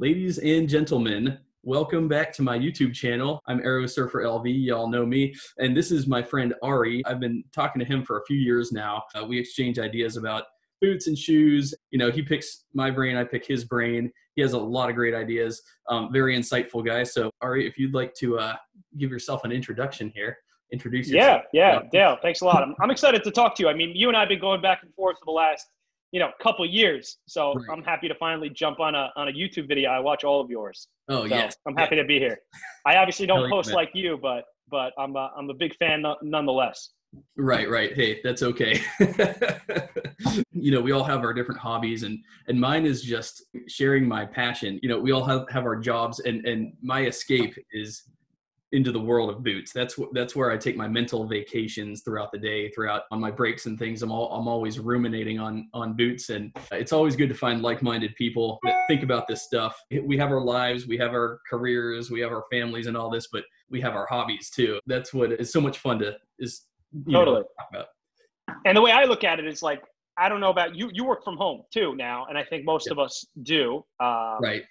Ladies and gentlemen, welcome back to my YouTube channel. I'm Aero Surfer LV, y'all know me, and this is my friend Ari. I've been talking to him for a few years now. Uh, we exchange ideas about boots and shoes. You know, he picks my brain, I pick his brain. He has a lot of great ideas. Um, very insightful guy. So, Ari, if you'd like to uh, give yourself an introduction here, introduce yourself. Yeah, yeah, Dale. Thanks a lot. I'm, I'm excited to talk to you. I mean, you and I have been going back and forth for the last you know, couple years. So right. I'm happy to finally jump on a on a YouTube video. I watch all of yours. Oh so yes, I'm happy yeah. to be here. I obviously don't post like you, but but I'm a, I'm a big fan nonetheless. Right, right. Hey, that's okay. you know, we all have our different hobbies and and mine is just sharing my passion. You know, we all have, have our jobs and and my escape is into the world of boots. That's that's where I take my mental vacations throughout the day, throughout on my breaks and things. I'm all, I'm always ruminating on on boots, and it's always good to find like-minded people that think about this stuff. We have our lives, we have our careers, we have our families, and all this, but we have our hobbies too. That's what is so much fun to is totally know, And the way I look at it is like I don't know about you. You work from home too now, and I think most yeah. of us do. Um, right.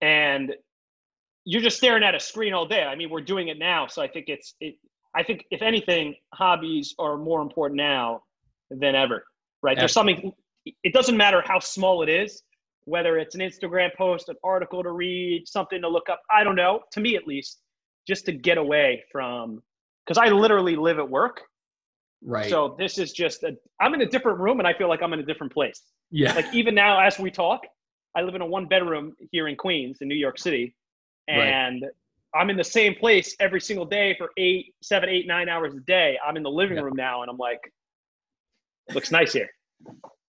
And you're just staring at a screen all day. I mean, we're doing it now, so I think it's it. I think if anything, hobbies are more important now than ever. Right? There's something. It doesn't matter how small it is, whether it's an Instagram post, an article to read, something to look up. I don't know. To me, at least, just to get away from, because I literally live at work. Right. So this is just a. I'm in a different room, and I feel like I'm in a different place. Yeah. Like even now, as we talk, I live in a one bedroom here in Queens, in New York City and right. I'm in the same place every single day for eight, seven, eight, nine hours a day. I'm in the living yeah. room now, and I'm like, looks nice here.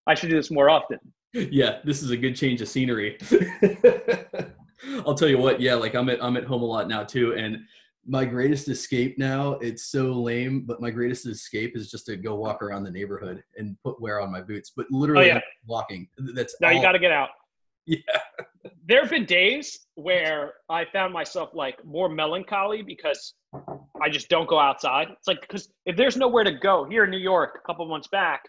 I should do this more often. Yeah, this is a good change of scenery. I'll tell you what, yeah, like I'm at I'm at home a lot now too, and my greatest escape now it's so lame but my greatest escape is just to go walk around the neighborhood and put wear on my boots but literally oh, yeah. walking that's no all. you got to get out yeah there have been days where I found myself like more melancholy because I just don't go outside. It's like because if there's nowhere to go here in New York, a couple months back,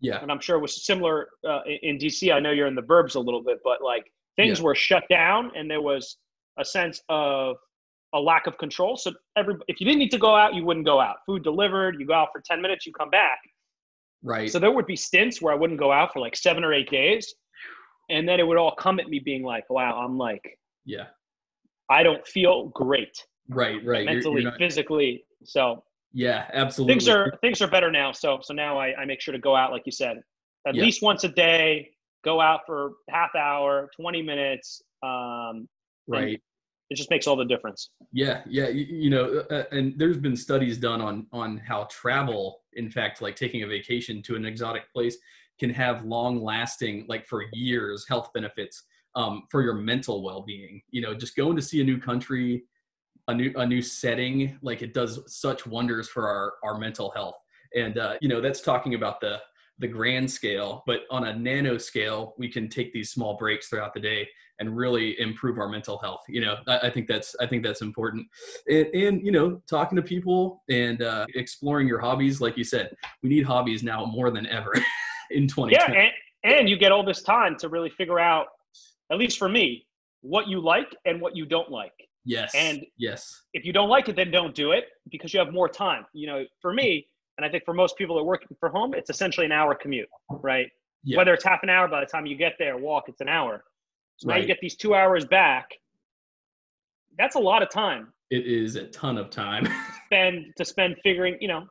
yeah, and I'm sure it was similar uh, in DC. I know you're in the burbs a little bit, but like things yeah. were shut down, and there was a sense of a lack of control. So every if you didn't need to go out, you wouldn't go out. Food delivered, you go out for ten minutes, you come back. Right. So there would be stints where I wouldn't go out for like seven or eight days and then it would all come at me being like wow i'm like yeah. I don't feel great right right. Mentally you're, you're not... physically. So yeah absolutely. things are things are better now. So so now i, I make sure to go out like you said at yeah. least once a day go out for half hour 20 minutes um right. it just makes all the difference. Yeah yeah. You, you know uh, uh, and there's been studies done on on how travel in fact like taking a vacation to an exotic place can have long lasting like for years health benefits um, for your mental well-being. You know just going to see a new country a new a new setting like it does such wonders for our our mental health. And uh, you know that's talking about the the grand scale but on a nano scale we can take these small breaks throughout the day and really improve our mental health. You know i, I think that's i think that's important. And, and you know talking to people and uh, exploring your hobbies like you said we need hobbies now more than ever in 2020. Yeah, and, and you get all this time to really figure out, at least for me, what you like and what you don't like. Yes. And yes, if you don't like it, then don't do it because you have more time. You know, for me, and I think for most people that are working from home, it's essentially an hour commute, right? Yeah. Whether it's half an hour by the time you get there, walk, it's an hour. So right. now you get these two hours back. That's a lot of time. It is a ton of time. spend to spend figuring, you know,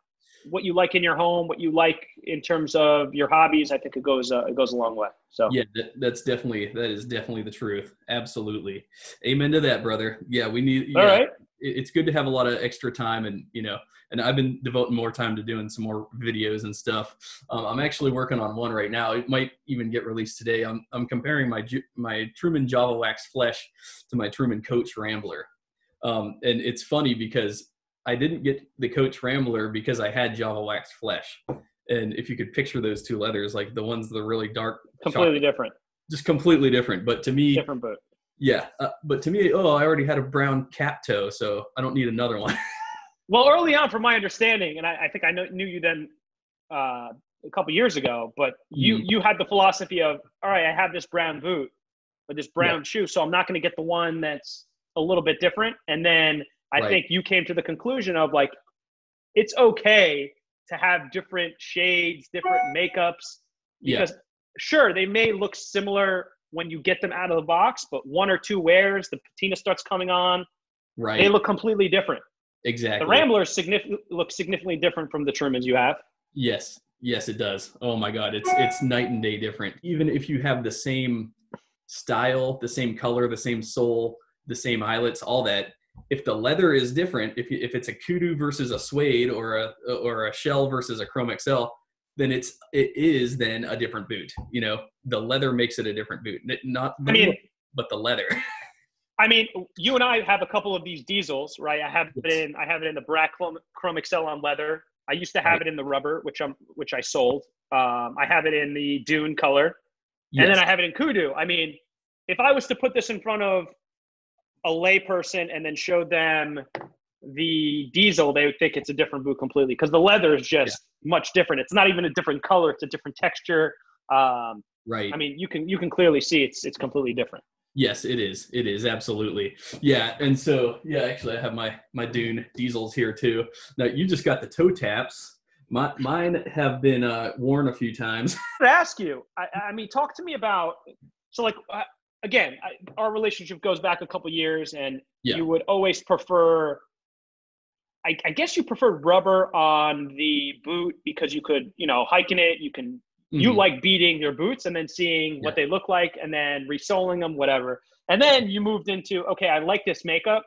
what you like in your home, what you like in terms of your hobbies, I think it goes uh, it goes a long way. So yeah, that, that's definitely that is definitely the truth. Absolutely, amen to that, brother. Yeah, we need. All yeah, right. It's good to have a lot of extra time, and you know, and I've been devoting more time to doing some more videos and stuff. Um, I'm actually working on one right now. It might even get released today. I'm I'm comparing my my Truman Java Wax Flesh to my Truman Coach Rambler. Um, and it's funny because I didn't get the Coach Rambler because I had Java Wax Flesh. And if you could picture those two leathers, like the ones that are really dark, completely chocolate, different, just completely different. But to me, different boot. Yeah, uh, but to me, oh, I already had a brown cap toe, so I don't need another one. well, early on, from my understanding, and I, I think I know, knew you then uh, a couple years ago, but you mm. you had the philosophy of, all right, I have this brown boot. or this brown yeah. shoe, so I'm not going to get the one that's a little bit different. And then I right. think you came to the conclusion of like, it's okay to have different shades, different makeups, because yeah. sure they may look similar when you get them out of the box, but one or two wears, the patina starts coming on. Right. They look completely different. Exactly. The Ramblers significant, look significantly different from the Trumans you have. Yes. Yes, it does. Oh my God, it's it's night and day different. Even if you have the same style, the same color, the same sole, the same eyelets, all that. If the leather is different, if if it's a kudu versus a suede or a or a shell versus a chrome excel, then it's it is then a different boot. You know, the leather makes it a different boot. Not I mean, but the leather. I mean, you and I have a couple of these diesels, right? I have it in I have it in the black chrome, excel on leather. I used to have right. it in the rubber, which I'm which I sold. Um, I have it in the dune color, yes. and then I have it in kudu. I mean, if I was to put this in front of a layperson and then show them the diesel, they would think it's a different boot completely because the leather is just yeah. much different. It's not even a different color; it's a different texture. Um, right. I mean, you can you can clearly see it's it's completely different. Yes, it is. It is absolutely. Yeah, and so yeah, actually, I have my my Dune diesels here too. Now you just got the toe taps. My mine have been uh, worn a few times. I ask you. I, I mean, talk to me about. So like, again, I, our relationship goes back a couple years, and yeah. you would always prefer I, I, guess you preferred rubber on the boot because you could, you know, hiking it. You can, mm-hmm. you like beating your boots and then seeing yeah. what they look like and then resoling them, whatever. And then you moved into, okay, I like this makeup,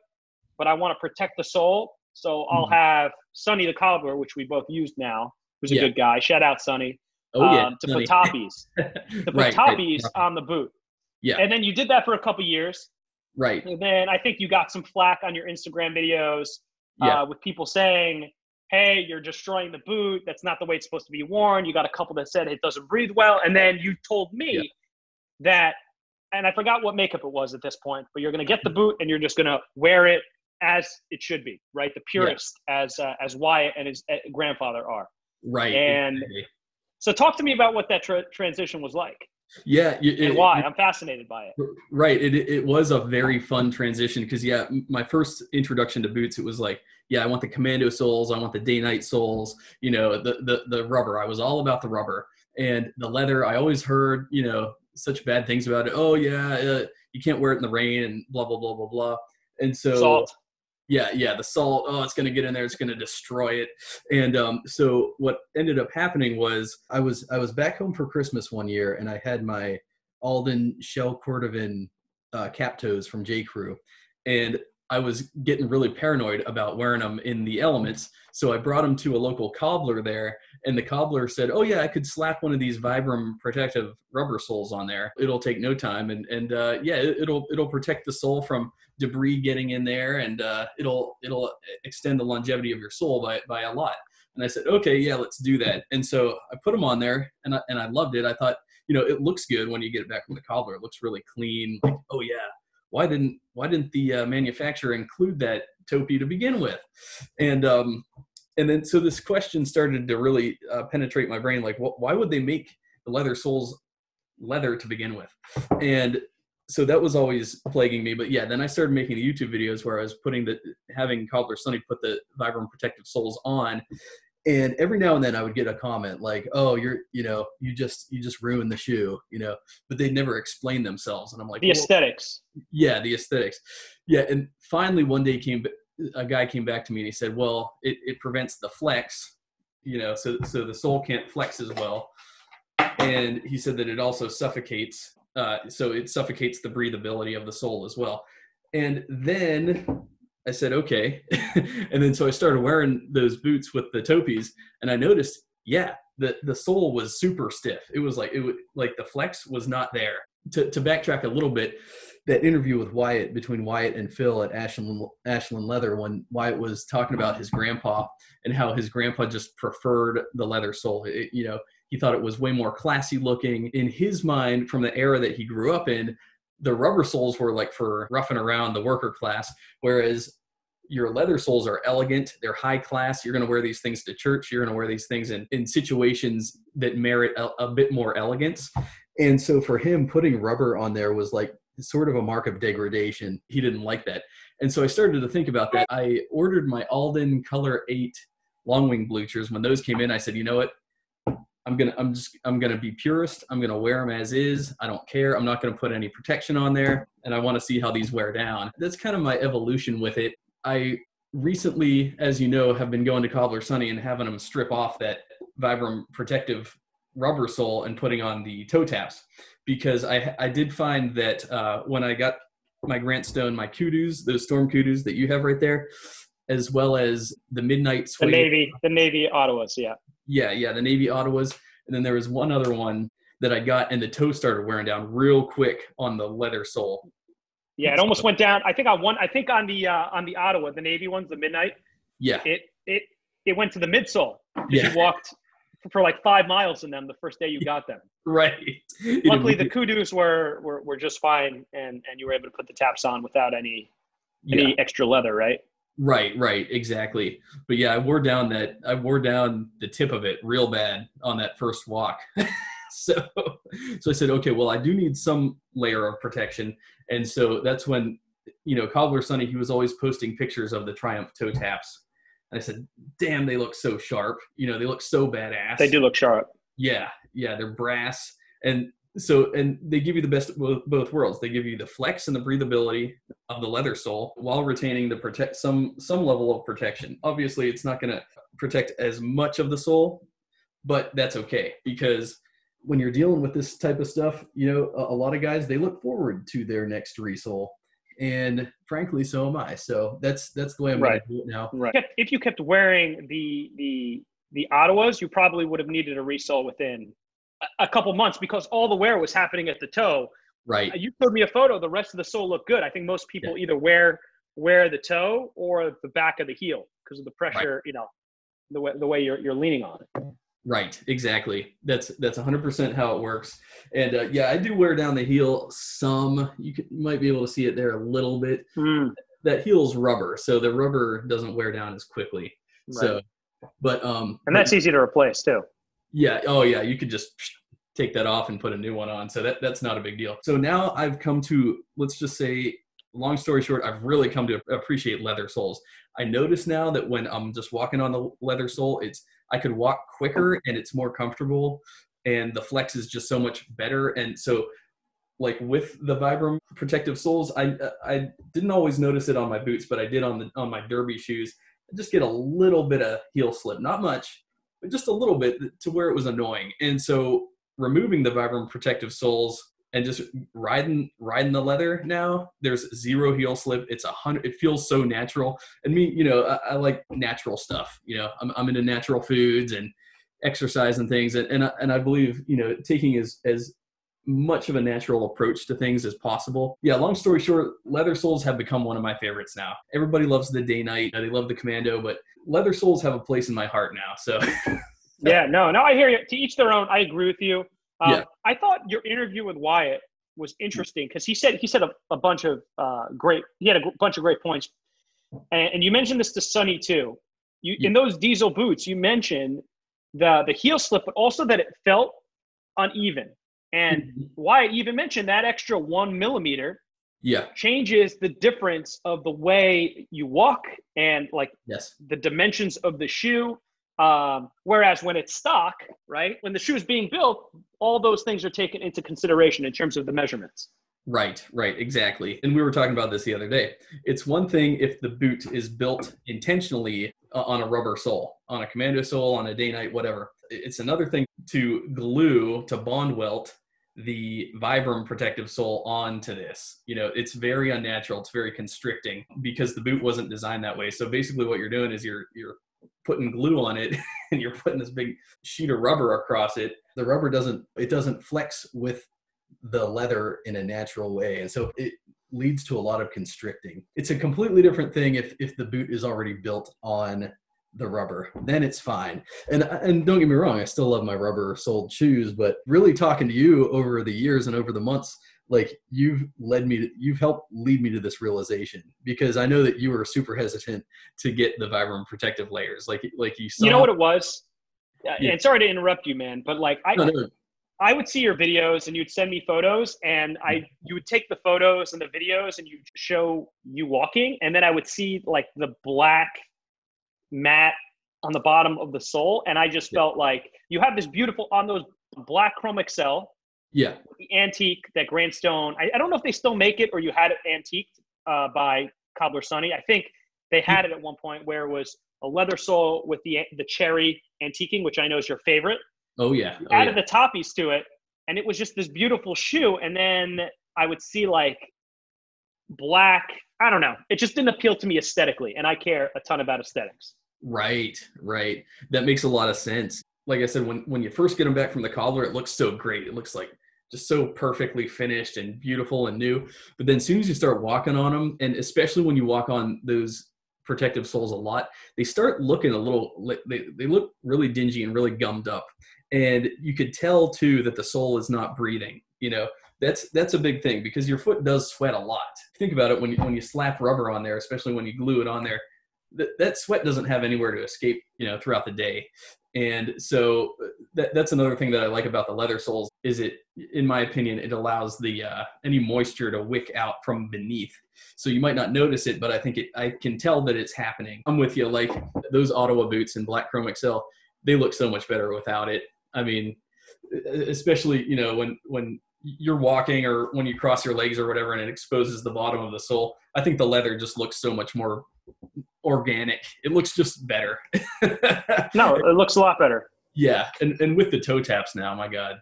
but I want to protect the sole. So I'll mm-hmm. have Sonny the cobbler, which we both used now, who's a yeah. good guy. Shout out Sonny. Oh yeah, um, to Sonny. put toppies, to put right, toppies right. on the boot. Yeah. And then you did that for a couple years. Right. And then I think you got some flack on your Instagram videos yeah. uh, with people saying, hey, you're destroying the boot. That's not the way it's supposed to be worn. You got a couple that said it doesn't breathe well. And then you told me yeah. that, and I forgot what makeup it was at this point, but you're going to get the boot and you're just going to wear it as it should be, right? The purest as, uh, as Wyatt and his uh, grandfather are. Right. And exactly. so talk to me about what that tra- transition was like. Yeah, it, and why? It, I'm fascinated by it. Right. It it was a very fun transition because yeah, my first introduction to boots, it was like, yeah, I want the commando soles, I want the day night soles, you know, the the the rubber. I was all about the rubber and the leather. I always heard, you know, such bad things about it. Oh yeah, uh, you can't wear it in the rain and blah blah blah blah blah. And so salt yeah yeah the salt oh it's going to get in there it's going to destroy it. And um, so what ended up happening was i was i was back home for christmas one year and i had my alden shell cordovan uh, cap toes from j. Crew. And i was getting really paranoid about wearing them in the elements so i brought them to a local cobbler there and the cobbler said oh yeah i could slap one of these vibram protective rubber soles on there. It'll take no time and and uh, yeah it, will it'll protect the sole from debris getting in there and uh, it'll it'll extend the longevity of your sole by by a lot. And i said okay yeah let's do that. And so i put them on there and I, and I loved it. I thought you know it looks good when you get it back from the cobbler. It looks really clean. Like oh yeah why didn't why didn't the uh, manufacturer include that topi to begin with? And um and then so this question started to really uh, penetrate my brain like wh- why would they make the leather soles leather to begin with? And so that was always plaguing me but yeah then i started making the youtube videos where i was putting the having cobbler sonny put the vibram protective soles on and every now and then i would get a comment like oh you're you know you just you just ruined the shoe you know but they never explain themselves and i'm like the aesthetics yeah the aesthetics yeah and finally one day came a guy came back to me and he said, "Well, it, it prevents the flex, you know, so so the sole can't flex as well." And he said that it also suffocates, uh, so it suffocates the breathability of the sole as well. And then I said, "Okay," and then so I started wearing those boots with the topies, and I noticed, yeah, the the sole was super stiff. It was like it would like the flex was not there. To to backtrack a little bit that interview with Wyatt between Wyatt and Phil at Ashland, Ashland Leather when Wyatt was talking about his grandpa and how his grandpa just preferred the leather sole. It, you know, he thought it was way more classy looking. In his mind, from the era that he grew up in, the rubber soles were like for roughing around the worker class, whereas your leather soles are elegant they're high class you're going to wear these things to church you're going to wear these things in, in situations that merit a, a bit more elegance and so for him putting rubber on there was like sort of a mark of degradation. He didn't like that. And so I started to think about that. I ordered my Alden Color 8 long wing bluchers. When those came in, I said, you know what? I'm gonna I'm just I'm gonna be purist. I'm gonna wear them as is. I don't care. I'm not gonna put any protection on there, and I want to see how these wear down. That's kind of my evolution with it. I recently, as you know, have been going to Cobbler Sunny and having them strip off that Vibram protective rubber sole and putting on the toe taps because I I did find that uh, when I got my Grant Stone, my kudus, those storm kudus that you have right there, as well as the Midnight Suede. The Navy, the Navy Ottawas, yeah. Yeah, yeah, the Navy Ottawas, and then there was one other one that I got, and the toe started wearing down real quick on the leather sole. Yeah, it almost went down. I think on one. I think on the uh, on the Ottawa, the Navy ones, the Midnight. Yeah. It it it went to the midsole. Yeah. You walked for like five miles in them the first day you got them. Right. Luckily, the Kudus were, were were just fine, and and you were able to put the taps on without any any yeah. extra leather, right? Right, right, exactly. But yeah, I wore down that I wore down the tip of it real bad on that first walk. so so I said, okay, well, I do need some layer of protection, and so that's when you know Cobbler Sonny he was always posting pictures of the Triumph toe taps and I said, damn, they look so sharp. You know, they look so badass. They do look sharp. Yeah. Yeah. They're brass. And so, and they give you the best of both worlds. They give you the flex and the breathability of the leather sole while retaining the protect some, some level of protection. Obviously it's not going to protect as much of the sole, but that's okay because when you're dealing with this type of stuff, you know, a, a lot of guys, they look forward to their next resole and frankly, so am I. So that's that's the way I'm right. going to do it now. Right. If you kept wearing the the the Ottawas, you probably would have needed a resole within a, a couple months because all the wear was happening at the toe. Right. You showed me a photo. The rest of the sole looked good. I think most people yeah. either wear wear the toe or the back of the heel because of the pressure. Right. You know, the way the way you're you're leaning on it. Right, exactly. That's that's 100% how it works. And uh, yeah, I do wear down the heel some. You, can, you might be able to see it there a little bit. Mm. That heel's rubber, so the rubber doesn't wear down as quickly. Right. So, but um, and that's but, easy to replace too. Yeah. Oh yeah, you could just take that off and put a new one on. So that that's not a big deal. So now I've come to let's just say long story short, I've really come to appreciate leather soles. I notice now that when I'm just walking on the leather sole, it's I could walk quicker and it's more comfortable and the flex is just so much better. And so like with the Vibram protective soles, I I didn't always notice it on my boots, but I did on the on my derby shoes. I just get a little bit of heel slip, not much, but just a little bit to where it was annoying. And so removing the Vibram protective soles and just riding riding the leather now there's zero heel slip. It's a hundred it feels so natural. And me you know I, I, like natural stuff you know I'm, I'm into natural foods and exercise and things. And and I, and I believe you know taking as as much of a natural approach to things as possible. Yeah long story short leather soles have become one of my favorites now. Everybody loves the day night, they love the commando but leather soles have a place in my heart now so. Yeah no no i hear you. To each their own. I agree with you um, yeah. I thought your interview with Wyatt was interesting because he said he said a, a bunch of uh, great he had a bunch of great points, and, and you mentioned this to Sonny too. You yeah. in those diesel boots, you mentioned the the heel slip, but also that it felt uneven. And mm-hmm. Wyatt even mentioned that extra one millimeter yeah changes the difference of the way you walk and like yes the dimensions of the shoe um, whereas when it's stock, right, when the shoe is being built, all those things are taken into consideration in terms of the measurements. Right, right, exactly. And we were talking about this the other day. It's one thing if the boot is built intentionally uh, on a rubber sole, on a commando sole, on a day night, whatever. It's another thing to glue, to bond welt the Vibram protective sole onto this. You know, it's very unnatural. It's very constricting because the boot wasn't designed that way. So basically, what you're doing is you're you're putting glue on it and you're putting this big sheet of rubber across it the rubber doesn't it doesn't flex with the leather in a natural way and so it leads to a lot of constricting. It's a completely different thing if if the boot is already built on the rubber then it's fine. And and don't get me wrong i still love my rubber soled shoes but really talking to you over the years and over the months like you've led me to you've helped lead me to this realization because i know that you were super hesitant to get the vibram protective layers like like you saw you know what it was uh, yeah. and sorry to interrupt you man but like i no, no. I would see your videos and you'd send me photos and I mm-hmm. you would take the photos and the videos and you'd show you walking and then I would see like the black mat on the bottom of the sole and I just felt like you have this beautiful on those black chrome excel yeah. The antique that Grant Stone I, I don't know if they still make it or you had it antiqued uh, by cobbler sonny. I think they had it at one point where it was a leather sole with the the cherry antiquing which i know is your favorite. Oh yeah. Oh, added yeah. the toppies to it and it was just this beautiful shoe and then i would see like black i don't know. It just didn't appeal to me aesthetically and i care a ton about aesthetics. Right right. That makes a lot of sense. Like i said when when you first get them back from the cobbler it looks so great. It looks like just so perfectly finished and beautiful and new. But then as soon as you start walking on them and especially when you walk on those protective soles a lot they start looking a little they, they look really dingy and really gummed up. And you could tell too that the sole is not breathing you know? That's that's a big thing because your foot does sweat a lot. Think about it when you when you slap rubber on there especially when you glue it on there that, that sweat doesn't have anywhere to escape you know throughout the day. And so uh, that, that's another thing that i like about the leather soles is it in my opinion it allows the uh, any moisture to wick out from beneath. So you might not notice it but i think it i can tell that it's happening. I'm with you like those ottawa boots in black chrome excel they look so much better without it. I mean especially you know when when you're walking or when you cross your legs or whatever and it exposes the bottom of the sole i think the leather just looks so much more organic. It looks just better. No it looks a lot better. Yeah and, and with the toe taps now my god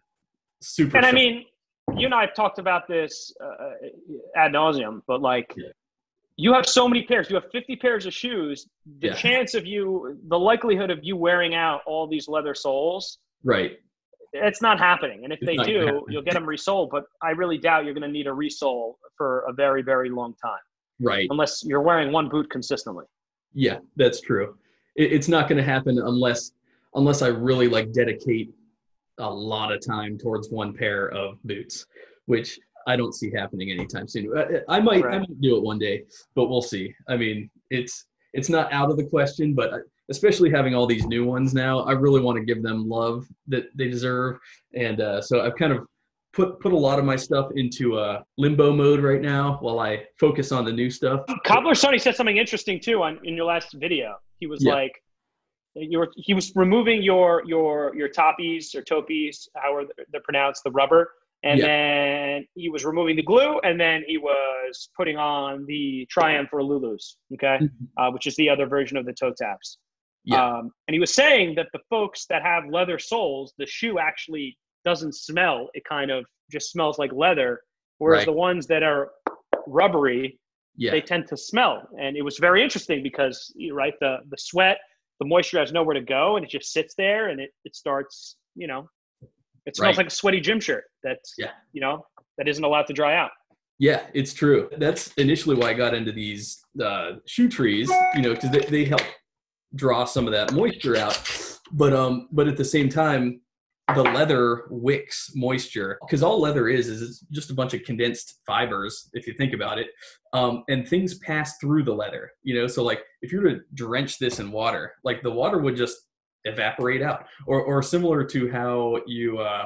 super and i mean you and i have talked about this uh, ad nauseum but like Yeah. you have so many pairs you have 50 pairs of shoes the Yeah. chance of you the likelihood of you wearing out all these leather soles right it's not happening and if It's they do happen. you'll get them resold but i really doubt you're going to need a resole for a very very long time right unless you're wearing one boot consistently Yeah, that's true. It, it's not going to happen unless unless I really like dedicate a lot of time towards one pair of boots, which I don't see happening anytime soon. I, I might I might do it one day, but we'll see. I mean, it's it's not out of the question, but especially having all these new ones now, I really want to give them love that they deserve, and uh, so I've kind of put put a lot of my stuff into uh, limbo mode right now while I focus on the new stuff. Cobbler Sonny said something interesting too on in your last video. He was Yeah. like, you were he was removing your your your toppies or topies, however they're pronounced, the rubber, and Yeah. then he was removing the glue, and then he was putting on the Triumph or Lulus, okay, uh, which is the other version of the toe taps. Yeah. Um, and he was saying that the folks that have leather soles, the shoe actually doesn't smell. It kind of just smells like leather, whereas Right. the ones that are rubbery, Yeah, they tend to smell. And it was very interesting because, right, the the sweat, the moisture has nowhere to go, and it just sits there, and it it starts, you know, it smells Right. like a sweaty gym shirt. That's Yeah. you know that isn't allowed to dry out. Yeah, it's true. That's initially why I got into these uh, shoe trees, you know, because they, they help draw some of that moisture out. But um, but at the same time, the leather wicks moisture because all leather is is just a bunch of condensed fibers, if you think about it. Um, and things pass through the leather, you know. So like, if you were to drench this in water, like the water would just evaporate out, or or similar to how you uh,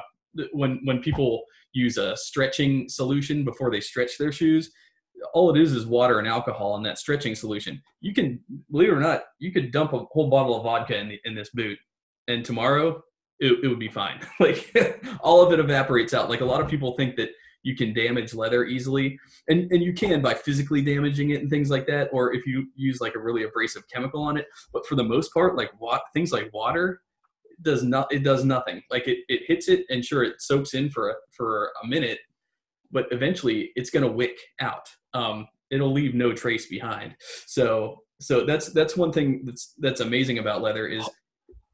when when people use a stretching solution before they stretch their shoes all it is is water and alcohol in that stretching solution you can believe it or not you could dump a whole bottle of vodka in, in this boot and tomorrow it, it would be fine. Like all of it evaporates out. Like a lot of people think that you can damage leather easily and and you can by physically damaging it and things like that or if you use like a really abrasive chemical on it. But for the most part like what things like water does not it does nothing. Like it, it hits it and sure it soaks in for a, for a minute but eventually it's going to wick out. Um, it'll leave no trace behind. So so that's that's one thing that's that's amazing about leather is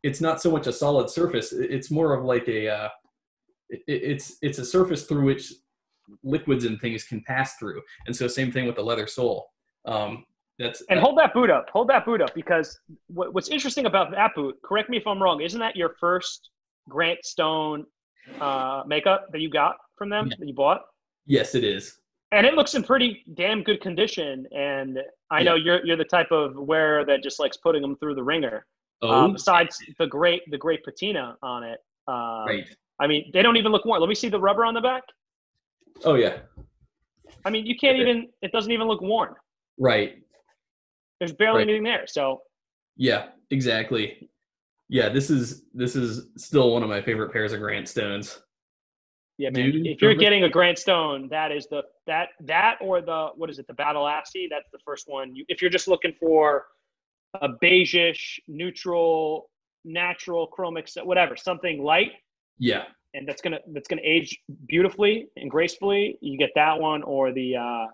it's not so much a solid surface it's more of like a uh, it, it's it's a surface through which liquids and things can pass through and so same thing with the leather sole um, that's And hold that boot up. Hold that boot up because what, what's interesting about that boot, correct me if I'm wrong, isn't that your first Grant Stone uh, makeup that you got from them Yeah. that you bought? yes it is And it looks in pretty damn good condition. And I know you're you're the type of wearer that just likes putting them through the ringer. Oh Uh, besides the great the great patina on it, uh, right I mean, they don't even look worn. Let me see the rubber on the back. Oh yeah. I mean, you can't even. It doesn't even look worn. Right. There's barely Right. anything there. So Yeah. Exactly. Yeah. This is this is still one of my favorite pairs of Grant Stones. yeah, man. Dude, if you're getting a Grant Stone, that is the that that or the what is it? The Battle Assy. That's the first one. You, if you're just looking for a beigeish, neutral, natural chromic, set, whatever, something light, Yeah. and that's gonna that's gonna age beautifully and gracefully. You get that one or the uh,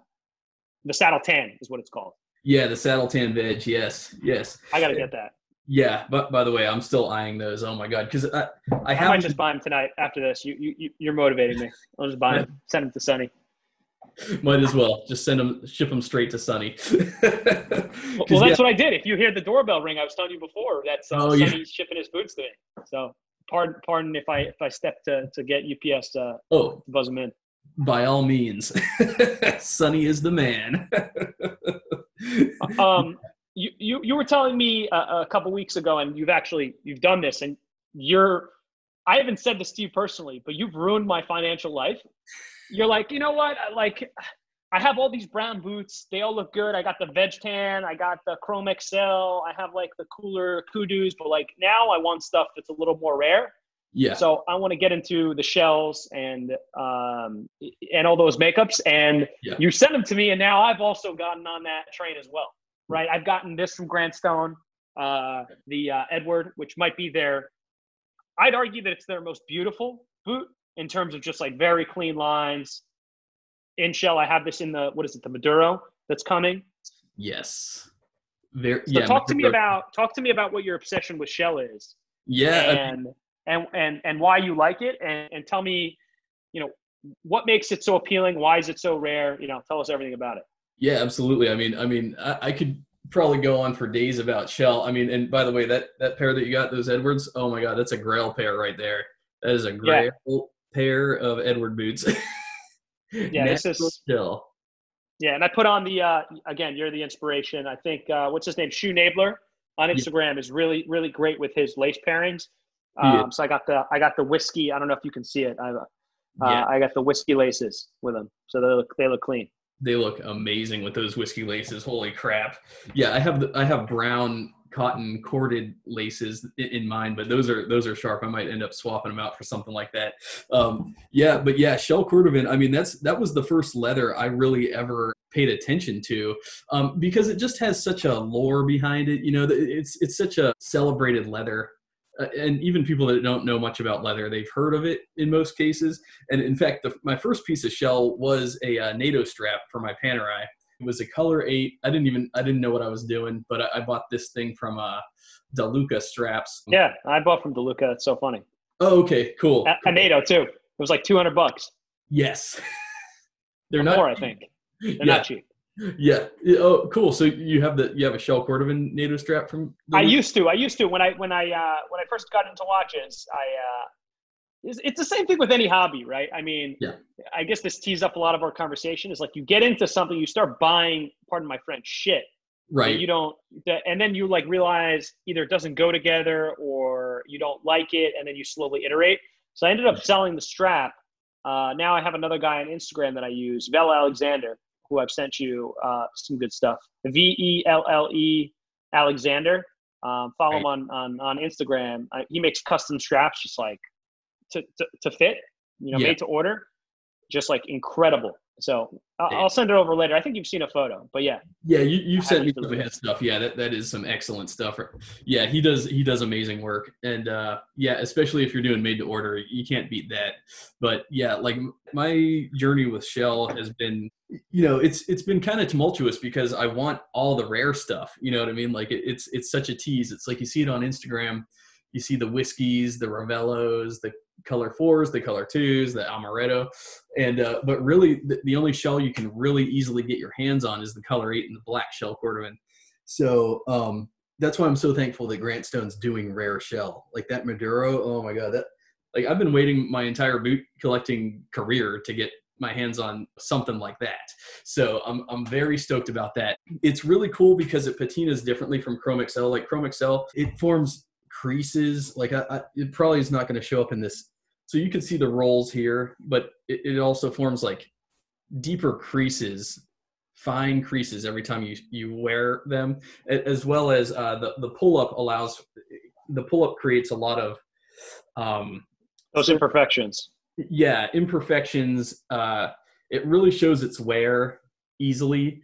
the saddle tan is what it's called. Yeah. The saddle tan veg. Yes. Yes. I gotta get that. Yeah. But by the way, I'm still eyeing those. Oh my god. Because I I I might just buy them tonight after this. You you you- you're motivating me. I'll just buy them. Send them to Sunny. Might as well just send them ship them straight to Sunny. Well, that's what I did. If you hear the doorbell ring, I was telling you before that's uh, Oh, yeah. Shipping his boots to me. So pardon pardon if I if I step to to get UPS uh, oh to buzz them in. by all means, Sunny is the man. um, you, you you were telling me a, a couple weeks ago, and you've actually you've done this, and you're. I haven't said this to you personally, but you've ruined my financial life. You're like, you know what? Like, I have all these brown boots. They all look good. I got the Veg Tan. I got the Chrome XL. I have like the cooler kudus, but like now I want stuff that's a little more rare. yeah. So I want to get into the shells and um, and all those makeups. And Yeah. you sent them to me, and now I've also gotten on that train as well. Right? I've gotten this from Grant Stone, uh, the uh, Edward, which might be their. I'd argue that it's their most beautiful boot in terms of just like very clean lines. In shell, I have this in the what is it, the Maduro that's coming. Yes. Very. So yeah. talk to me about talk to me about what your obsession with shell is. Yeah. and and and and why you like it and, and tell me you know what makes it so appealing why is it so rare you know tell us everything about it Yeah, absolutely. I mean, I mean, I, I could probably go on for days about Shell. I mean, and by the way, that that pair that you got, those Edwards, oh my God, that's a Grail pair right there. That is a Grail pair of Edward boots. Yeah, this is- Shell. yeah and i put on the uh again you're the inspiration i think uh what's his name shoe nabler on Yeah. instagram is really really great with his lace pairings Yeah. um so i got the i got the whiskey i don't know if you can see it i uh, Yeah. i got the whiskey laces with them so they look they look clean They look amazing with those whiskey laces. Holy crap! Yeah, I have the, I have brown cotton corded laces in, in mine, but those are those are sharp. I might end up swapping them out for something like that. Um, yeah, but yeah, shell cordovan. I mean, that's that was the first leather I really ever paid attention to um, because it just has such a lore behind it. You know, it's it's such a celebrated leather. Uh, and even people that don't know much about leather, they've heard of it in most cases. And in fact, the, my first piece of shell was a uh, NATO strap for my Panerai. It was a color eight. I didn't even I didn't know what I was doing, but I, I bought this thing from uh, Deluca straps. yeah i bought from deluca it's so funny Oh, okay, cool. a, a nato too it was like 200 bucks Yes. They're Or not. more i think they're yeah, not cheap yeah. Oh, cool. So you have the you have a shell cordovan NATO strap from. I used to. I used to when I when I uh, when I first got into watches. I uh, it's, it's the same thing with any hobby, right? I mean, Yeah. I guess this tees up a lot of our conversation. Is like you get into something, you start buying, pardon my French, shit. right. You don't, and then you like realize either it doesn't go together or you don't like it, and then you slowly iterate. So I ended up selling the strap. Uh, now I have another guy on Instagram that I use, Velle Alexander, who I've sent you uh, some good stuff. V E L L E Alexander. Um, follow him on on on Instagram. He makes custom straps, just like to to, to fit, you know, Yeah. made to order, just like incredible. So I'll, I'll send it over later. I think you've seen a photo, but yeah, Yeah, you you I sent me some of his stuff. Yeah, that, that is some excellent stuff. Yeah, he does he does amazing work, and uh, yeah, especially if you're doing made to order, you can't beat that. But yeah, like my journey with Shell has been, you know, it's it's been kind of tumultuous because I want all the rare stuff. You know what I mean? Like it, it's it's such a tease. It's like you see it on Instagram, you see the whiskeys, the Ravellos, the color fours, the color twos, the Amaretto, and uh, but really the, the only shell you can really easily get your hands on is the color eight and the black shell cordovan. So um, that's why I'm so thankful that Grant Stone's doing rare shell like that Maduro. Oh my god, that like I've been waiting my entire boot collecting career to get my hands on something like that. So I'm I'm very stoked about that. It's really cool because it patinas differently from Chrome XL. Like Chrome XL, it forms creases. Like I, I it probably is not going to show up in this so you can see the rolls here, but it, it also forms like deeper creases, fine creases every time you you wear them, as well as uh, the the pull up allows the pull up creates a lot of um, those imperfections. Yeah, imperfections. Uh, it really shows its wear easily,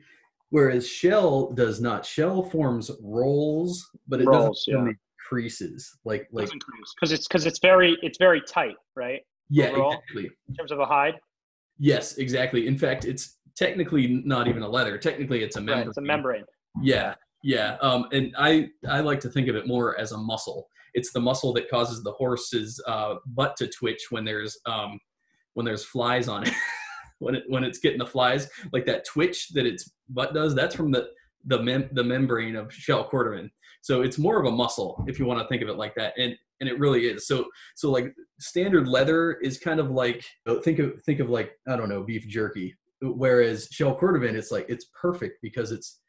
whereas shell does not. Shell forms rolls, but it rolls, doesn't yeah. Creases like like because it's because it's very it's very tight, right? Yeah, Overall, exactly. In terms of a hide. Yes, exactly. In fact, it's technically not even a leather. Technically, it's a membrane. Right, it's a membrane. Yeah, yeah. Um, and I I like to think of it more as a muscle. It's the muscle that causes the horse's uh, butt to twitch when there's um, when there's flies on it. when it when it's getting the flies, like that twitch that its butt does. That's from the the mem- the membrane of shell cordovan. So it's more of a muscle if you want to think of it like that. And and it really is. So so like standard leather is kind of like oh, think of think of like I don't know beef jerky. Whereas shell cordovan, it's like it's perfect because it's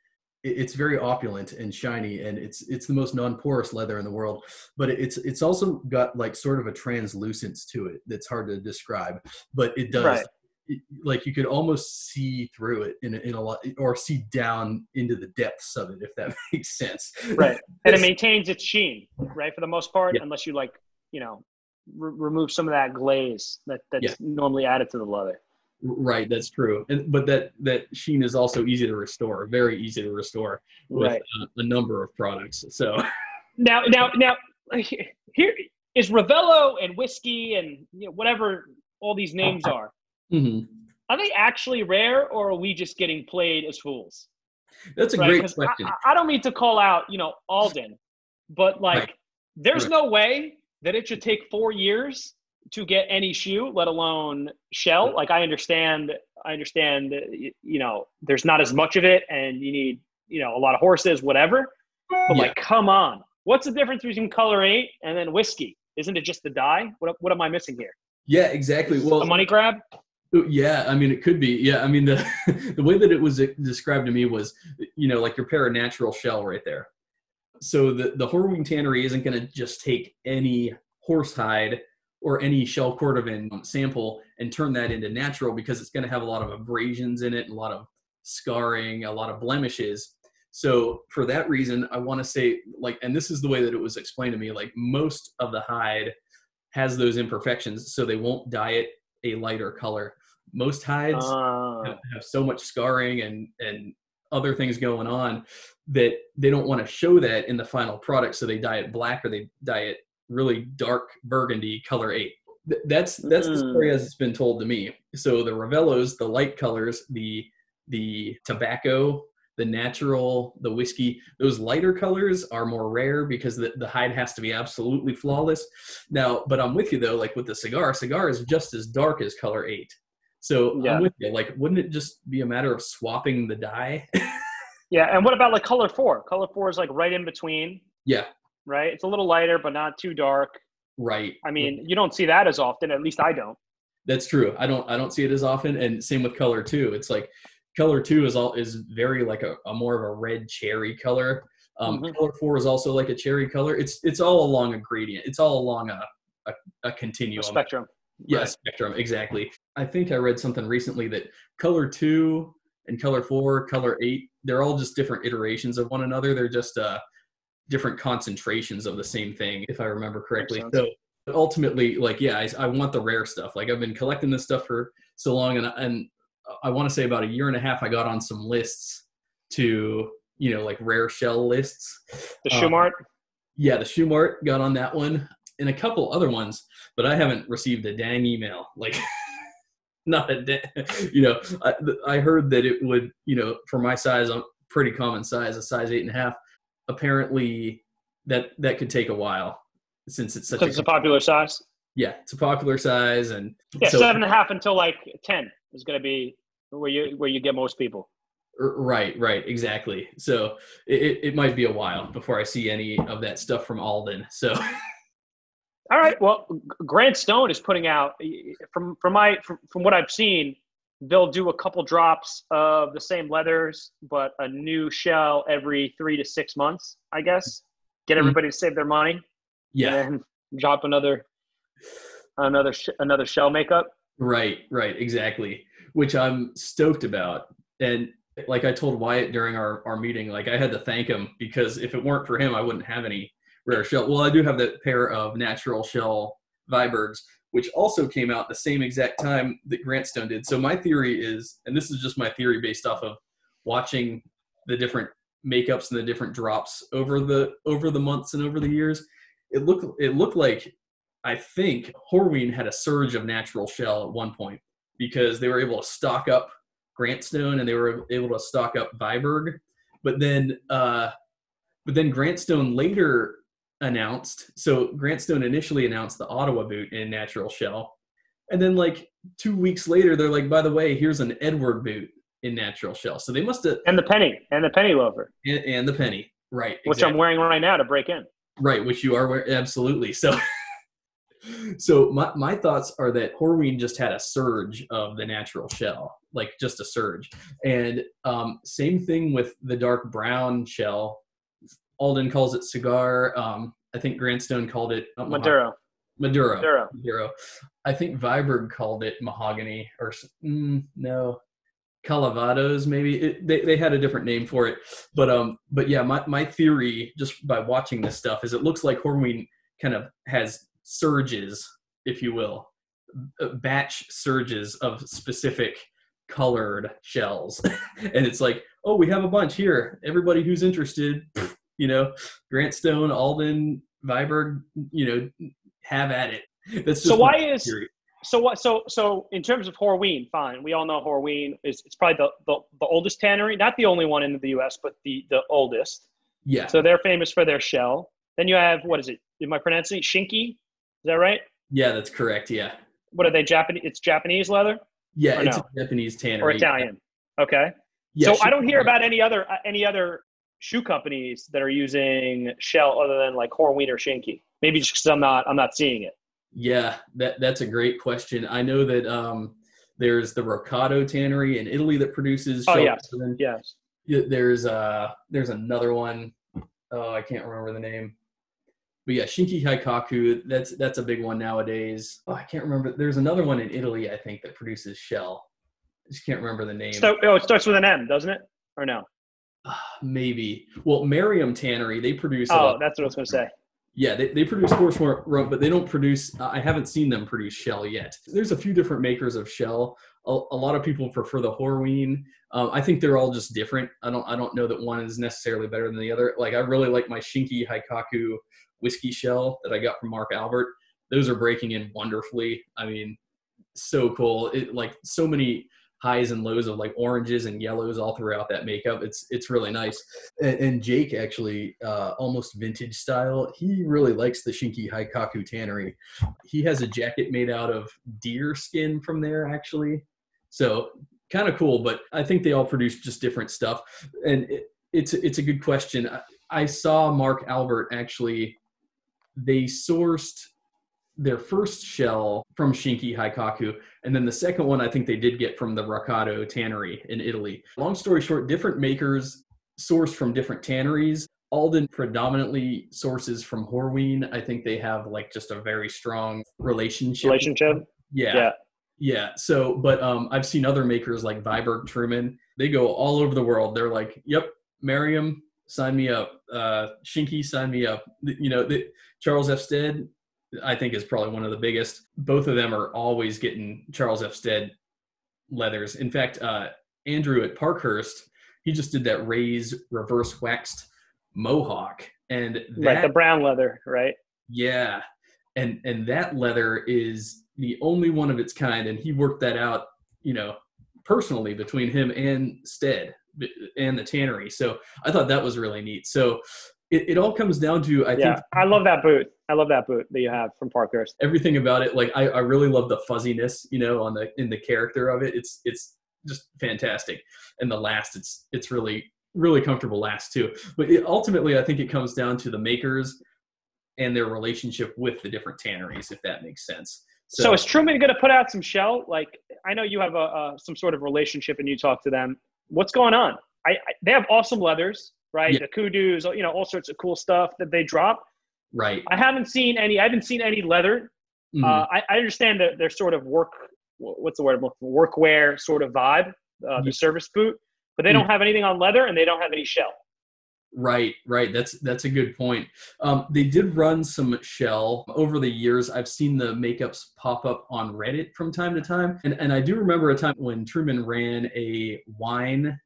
it's very opulent and shiny and it's it's the most non-porous leather in the world but it's it's also got like sort of a translucence to it that's hard to describe but it does right. Like you could almost see through it in a, in a lot or see down into the depths of it if that makes sense right and it maintains its sheen right for the most part yeah. unless you like you know re- remove some of that glaze that that's yeah. normally added to the leather Right, that's true. And but that that sheen is also easy to restore, very easy to restore with right. a, a number of products. So now, now, now, here is Ravello and whiskey and you know, whatever all these names are. Mm-hmm. Are they actually rare, or are we just getting played as fools? That's a right? great question. I, I, don't mean to call out, you know, Alden, but like, right. there's right. no way that it should take four years to get any shoe, let alone shell. Like I understand, I understand, you know, there's not as much of it, and you need, you know, a lot of horses, whatever. But yeah. like, come on, what's the difference between color eight and then whiskey? Isn't it just the dye? What what am I missing here? Yeah, exactly. Well, a money grab. Oh, yeah, I mean, it could be. Yeah, I mean, the the way that it was uh, described to me was, you know, like your pair of natural shell right there. So the the Horween tannery isn't going to just take any horsehide or any shell cordovan sample and turn that into natural because it's going to have a lot of abrasions in it, a lot of scarring, a lot of blemishes. So for that reason, I want to say like, and this is the way that it was explained to me, like most of the hide has those imperfections, so they won't dye it a lighter color. Most hides uh. have, have so much scarring and and other things going on that they don't want to show that in the final product, so they dye it black or they dye it really dark burgundy color eight. That's that's mm. the story mm. as it's been told to me. So the Ravellos, the light colors, the the tobacco, the natural, the whiskey, those lighter colors are more rare because the, the hide has to be absolutely flawless. Now, but I'm with you though, like with the cigar, cigar is just as dark as color eight. So yeah. I'm with you. Like, wouldn't it just be a matter of swapping the dye? yeah. And what about like color four? Color four is like right in between. Yeah right? It's a little lighter, but not too dark. Right. I mean, you don't see that as often. At least I don't. That's true. I don't. I don't see it as often. And same with color two. It's like color two is all is very like a, a more of a red cherry color. Um, mm-hmm. Color four is also like a cherry color. It's it's all along a gradient. It's all along a a, a continuum. A spectrum. Yeah, right. spectrum exactly. I think I read something recently that color two and color four, color eight, they're all just different iterations of one another. They're just uh different concentrations of the same thing, if I remember correctly. So ultimately, like, yeah, I, I, want the rare stuff. Like I've been collecting this stuff for so long, and and I want to say about a year and a half, I got on some lists to you know like rare shell lists. The Shoe Um, yeah, the Shoe got on that one, and a couple other ones, but I haven't received a dang email. Like. not a day, you know I, I heard that it would you know for my size i'm pretty common size a size eight and a half apparently that that could take a while since it's such a, it's a popular size. Yeah, it's a popular size, and yeah, so, seven and a half until like ten is going to be where you where you get most people. Right, right, exactly. So it, it might be a while before I see any of that stuff from Alden. So. All right. Well, Grant Stone is putting out from from my from, from what I've seen they'll do a couple drops of the same leathers, but a new shell every three to six months, I guess. Get mm-hmm. everybody mm-hmm. to save their money. Yeah. And drop another another sh- another shell makeup. Right, right, exactly. Which I'm stoked about. And like I told Wyatt during our, our meeting, like I had to thank him because if it weren't for him, I wouldn't have any rare shell. Well, I do have that pair of natural shell Vibergs, which also came out the same exact time that Grant Stone did. So my theory is, and this is just my theory based off of watching the different makeups and the different drops over the over the months and over the years. It looked it looked like I think Horween had a surge of natural shell at one point because they were able to stock up Grant Stone and they were able to stock up Viberg. But then uh but then Grant Stone later announced. So Grant Stone initially announced the Ottawa boot in natural shell, and then like two weeks later, they're like, by the way, here's an Edward boot in natural shell. So they must have and the penny and the penny loafer and, and the penny, right? Which exactly. I'm wearing right now to break in. Right, which you are wearing absolutely. So. so my, my thoughts are that Horween just had a surge of the natural shell, like just a surge. And um, same thing with the dark brown shell Alden calls it cigar. Um, I think Grant Stone called it uh, Maduro. Maduro. Maduro. Maduro. I think Viberg called it mahogany or mm, no, Calavados maybe. It, they they had a different name for it, but um, but yeah, my my theory just by watching this stuff is it looks like Horween kind of has surges, if you will, uh, batch surges of specific colored shells, and it's like, oh, we have a bunch here. Everybody who's interested you know, Grant Stone, Alden, Viberg, you know, have at it. That's so why is theory. so what so so in terms of Horween, fine. We all know Horween is it's probably the, the, the oldest tannery, not the only one in the US, but the the oldest. Yeah. So they're famous for their shell. Then you have what is it? Am I pronouncing it Shinki? Is that right? Yeah, that's correct. Yeah. What are they Japanese it's Japanese leather? Yeah, it's no? a Japanese tannery. Or Italian. Okay. Yeah, so I don't hear about any other uh, any other shoe companies that are using shell other than like Horween or Shinki? Maybe just because I'm not I'm not seeing it. Yeah, that that's a great question. I know that um, there's the Rocado Tannery in Italy that produces. Oh yes, yes. There's uh there's another one. Oh, I can't remember the name. But yeah, Shinki Haikaku, that's that's a big one nowadays. Oh, I can't remember. There's another one in Italy, I think, that produces shell. I just can't remember the name. So, oh, it starts with an M, doesn't it? Or no? maybe. Well, Maryam Tannery, they produce. Oh, that's what I was going to say. Yeah, they, they produce horse rump, but they don't produce. Uh, I haven't seen them produce shell yet. There's a few different makers of shell. A, a lot of people prefer the Horween. Um, I think they're all just different. I don't I don't know that one is necessarily better than the other. Like I really like my Shinki Haikaku whiskey shell that I got from Mark Albert. Those are breaking in wonderfully. I mean, so cool. It like so many highs and lows of like oranges and yellows all throughout that makeup. It's it's really nice. And, and Jake actually, uh, almost vintage style. He really likes the Shinki Haikaku Tannery. He has a jacket made out of deer skin from there actually. So kind of cool. But I think they all produce just different stuff. And it, it's it's a good question. I, I saw Mark Albert actually. They sourced their first shell from Shinki Haikaku, and then the second one I think they did get from the Rocado tannery in Italy. Long story short, different makers source from different tanneries. Alden predominantly sources from Horween. I think they have like just a very strong relationship. Relationship. Yeah. Yeah. Yeah. So, but um, I've seen other makers like Viberg Truman. They go all over the world. They're like, "Yep, Maryam, sign me up. Uh, Shinki, sign me up." You know, the, Charles F. Stead, I think is probably one of the biggest. Both of them are always getting Charles F. Stead leathers. In fact, uh, Andrew at Parkhurst, he just did that raised reverse waxed mohawk, and that, right the brown leather, right? Yeah, and and that leather is the only one of its kind, and he worked that out, you know, personally between him and Stead and the tannery. So I thought that was really neat. So it, it all comes down to I yeah, think I love that boot. I love that boot that you have from Parkhurst. Everything about it, like I, I really love the fuzziness, you know, on the in the character of it. It's it's just fantastic. And the last, it's it's really really comfortable last too. But it, ultimately, I think it comes down to the makers and their relationship with the different tanneries, if that makes sense. So, so is Truman going to put out some shell? Like I know you have a, a, some sort of relationship and you talk to them. What's going on? I, I they have awesome leathers right? Yeah. The kudus, you know, all sorts of cool stuff that they drop. Right. I haven't seen any. I haven't seen any leather Mm-hmm. Uh, I, I, understand that they're sort of work. What's the word? Workwear sort of vibe. Uh, the service boot, but they don't mm-hmm. have anything on leather and they don't have any shell. Right, right. That's that's a good point. Um, they did run some shell over the years. I've seen the makeups pop up on Reddit from time to time, and and I do remember a time when Truman ran a wine.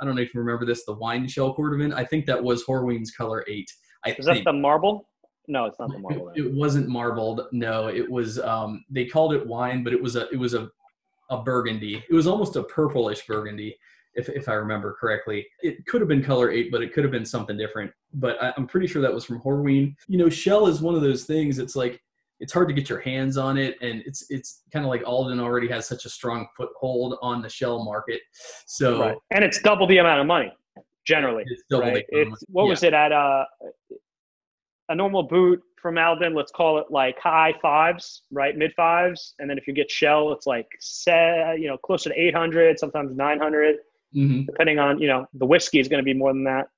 I don't know if you remember this, the wine shell cordovan. I think that was Horween's Color Eight. I Is think. that the marble? No, it's not the marble. It, it wasn't marbled. No, it was. Um, they called it wine, but it was a it was a a burgundy. It was almost a purplish burgundy if, if I remember correctly. It could have been color eight, but it could have been something different. But I, am pretty sure that was from Horween. You know, shell is one of those things. It's like it's hard to get your hands on it, and it's it's kind of like Alden already has such a strong foothold on the shell market. So right. and it's double the amount of money generally. It's double right? It's, what yeah. was it at uh, a normal boot from Alden, let's call it like high fives, right? Mid fives. And then if you get shell, it's like, say, you know, closer to 800, sometimes 900 mm-hmm. depending on you know the whiskey is going to be more than that.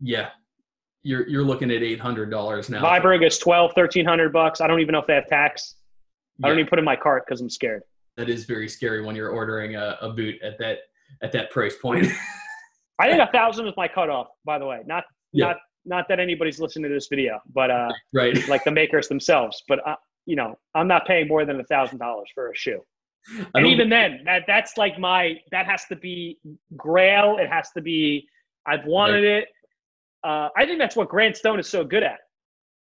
Yeah, you're you're looking at eight hundred dollars now. Viberg is 12, 1300 bucks. I don't even know if they have tax. Yeah. I don't even put in my cart because I'm scared. That is very scary when you're ordering a, a boot at that at that price point. I think a thousand is my cutoff. By the way, not yeah. not not that anybody's listening to this video, but uh, right, like the makers themselves. But uh, you know, I'm not paying more than a thousand dollars for a shoe and even then, that that's like my that has to be Grail. It has to be. I've wanted right. it. Uh, I think that's what Grant Stone is so good at.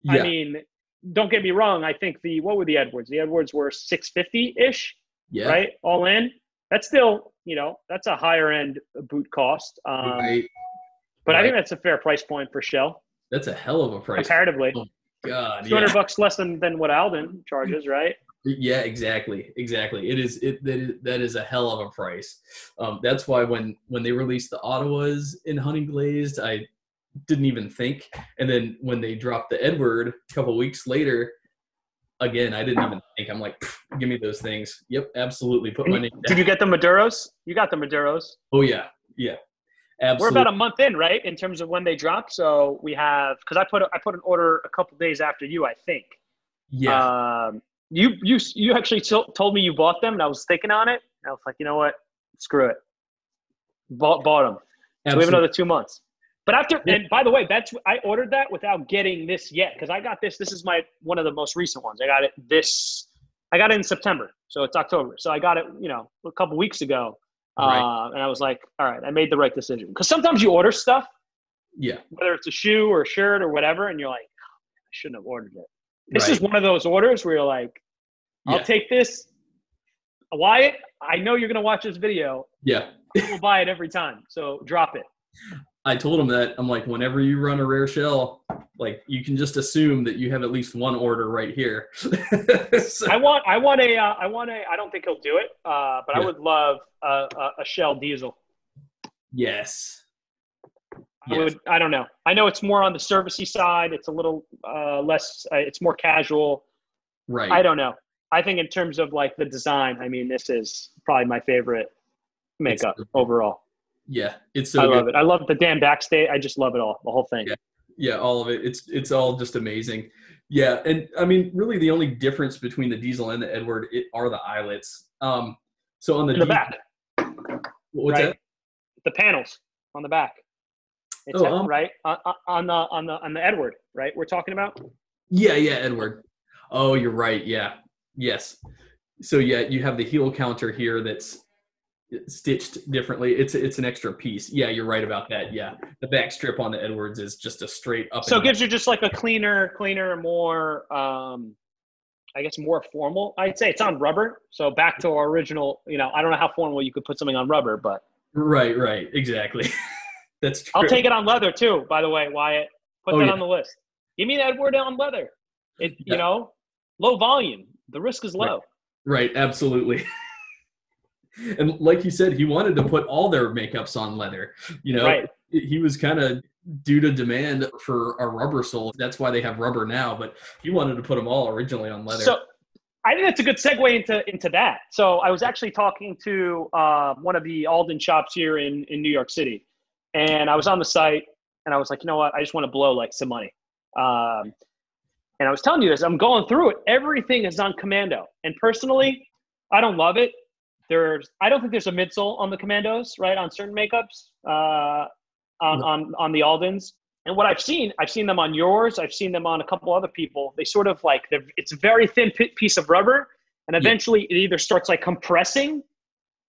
Yeah. I mean, don't get me wrong. I think the what were the Edwards? The Edwards were six fifty ish. Yeah. Right. All in. That's still you know that's a higher end boot cost. Um, right. But right. I think that's a fair price point for Shell. That's a hell of a price. Comparatively. Oh, God. Two hundred yeah. bucks less than than what Alden charges, right? Yeah, exactly, exactly. It is it that is, that is a hell of a price. Um, that's why when when they released the Ottawas in honey glazed, I didn't even think. And then when they dropped the Edward a couple weeks later, again, I didn't even think. I'm like, give me those things. Yep, absolutely. Put my name. Down. Did you get the Maduros? You got the Maduros. Oh yeah, yeah. Absolutely. We're about a month in, right, in terms of when they drop. So we have because I put I put an order a couple days after you, I think. Yeah. Um, you you you actually told me you bought them, and I was thinking on it. I was like, you know what? Screw it. Bought bought them. So we have another two months. But after, and by the way, that's I ordered that without getting this yet because I got this. This is my one of the most recent ones. I got it this. I got it in September, so it's October. So I got it, you know, a couple weeks ago, right. uh, and I was like, all right, I made the right decision because sometimes you order stuff, yeah, whether it's a shoe or a shirt or whatever, and you're like, oh, I shouldn't have ordered it. This right. is one of those orders where you're like, I'll yeah. take this. Wyatt, I know you're going to watch this video. Yeah. we'll buy it every time. So drop it. I told him that I'm like, whenever you run a rare shell, like you can just assume that you have at least one order right here. so. I want, I want a, uh, I want a, I don't think he'll do it, uh, but yeah. I would love a, a, a, shell diesel. Yes. I would. I don't know. I know it's more on the servicey side. It's a little uh, less. Uh, it's more casual. Right. I don't know. I think in terms of like the design, I mean, this is probably my favorite makeup it's, overall. Yeah, it's so I good. love it. I love the damn backstay. I just love it all. The whole thing. Yeah. yeah, all of it. It's it's all just amazing. Yeah, and I mean, really, the only difference between the diesel and the Edward it, are the eyelets. Um, so on the, the back. What's right? that? The panels on the back. It's oh, um, right on, on the on the on the Edward, right? We're talking about. Yeah, yeah, Edward. Oh, you're right. Yeah, yes. So yeah, you have the heel counter here that's stitched differently. It's it's an extra piece. Yeah, you're right about that. Yeah, the back strip on the Edwards is just a straight up. So it gives you just like a cleaner, cleaner, more, um, I guess, more formal. I'd say it's on rubber. So back to our original. You know, I don't know how formal you could put something on rubber, but. Right. Right. Exactly. That's true. I'll take it on leather too. By the way, Wyatt, put oh, that yeah. on the list. Give me that word on leather. It yeah. you know, low volume. The risk is low. Right. right. Absolutely. and like you said, he wanted to put all their makeups on leather. You know, right. he was kind of due to demand for a rubber sole. That's why they have rubber now. But he wanted to put them all originally on leather. So I think that's a good segue into into that. So I was actually talking to uh, one of the Alden shops here in in New York City, and I was on the site and I was like, you know what? I just want to blow like some money. Um, And I was telling you this, I'm going through it. Everything is on commando. And personally, I don't love it. There's, I don't think there's a midsole on the commandos, right? On certain makeups, uh, on, on, on the Aldens. And what I've seen, I've seen them on yours. I've seen them on a couple other people. They sort of like, it's a very thin piece of rubber. And eventually yeah. it either starts like compressing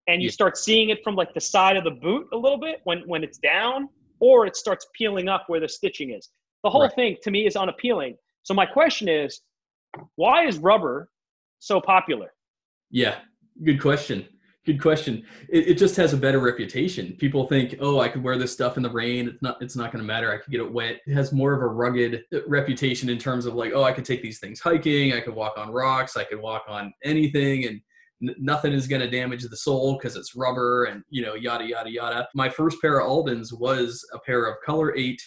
and you yeah. start seeing it from like the side of the boot a little bit when, when it's down, or it starts peeling up where the stitching is. The whole right. thing to me is unappealing. So my question is, why is rubber so popular? Yeah, good question. Good question. It, it just has a better reputation. People think, oh, I could wear this stuff in the rain. It's not. It's not going to matter. I could get it wet. It has more of a rugged uh, reputation in terms of like, oh, I could take these things hiking. I could walk on rocks. I could walk on anything, and n- nothing is going to damage the sole because it's rubber, and you know, yada yada yada. My first pair of Aldens was a pair of Color Eight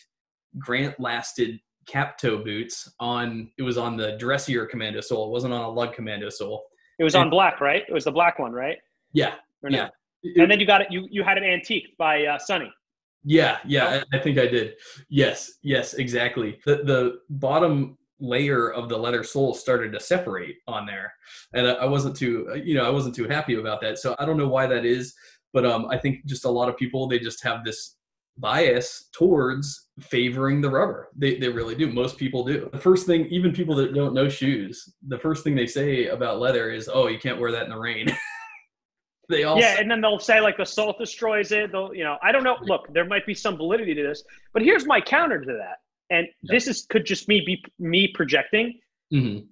Grant lasted cap toe boots on it was on the dressier commando sole it wasn't on a lug commando sole it was and, on black right? It was the black one right? Yeah yeah. And then you got it you you had it antique by uh, Sonny. Yeah yeah I, I think i did. Yes yes exactly. The the bottom layer of the leather sole started to separate on there. And I, I wasn't too you know i wasn't too happy about that. So i don't know why that is but um, I think just a lot of people they just have this bias towards favoring the rubber. They, they really do. Most people do. The first thing, even people that don't know shoes, the first thing they say about leather is, oh, you can't wear that in the rain. they all Yeah, and then they'll say like the salt destroys it. They'll, you know, I don't know. Look, there might be some validity to this, but here's my counter to that. And yeah. this is could just me be me projecting. Mm-hmm.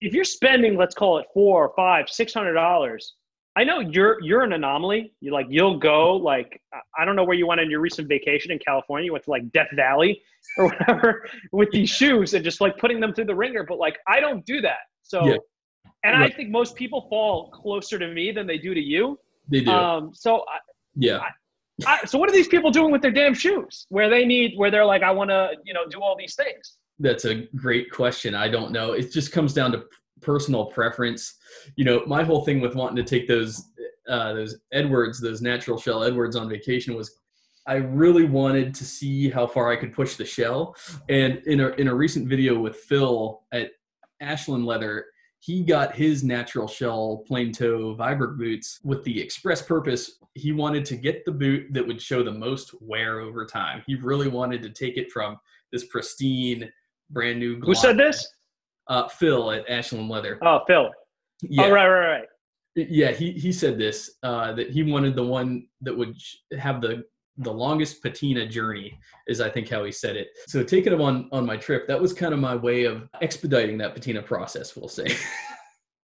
If you're spending, let's call it four or five, six hundred dollars I know you're you're an anomaly. You like you'll go like I don't know where you went on your recent vacation in California. You went to like Death Valley or whatever with these shoes and just like putting them through the ringer. But like I don't do that. So, yeah. and right. I think most people fall closer to me than they do to you. They do. Um, so I, yeah. I, I, so what are these people doing with their damn shoes? Where they need where they're like I want to you know do all these things. That's a great question. I don't know. It just comes down to personal preference. You know, my whole thing with wanting to take those uh, those Edwards, those natural shell Edwards on vacation was I really wanted to see how far I could push the shell. And in a in a recent video with Phil at Ashland Leather, he got his natural shell plain toe Viberg boots with the express purpose he wanted to get the boot that would show the most wear over time. He really wanted to take it from this pristine, brand new. Who said this? Uh, Phil at Ashland Leather. Oh, Phil. Yeah. Oh, right, right, right. Yeah, he, he said this uh, that he wanted the one that would have the the longest patina journey is I think how he said it. So taking him on on my trip, that was kind of my way of expediting that patina process, we'll say.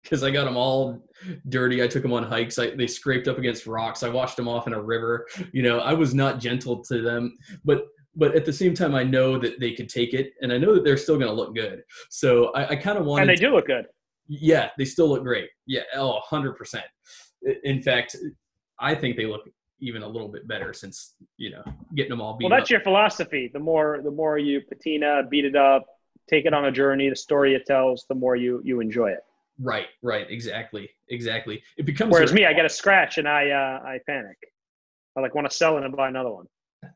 Because I got them all dirty. I took them on hikes. I, they scraped up against rocks. I washed them off in a river. You know, I was not gentle to them, but but at the same time, I know that they could take it, and I know that they're still going to look good. So I, I kind of want. And they do look good. Yeah, they still look great. Yeah, oh, 100 percent. In fact, I think they look even a little bit better since you know getting them all beat. Up. Well, that's up. your philosophy. The more the more you patina, beat it up, take it on a journey, the story it tells, the more you you enjoy it. Right, right, exactly, exactly. It becomes. Whereas me, I get a scratch and I uh, I panic. I like want to sell it and buy another one.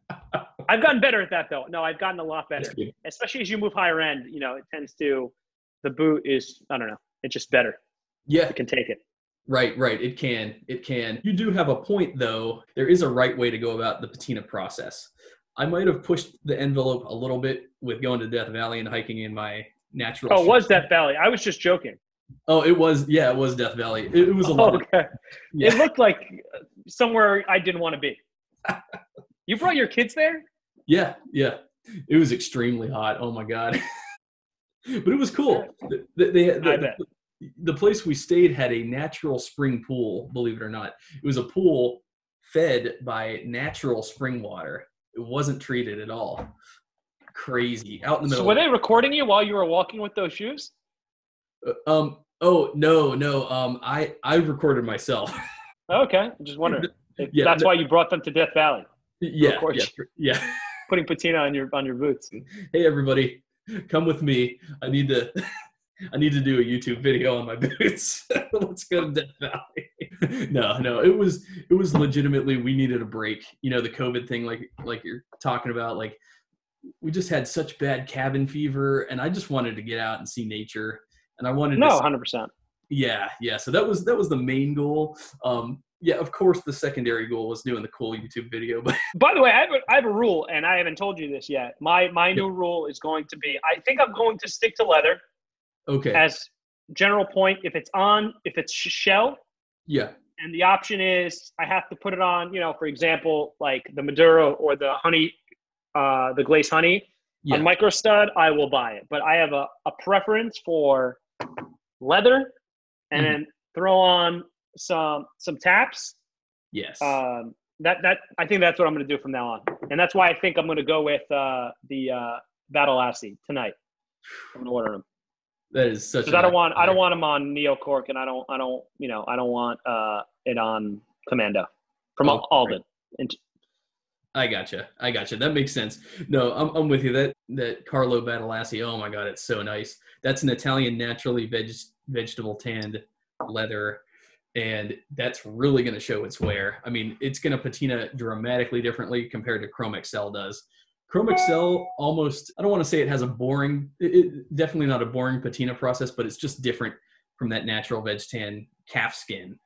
I've gotten better at that though. No, I've gotten a lot better. Especially as you move higher end, you know, it tends to the boot is I don't know, it's just better. Yeah. It can take it. Right, right. It can. It can. You do have a point though. There is a right way to go about the patina process. I might have pushed the envelope a little bit with going to Death Valley and hiking in my natural. Oh, it was Death Valley? I was just joking. Oh, it was. Yeah, it was Death Valley. It, it was a lot. okay. Of, yeah. It looked like somewhere I didn't want to be. You brought your kids there? Yeah, yeah. It was extremely hot. Oh my god. but it was cool. They, they, the, the place we stayed had a natural spring pool, believe it or not. It was a pool fed by natural spring water. It wasn't treated at all. Crazy. Out in the middle. So were they recording you while you were walking with those shoes? Uh, um oh no, no. Um I I recorded myself. okay. I'm just wondering. yeah, that's why you brought them to Death Valley. Yeah, yeah, yeah. Putting patina on your on your boots. Hey everybody, come with me. I need to I need to do a YouTube video on my boots. Let's go to Death Valley. no, no, it was it was legitimately we needed a break. You know, the COVID thing, like like you're talking about, like we just had such bad cabin fever, and I just wanted to get out and see nature, and I wanted to no, hundred percent. yeah, yeah. So that was that was the main goal. Um, yeah, of course, the secondary goal was doing the cool YouTube video, but By the way, I have, a, I have a rule, and I haven't told you this yet. My my new rule is going to be: I think I'm going to stick to leather okay, as general point. If it's on, if it's shell, yeah, and the option is I have to put it on, you know, for example, like the Maduro or the honey, uh, the glazed honey yeah, on micro stud, I will buy it. But I have a, a preference for leather, and Mhm. then throw on some some taps. yes, Um, that that I think that's what I'm going to do from now on, and that's why I think I'm going to go with uh, the uh, Badalassi tonight. I'm going to order them that is such. because a I don't want I don't want them on Neo Cork, and I don't I don't you know I don't want uh, it on Commando from Oh, Alden. And I gotcha. I gotcha. That makes sense. No, I'm, I'm with you. That that Carlo Badalassi. Oh my god, it's so nice. That's an Italian naturally veg, vegetable tanned leather, and that's really going to show its wear. I mean, it's going to patina dramatically differently compared to Chrome Excel does. Chrome Excel almost. I don't want to say it has a boring. It, it, definitely not a boring patina process, but it's just different from that natural veg tan calf skin.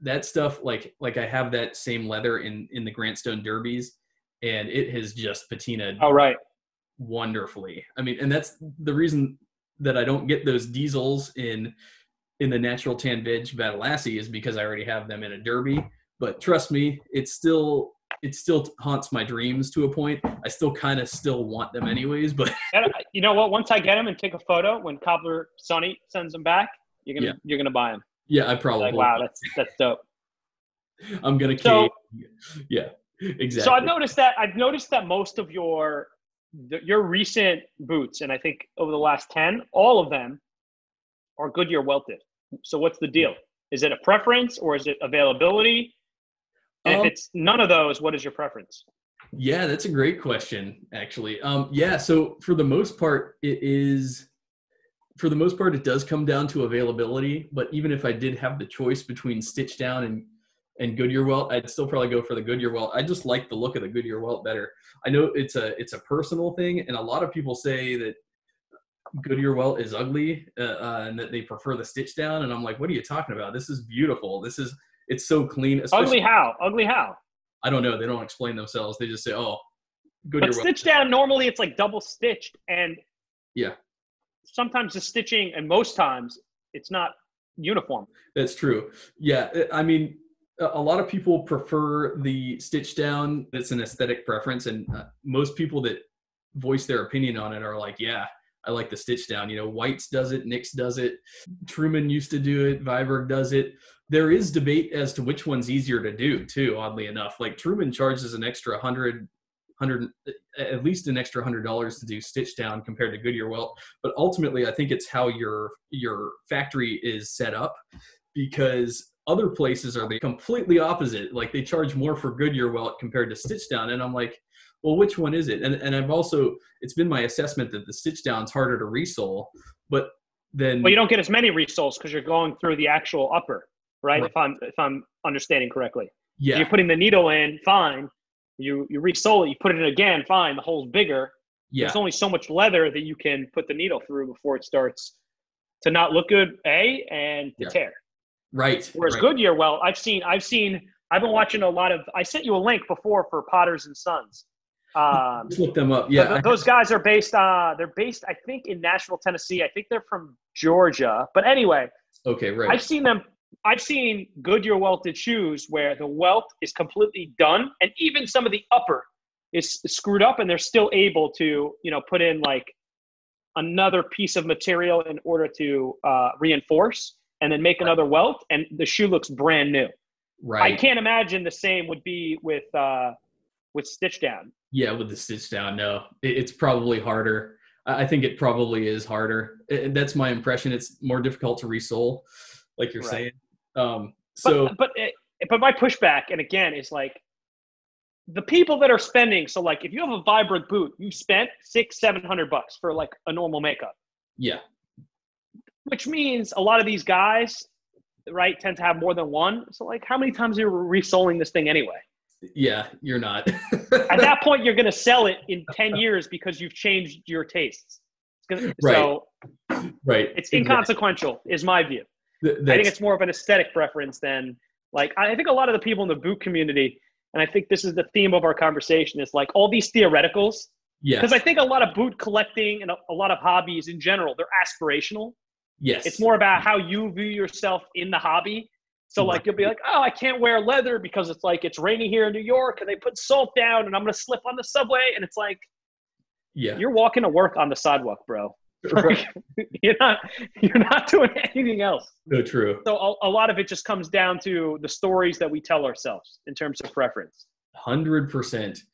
That stuff, like like I have that same leather in in the Grant Stone Derbies, and it has just patinaed oh right, wonderfully. I mean, and that's the reason that I don't get those diesels in in the natural tan veg Badalassi is because I already have them in a derby. But trust me, it's still it still haunts my dreams to a point. I still kind of still want them anyways, but you know what? Once I get them and take a photo, when Cobbler Sonny sends them back, you're gonna Yeah. you're gonna buy them. yeah, I probably Like wow, that's that's dope. I'm gonna So- cave. yeah, exactly. So I've noticed that I've noticed that most of your the, your recent boots, and I think over the last ten, all of them are Goodyear welted. So what's the deal? Is it a preference or is it availability? And Um, if it's none of those, what is your preference? Yeah, that's a great question, actually. Um, yeah, so for the most part, it is. For the most part, it does come down to availability. But even if I did have the choice between Stitch Down and and Goodyear Welt, I'd still probably go for the Goodyear Welt. I just like the look of the Goodyear Welt better. I know it's a it's a personal thing, and a lot of people say that Goodyear Welt is ugly uh, uh, and that they prefer the Stitch Down. And I'm like, what are you talking about? This is beautiful. This is it's so clean. Ugly how? Ugly how? I don't know. They don't explain themselves. They just say, oh. Goodyear But Welt. stitch down normally it's like double stitched, and Yeah. sometimes the stitching, and most times it's not uniform. That's true. Yeah, I mean, a a lot of people prefer the stitch down. It's an aesthetic preference, and uh, most people that voice their opinion on it are like, "Yeah, I like the stitch down." You know, White's does it, Nicks does it, Truman used to do it, Viberg does it. There is debate as to which one's easier to do, too. Oddly enough, like Truman charges an extra hundred. Hundred, at least an extra hundred dollars to do stitch down compared to Goodyear Welt, but ultimately, I think it's how your your factory is set up because other places are the completely opposite. Like they charge more for Goodyear welt compared to stitch down, and I'm like, well, which one is it? And and I've also it's been my assessment that the stitch down's harder to resole, but then Well, you don't get as many resoles because you're going through the actual upper, right? Right. If I'm if I'm understanding correctly. yeah You're putting the needle in, fine. You you resole it, you put it in again, fine. The hole's bigger. yeah There's only so much leather that you can put the needle through before it starts to not look good, a and to Yeah. tear. right. Whereas right. Goodyear, well, I've seen I've seen I've been watching a lot of. I sent you a link before for Potters and Sons. Um, Just look them up. Yeah, th- those guys are based. Uh, they're based, I think, in Nashville, Tennessee. I think they're from Georgia. But anyway, okay, right. I've seen them. I've seen Goodyear welted shoes where the welt is completely done, and even some of the upper is screwed up, and they're still able to, you know, put in like another piece of material in order to uh, reinforce, and then make another welt, and the shoe looks brand new. right. I can't imagine the same would be with uh, with stitch down. Yeah, with the stitch down, no, it, it's probably harder. I think it probably is harder. I- that's my impression. It's more difficult to resole, like you're Right. saying. Um, But so but it, but my pushback, and again, is like the people that are spending. So like, if you have a vibrant boot, you spent six seven hundred bucks for like a normal makeup, yeah, which means a lot of these guys, right, tend to have more than one. So like, how many times are you resoling this thing anyway? Yeah, you're not. At that point, you're going to sell it in 10 years because you've changed your tastes. Gonna, right. So right. It's inconsequential, is my view. Th- I think it's more of an aesthetic preference than like I think a lot of the people in the boot community, and I think this is the theme of our conversation, is like all these theoreticals. yeah. Because I think a lot of boot collecting and a, a lot of hobbies in general, they're aspirational. Yes. It's more about how you view yourself in the hobby. So like you'll be like, oh, I can't wear leather because it's like it's rainy here in New York and they put salt down and I'm gonna slip on the subway and it's like Yeah. you're walking to work on the sidewalk, bro. Right. you're not you're not doing anything else. No, true. So a, a lot of it just comes down to the stories that we tell ourselves in terms of preference. Hundred percent.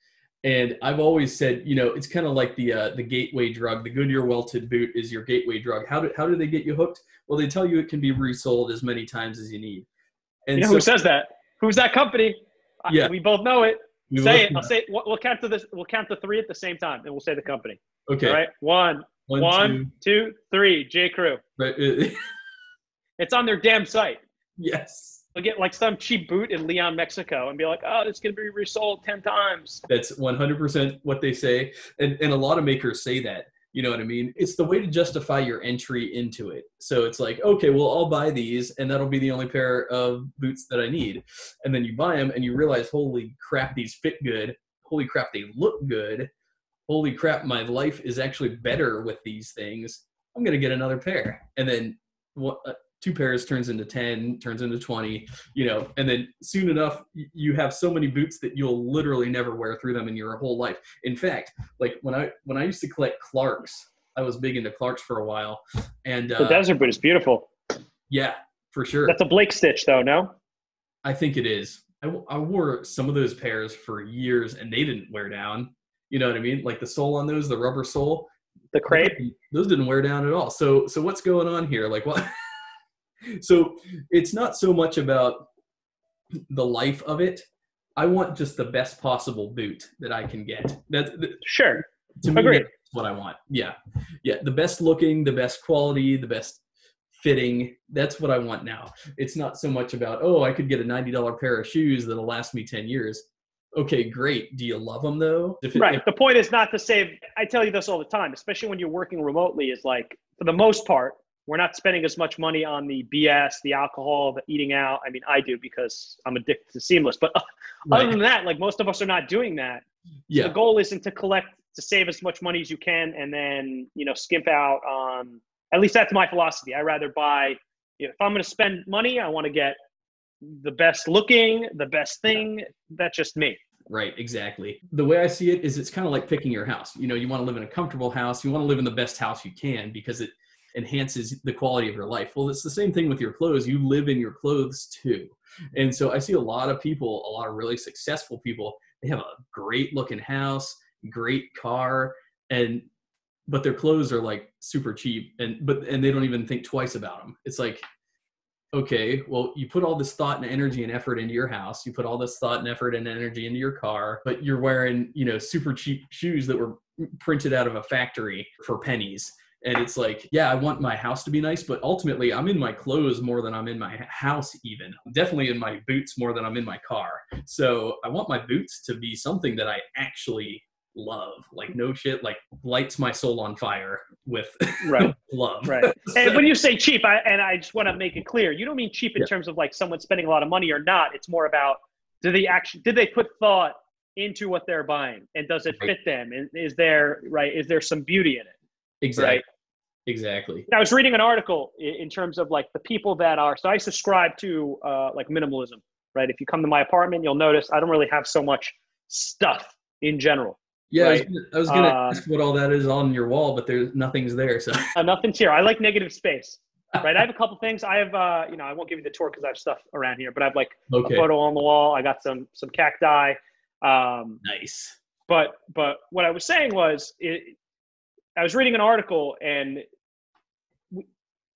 And I've always said, you know, it's kind of like the uh, the gateway drug. The Goodyear welted boot is your gateway drug. How do how do they get you hooked? Well, they tell you it can be resold as many times as you need. And You know so, who says that? Who's that company? I- Yeah. we both know it. we say it. I'll say. We'll, we'll count to this. We'll count to three at the same time, and we'll say the company. Okay. All right. One, One, one, two, three. J. Crew. two, right, uh, It's on their damn site. yes. They'll get like some cheap boot in Leon, Mexico, and be like, "Oh, it's gonna be resold ten times." That's 100% what they say. And, and a lot of makers say that. You know what I mean? It's the way to justify your entry into it. So it's like, okay, well, I'll buy these, and that'll be the only pair of boots that I need. And then you buy them, and you realize, holy crap, these fit good. Holy crap, they look good. Holy crap, my life is actually better with these things. I'm going to get another pair. And then what, uh, two pairs turns into 10, turns into 20, you know, and then soon enough, you have so many boots that you'll literally never wear through them in your whole life. In fact, like when I when I used to collect Clarks, I was big into Clarks for a while, and The uh, desert boot is beautiful. yeah, for sure, That's a Blake stitch, though. No. I think it is. I wore some of those pairs for years, and they didn't wear down. You know what I mean? Like the sole on those, the rubber sole, The crepe. those didn't wear down at all. So so what's going on here? Like what? so it's not so much about the life of it. I want just the best possible boot that I can get. That's Sure. to me Agreed. that's what I want. Yeah. Yeah, the best looking, the best quality, the best fitting. That's what I want now. It's not so much about, oh, I could get a $90 pair of shoes that'll last me 10 years. Okay, great. Do you love them though? It- Right. if- The point is not to save. I tell you this all the time, especially when you're working remotely. Is like for the most part, we're not spending as much money on the BS, the alcohol, the eating out. I mean, I do because I'm addicted to Seamless. But other right. than that, like most of us are not doing that. yeah. The goal isn't to collect to save as much money as you can, and then you know skimp out on. At least that's my philosophy. I rather buy. You know, if I'm going to spend money, I want to get the best looking, the best thing. That's just me. Right, exactly. The way I see it is it's kind of like picking your house. You know, you want to live in a comfortable house, you want to live in the best house you can because it enhances the quality of your life. Well, it's the same thing with your clothes. You live in your clothes too. And so I see a lot of people, a lot of really successful people, they have a great looking house, great car, and but their clothes are like super cheap and but and they don't even think twice about them. It's like okay, well, you put all this thought and energy and effort into your house. You put all this thought and effort and energy into your car, but you're wearing, you know, super cheap shoes that were printed out of a factory for pennies. And it's like, yeah, I want my house to be nice, but ultimately I'm in my clothes more than I'm in my house, even. Definitely in my boots more than I'm in my car. So I want my boots to be something that I actually love. Like, no shit, like lights my soul on fire with Right. love. Right. And when you say cheap, I, and I just want to make it clear, you don't mean cheap in Yeah. terms of like someone spending a lot of money or not. It's more about do they actually did they put thought into what they're buying, and does it fit them? And is there right? Is there some beauty in it? Exactly. Right. Exactly. I was reading an article in terms of like the people that are. So I subscribe to uh, like minimalism. Right. If you come to my apartment, you'll notice I don't really have so much stuff in general. Yeah, Right. I was, gonna Uh, ask what all that is on your wall, but there's nothing's there. So Uh, nothing's here. I like negative space. Right. I have a couple things. I have, uh, you know, I won't give you the tour because I have stuff around here, but I have like okay, a photo on the wall. I got some some cacti. Um, nice. but but what I was saying was, it, I was reading an article, and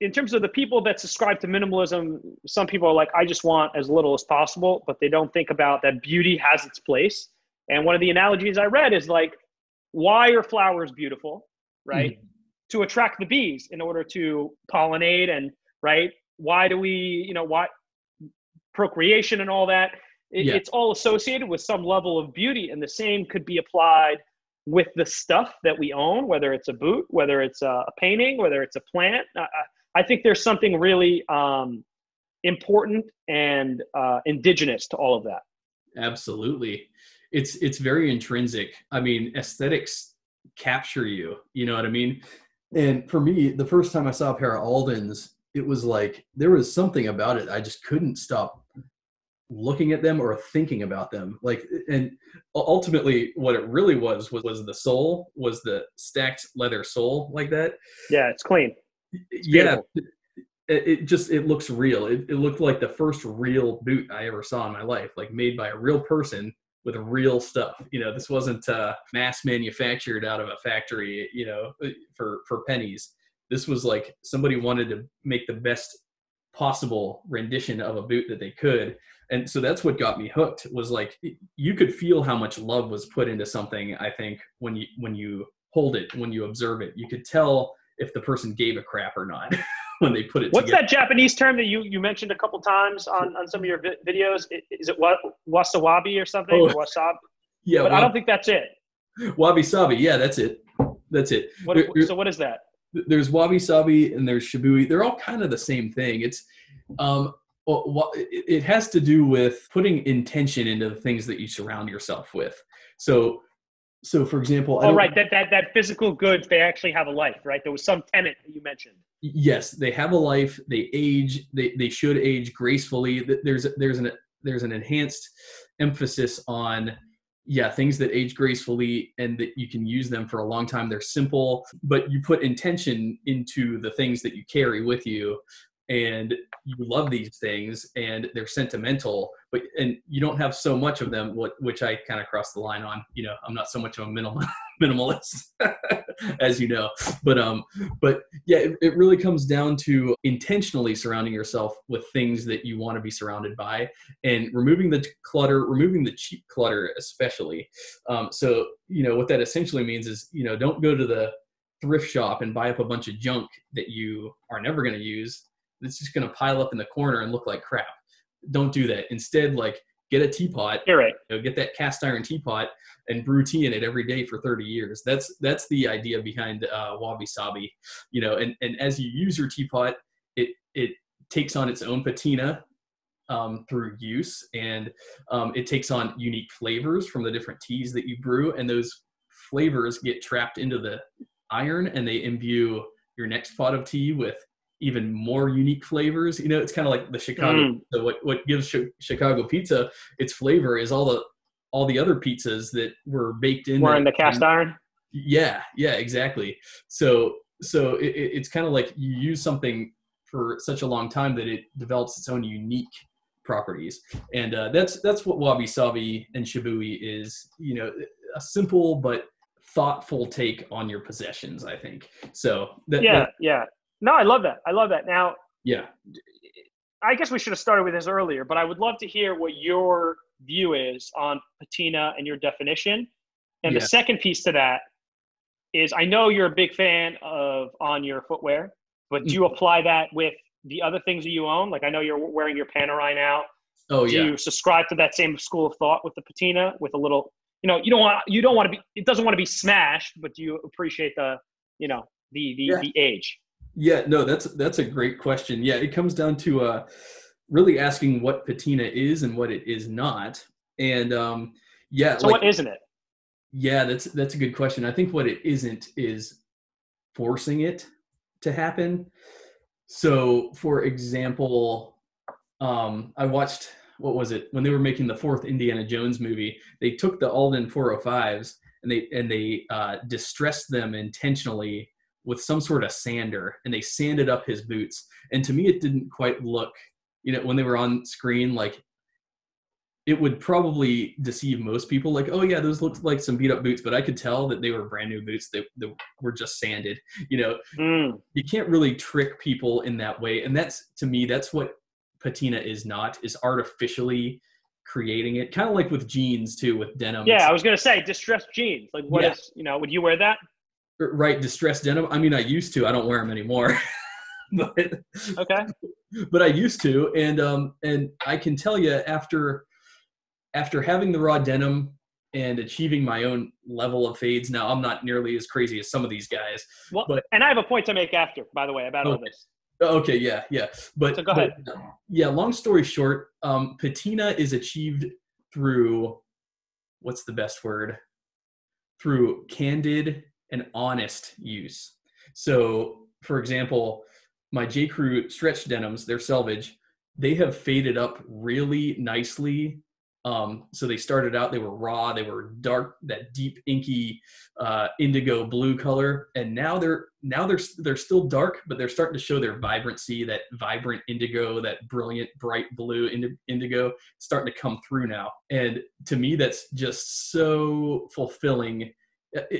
in terms of the people that subscribe to minimalism, some people are like, I just want as little as possible, but they don't think about that beauty has its place. And one of the analogies I read is like, why are flowers beautiful, right? Mm-hmm. To attract the bees in order to pollinate and right. Why do we, you know, why procreation and all that? It, Yeah. It's all associated with some level of beauty, and the same could be applied with the stuff that we own, whether it's a boot, whether it's a, painting, whether it's a plant. I, I- think there's something really um, important and uh, indigenous to all of that. Absolutely. It's it's very intrinsic. I mean, aesthetics capture you, you know what I mean? And for me, the first time I saw a pair of Aldens, it was like there was something about it I just couldn't stop looking at them or thinking about them. Like and ultimately what it really was was, was the sole, was the stacked leather sole like that. Yeah, it's clean. yeah. It, it just it looks real. It, it looked like the first real boot I ever saw in my life, like made by a real person with real stuff. You know, this wasn't uh, mass manufactured out of a factory. You know, uh, for for pennies. This was like somebody wanted to make the best possible rendition of a boot that they could, and so that's what got me hooked. Was like you could feel how much love was put into something. I think when you when you hold it, when you observe it, you could tell if the person gave a crap or not when they put it What's together. that Japanese term that you, you mentioned a couple times on, on some of your vi- videos? Is it what wasawabi or something? Oh, or wasabi? Yeah, but I don't think that's it. wabi sabi. Yeah, that's it. That's it. What, there- so what is that? there's wabi sabi and there's shibui. They're all kind of the same thing. It's um, well, it has to do with putting intention into the things that you surround yourself with. So, so for example, Oh, right. That, that, that physical goods, they actually have a life, right? There was some tenant that you mentioned. yes they have a life they age they, they should age gracefully there's there's an there's an enhanced emphasis on yeah things that age gracefully and that you can use them for a long time they're simple but you put intention into the things that you carry with you and you love these things and they're sentimental but and you don't have so much of them what which i kind of crossed the line on you know i'm not so much of a minimal minimalist as you know but um but yeah it, it really comes down to intentionally surrounding yourself with things that you want to be surrounded by and removing the clutter removing the cheap clutter especially. Um, so you know what that essentially means is you know don't go to the thrift shop and buy up a bunch of junk that you are never going to use it's just going to pile up in the corner and look like crap don't do that instead like get a teapot You're right. you know, get that cast iron teapot and brew tea in it every day for 30 years. That's that's the idea behind uh, wabi sabi, you know. And and as you use your teapot, it it takes on its own patina um, through use, and um, it takes on unique flavors from the different teas that you brew, and those flavors get trapped into the iron, and they imbue your next pot of tea with even more unique flavors. You know, it's kind of like the Chicago. Mm. So what what gives Chi- Chicago pizza its flavor is all the all the other pizzas that were baked in. We're in the cast iron. Yeah, yeah, exactly. So so it, it- it's kind of like you use something for such a long time that it develops its own unique properties, and uh, that's that's what wabi sabi and shibui is. You know, a simple but thoughtful take on your possessions. I think so. That, Yeah, that- yeah. No, I love that. I love that. Now, yeah. I guess we should have started with this earlier, but I would love to hear what your view is on patina and your definition. And Yeah. the second piece to that is I know you're a big fan of on your footwear, but do you Mm-hmm. apply that with the other things that you own? Like I know you're wearing your Panerai now. Oh do yeah. you subscribe to that same school of thought with the patina with a little you know you don't want you don't want to be it doesn't want to be smashed but do you appreciate the you know the the, Yeah. the age Yeah, no, that's that's a great question. Yeah, it comes down to uh, really asking what patina is and what it is not. And um, yeah, so like, what isn't it yeah, that's that's a good question. I think what it isn't is forcing it to happen. So, for example, um, I watched what was it when they were making the fourth Indiana Jones movie? They took the Alden 405s and they and they uh, distressed them intentionally with some sort of sander, and they sanded up his boots. And to me, it didn't quite look, you know, when they were on screen, like it would probably deceive most people like oh yeah those looked like some beat up boots but i could tell that they were brand new boots that, that were just sanded you know. Mm, you can't really trick people in that way and that's to me that's what patina is not is artificially creating it. Kind of like with jeans too with denim yeah i was going to say distressed jeans. Like what is Yeah. you know would you wear that right distressed denim i mean i used to i don't wear them anymore but okay but I used to, and um, and I can tell you after after having the raw denim and achieving my own level of fades, now I'm not nearly as crazy as some of these guys. Well, but and I have a point to make after, by the way, about all this. Okay, yeah, yeah. But, So go but, ahead. yeah, long story short, um, patina is achieved through what's the best word? Through candid and honest use. So, for example, my J. Crew stretch denims, they're selvage, they have faded up really nicely. Um, so they started out, they were raw, they were dark, that deep inky uh, indigo blue color, and now they're now they're they're still dark, but they're starting to show their vibrancy, that vibrant indigo, that brilliant bright blue indigo, starting to come through now. And to me, that's just so fulfilling.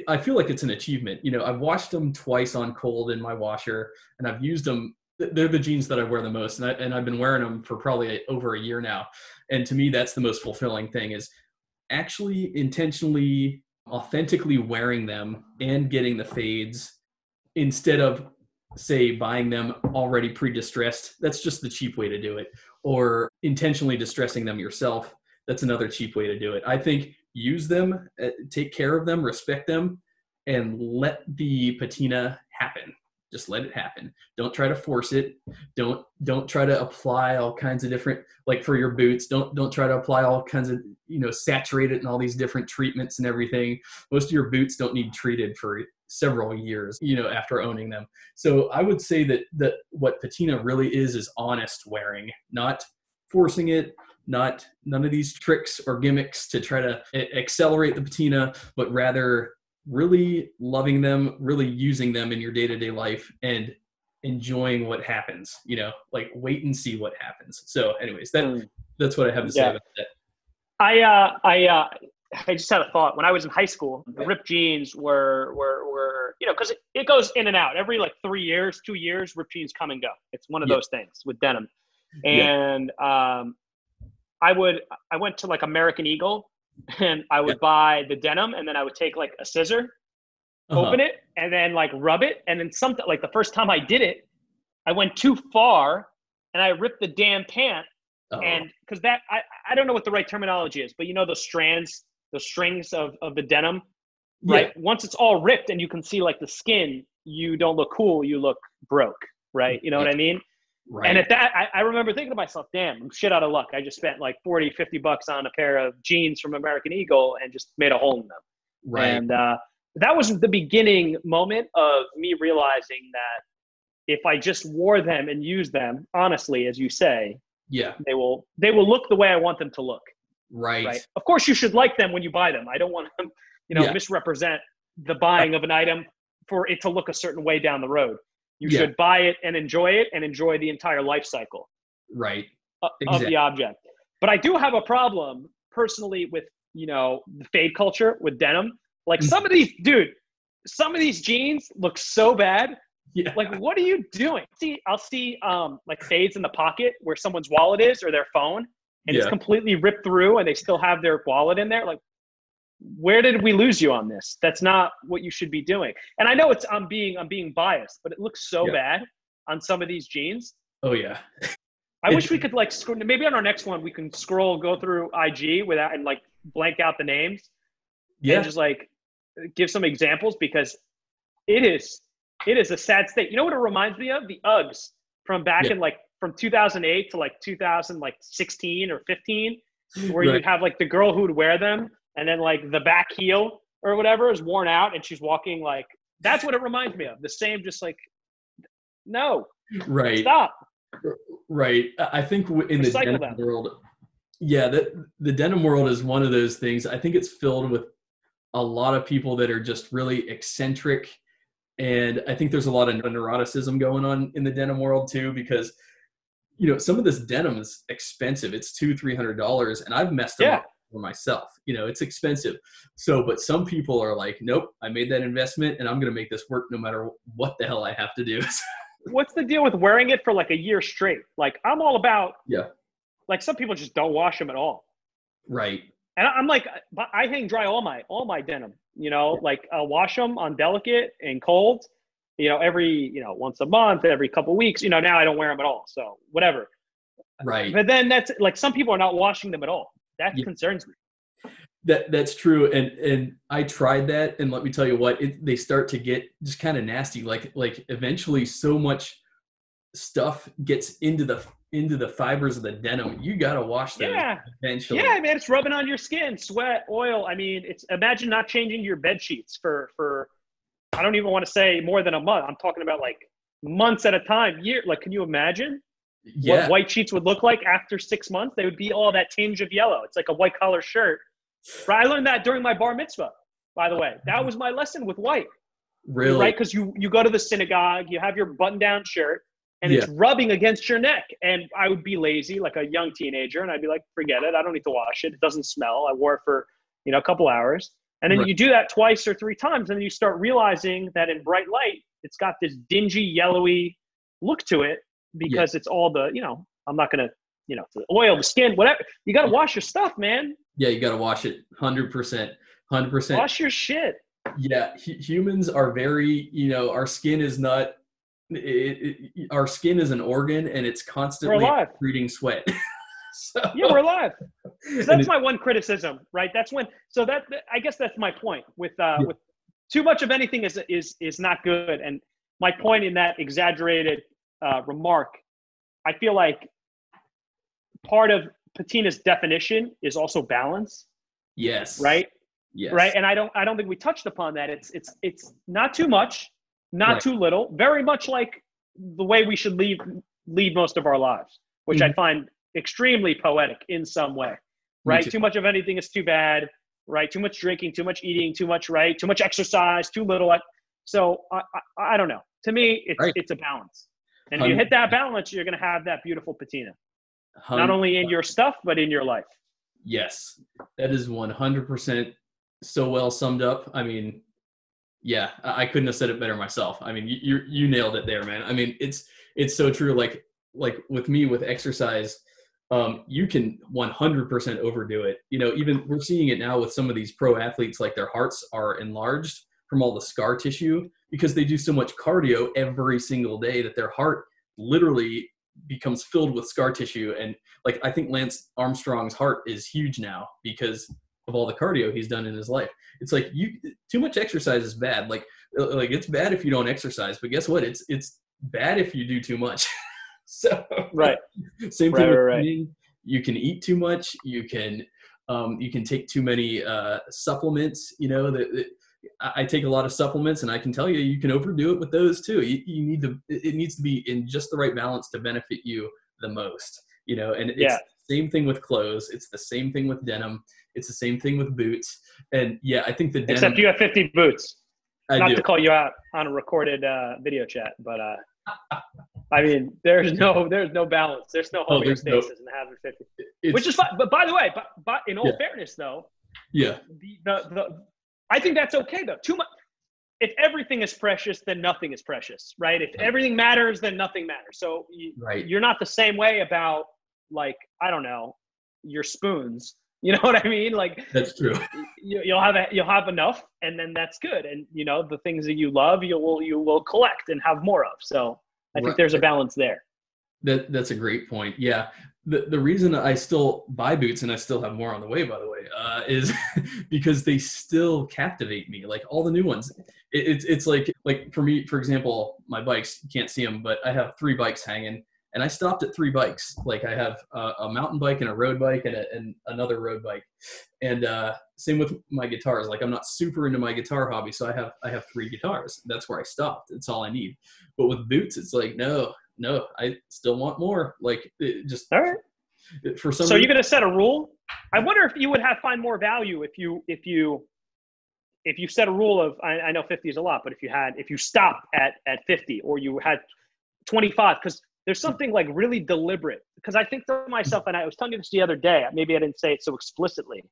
I- feel like it's an achievement. You know, I've washed them twice on cold in my washer, and I've used them. They're the jeans that I wear the most, and, I, and I've been wearing them for probably over a year now. And to me, that's the most fulfilling thing is actually intentionally, authentically wearing them and getting the fades instead of say buying them already pre-distressed that's just the cheap way to do it or intentionally distressing them yourself that's another cheap way to do it i think use them uh, take care of them respect them and let the patina happen. Just let it happen. Don't try to force it. Don't don't try to apply all kinds of different like for your boots don't don't try to apply all kinds of you know saturate it and all these different treatments and everything. Most of your boots don't need treated for several years you know after owning them. So i would say that that what patina really is is honest wearing not forcing it not none of these tricks or gimmicks to try to accelerate the patina but rather really loving them really using them in your day-to-day life and enjoying what happens you know like wait and see what happens so anyways that Mm. that's what i have to say Yeah. about that I uh, I uh, I just had a thought. When I was in high school, the ripped jeans were were were you know because it, it goes in and out every like three years, two years. Ripped jeans come and go. It's one of Yeah. those things with denim. Yeah. And um, I would I went to like American Eagle, and I would Yeah. buy the denim, and then I would take like a scissor, Uh-huh. open it, and then like rub it, and then something like the first time I did it, I went too far, and I ripped the damn pant Oh, and because that I, I don't know what the right terminology is but you know the strands the strings of, of the denim yeah, right? Once it's all ripped and you can see like the skin you don't look cool you look broke right? You know what i mean right and at that I, I remember thinking to myself damn i'm shit out of luck i just spent like 40 50 bucks on a pair of jeans from american eagle and just made a hole in them right and uh, that was the beginning moment of me realizing that if i just wore them and used them honestly as you say yeah they will they will look the way I want them to look. right, Right. Of course, you should like them when you buy them. I don't want to, you know, Yeah. misrepresent the buying of an item for it to look a certain way down the road. You Yeah. should buy it and enjoy it and enjoy the entire life cycle right of Exactly. the object. But I do have a problem personally with you know the fade culture with denim. Like some of these, dude, some of these jeans look so bad yeah like what are you doing see i'll see um like fades in the pocket where someone's wallet is or their phone and it's completely ripped through and they still have their wallet in there like where did we lose you on this that's not what you should be doing and i know it's i'm being i'm being biased but it looks so Yeah. bad on some of these jeans oh yeah i wish we could like scroll maybe on our next one we can scroll go through ig without and like blank out the names yeah and just like give some examples because it is it is a sad state. You know what it reminds me of? The Uggs from back Yeah. in like from 2008 to like 2016 or 15, where Right. you'd have like the girl who would wear them, and then like the back heel or whatever is worn out, and she's walking like that's what it reminds me of. The same, just like no, right stop. Right. I think in the denim them. world, yeah, the, the denim world is one of those things. I think it's filled with a lot of people that are just really eccentric. And I think there's a lot of neuroticism going on in the denim world too, because, you know, some of this denim is expensive. It's two, three hundred dollars, and I've messed them Yeah. up for myself. You know, it's expensive. So, but some people are like, nope, I made that investment, and I'm going to make this work no matter what the hell I have to do. What's the deal with wearing it for like a year straight? Like I'm all about. Yeah. Like some people just don't wash them at all. right. And I'm like, I hang dry all my all my denim. You know, like I'll wash them on delicate and cold. You know, every you know once a month, every couple weeks. You know, now I don't wear them at all. So whatever. Right. But then that's like some people are not washing them at all. That Yeah. concerns me. That that's true, and and I tried that, and let me tell you what, it, they start to get just kind of nasty. Like like eventually, so much stuff gets into the into the fibers of the denim. You gotta wash those Yeah. eventually. Yeah, man, it's rubbing on your skin, sweat, oil. I mean, it's imagine not changing your bed sheets for for I don't even want to say more than a month. I'm talking about like months at a time, year. Like, can you imagine yeah, what white sheets would look like after six months? They would be all that tinge of yellow. It's like a white collar shirt. But I learned that during my bar mitzvah. By the way, that was my lesson with white. really. right? Because you you go to the synagogue, you have your button down shirt, and it's rubbing against your neck. And I would be lazy, like a young teenager, and I'd be like, forget it, I don't need to wash it. It doesn't smell. I wore it for you know a couple hours, and then Right. you do that twice or three times, and then you start realizing that in bright light, it's got this dingy, yellowy look to it because it's all the you know. I'm not gonna you know the oil, the skin, whatever. You got to wash your stuff, man. Yeah, you gotta wash it, hundred percent, hundred percent. Wash your shit. Yeah, hu- humans are very, you know, our skin is not. It, it, our skin is an organ, and it's constantly breeding sweat. so, Yeah, we're alive. So that's my one criticism, right? That's when. So that that- I guess that's my point with uh, Yeah. with too much of anything is is is not good. And my point in that exaggerated uh, remark, I feel like part of patina's definition is also balance, yes, right? yes, Right. And I don't I don't think we touched upon that. It's it's it's not too much, not Right. too little. Very much like the way we should lead lead most of our lives, which I Mhm. find extremely poetic in some way right? too. Too much of anything is too bad, right? Too much drinking, too much eating, too much, right? Too much exercise, too little. So I, I, I don't know. To me, it's Right. it's a balance, and if you hit that balance, you're going to have that beautiful patina, not only in your stuff but in your life. Yes, that is one hundred percent so well summed up. I mean, yeah, I couldn't have said it better myself. I mean, you you, you nailed it there, man. I mean, it's it's so true. Like like with me with exercise, um, you can one hundred percent overdo it. You know, even we're seeing it now with some of these pro athletes. Like their hearts are enlarged from all the scar tissue because they do so much cardio every single day that their heart literally becomes filled with scar tissue and like I think Lance Armstrong's heart is huge now because of all the cardio he's done in his life. It's like you too much exercise is bad. Like uh, like it's bad if you don't exercise, but guess what? It's it's bad if you do too much. so Right. same thing right, right. eating. You can eat too much. You can um, you can take too many uh, supplements. You know that. I take a lot of supplements, and I can tell you, you can overdo it with those too. You, you need to. It needs to be in just the right balance to benefit you the most. You know, and it's Yeah. the same thing with clothes. It's the same thing with denim. It's the same thing with boots. And yeah, I think the denim. Except you have 50 boots. I Not do. to call you out on a recorded uh, video chat, but uh, I mean, there's no there's no balance. There's no Oh, there's no- in having 50. It's- Which is fine. But by the way, but, but in all Yeah. fairness, though, yeah, the, the, the I think that's okay though. Too much. If everything is precious, then nothing is precious, right? If everything matters, then nothing matters. So you, right. you're not the same way about like I don't know your spoons. You know what I mean? Like That's true. you, you'll have a, you'll have enough, and then that's good. And you know the things that you love, you will you will collect and have more of. So I think there's a balance there. That that's a great point. Yeah. The the reason I still buy boots and I still have more on the way, by the way, uh, is because they still captivate me. Like all the new ones, it, it's it's like like for me, for example, my bikes. You can't see them, but I have three bikes hanging, and I stopped at three bikes. Like I have a, a mountain bike and a road bike and, a, and another road bike, and uh, same with my guitars. Like I'm not super into my guitar hobby, so I have I have three guitars. That's where I stopped. That's all I need. But with boots, it's like no, no, I still want more. Like it just All right. for some. So you're going to set a rule. I wonder if you would have find more value if you if you if you set a rule of I, I know 50 is a lot, but if you had if you stopped at at 50 or you had 25 because there's something like really deliberate because I think to myself and I was telling you this the other day. Maybe I didn't say it so explicitly.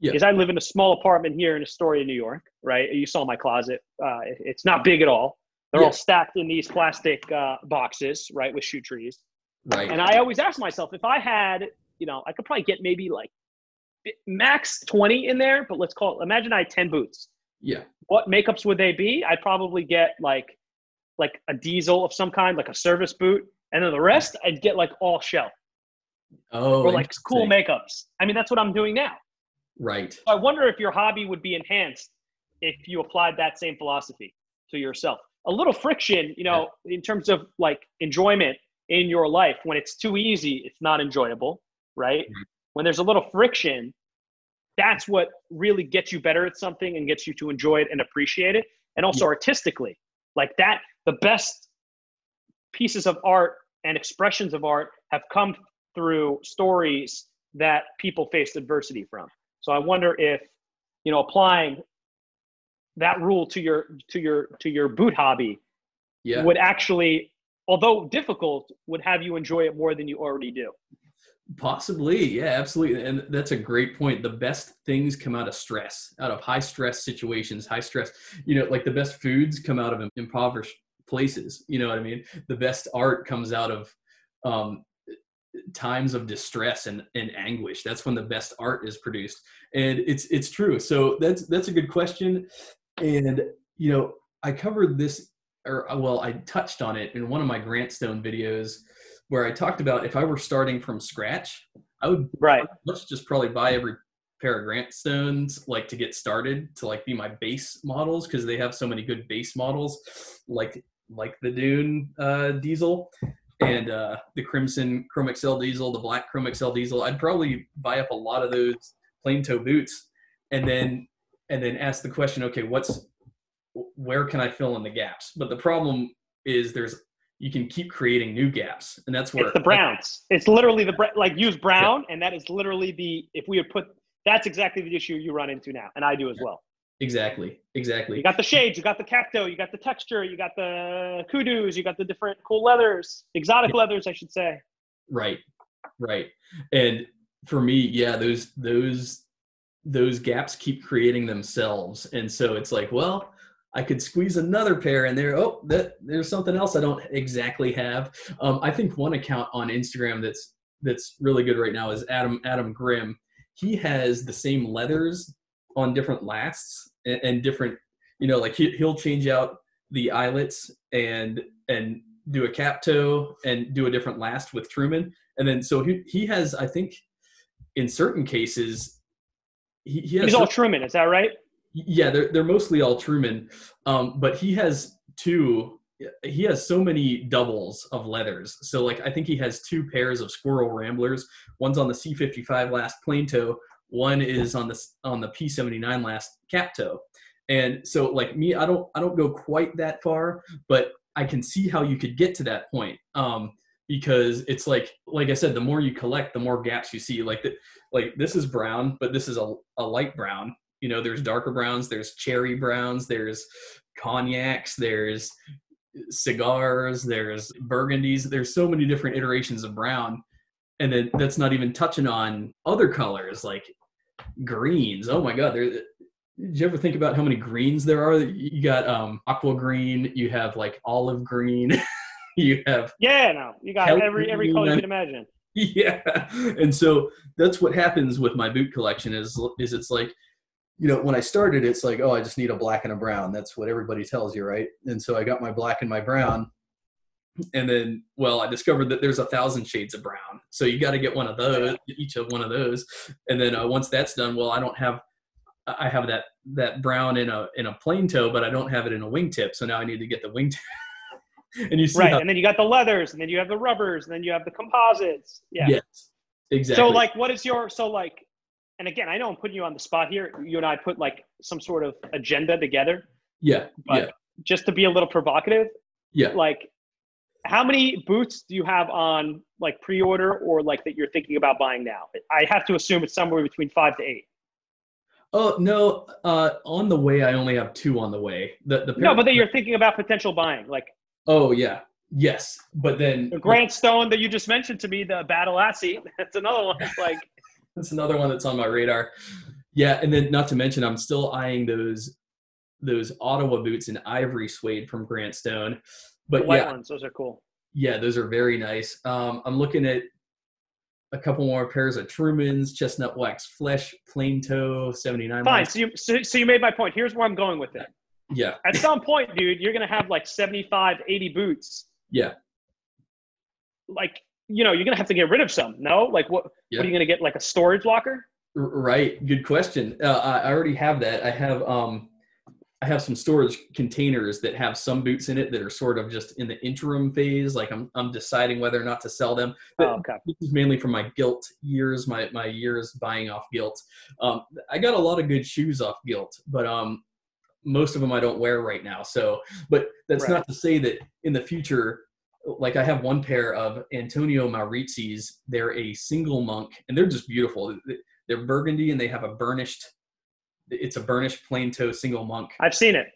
Yeah. Is I live in a small apartment here in Astoria, New York. Right, you saw my closet. Uh, it- it's not big at all. They're all stacked in these plastic uh, boxes, right, with shoe trees. right. And I always ask myself if I had, you know, I could probably get maybe like max 20 in there, but let's call it, imagine I had 10 boots. yeah, What makeups would they be? I'd probably get like, like a diesel of some kind, like a service boot. And then the rest, I'd get like all shell. Oh, or like cool makeups. I mean, that's what I'm doing now. Right. So I wonder if your hobby would be enhanced if you applied that same philosophy to yourself. A little friction, you know, in terms of like enjoyment in your life. When it's too easy, it's not enjoyable, right? Mhm. When there's a little friction, that's what really gets you better at something and gets you to enjoy it and appreciate it. And also artistically, like that, the best pieces of art and expressions of art have come through stories that people faced adversity from. So I wonder if, you know, applying that rule to your to your to your boot hobby Yeah. would actually, although difficult, would have you enjoy it more than you already do. Possibly, yeah, absolutely, and that's a great point. The best things come out of stress, out of high stress situations, high stress. You know, like the best foods come out of impoverished places. You know what I mean? The best art comes out of um, times of distress and, and anguish. That's when the best art is produced, and it's it's true. So that's that's a good question, and you know, I covered this, or well, I touched on it in one of my Grant Stone videos where I talked about if I were starting from scratch, I would Right. let's just probably buy every pair of Grant Stones like to get started to like be my base models because they have so many good base models like like the Dune uh, diesel and uh, the Crimson Chromexcel diesel, the Black Chromexcel diesel. I'd probably buy up a lot of those plain toe boots and then and then ask the question, okay, what's where can I fill in the gaps? But the problem is there's you can keep creating new gaps, and that's where It's the browns. It's literally the like use brown, and that is literally the if we had put that's exactly the issue you run into now, and I do as well. Exactly, exactly. You got the shades, you got the cacto, you got the texture, you got the kudus, you got the different cool leathers, exotic leathers, I should say. Right, right. And for me, yeah, those those those gaps keep creating themselves, and so it's like, well, I could squeeze another pair in there. Oh, that there's something else I don't exactly have. Um, I think one account on Instagram that's that's really good right now is Adam Adam Grimm. He has the same leathers on different lasts and, and different, you know, like he, he'll change out the eyelets and and do a cap toe and do a different last with Truman, and then so he he has I think in certain cases he, He's all Truman, is that right? yeah, they're they're mostly all Truman, um, but he has two. He has so many doubles of leathers. So like I think he has two pairs of Squirrel Ramblers. One's on the C55 last plain toe. One is on the on the P79 last cap toe. And so like me, I don't I don't go quite that far, but I can see how you could get to that point. Um, because it's like like I said, the more you collect, the more gaps you see. Like the, like this is brown, but this is a, a light brown. You know there's darker browns there's cherry browns there's cognacs there's cigars there's burgundies. There's so many different iterations of brown and then that's not even touching on other colors like greens. Oh my god there did you ever think about how many greens there are? You got um aqua green you have like olive green you have Yeah, no, you got every every color you can imagine. yeah and so that's what happens with my boot collection is is it's like you know when i started it's like oh i just need a black and a brown. That's what everybody tells you right? And so i got my black and my brown. And then well i discovered that there's a thousand shades of brown. So you got to get one of those each of one of those. And then uh, once that's done well i don't have i have that that brown in a in a plain toe but i don't have it in a wingtip. So now i need to get the wingtip and you see Right, how, and then you got the leathers, and then you have the rubbers, and then you have the composites. Yeah. yes exactly So like, what is your so like? And again, I know I'm putting you on the spot here. You and I put like some sort of agenda together, yeah but yeah just to be a little provocative. yeah Like, how many boots do you have on like pre-order or like that you're thinking about buying now? I have to assume it's somewhere between five to eight. Oh no! Uh, on the way, I only have two on the way. The the No, but that you're thinking about potential buying, like oh yeah, yes. But then the Grant Stone that you just mentioned to me, the Battle Lassie. That's another one. It's like, that's another one that's on my radar. Yeah, and then not to mention, I'm still eyeing those those Ottawa boots in ivory suede from Grant Stone. the But white yeah, ones, those are cool. yeah, those are very nice. Um, I'm looking at a couple more pairs of Truman's chestnut wax flesh plain toe 79. Fine. So you so, so you made my point. Here's where I'm going with it. Yeah, At some point, dude, you're gonna have like 75, 80 boots. yeah, Like you know, you're gonna have to get rid of some. No, like what? Yeah. What are you gonna get? Like a storage locker? Right. Good question. Uh, I I already have that. I have um, I have some storage containers that have some boots in it that are sort of just in the interim phase. Like I'm I'm deciding whether or not to sell them. But Oh, okay. this is mainly from my Gilt years, my my years buying off Gilt. Um, I got a lot of good shoes off Gilt, but um, most of them I don't wear right now. So, but that's Right. not to say that in the future, like I have one pair of Antonio Maurizis. They're a single monk, and they're just beautiful. They're burgundy, and they have a burnished. It's a burnished plain toe single monk. I've seen it.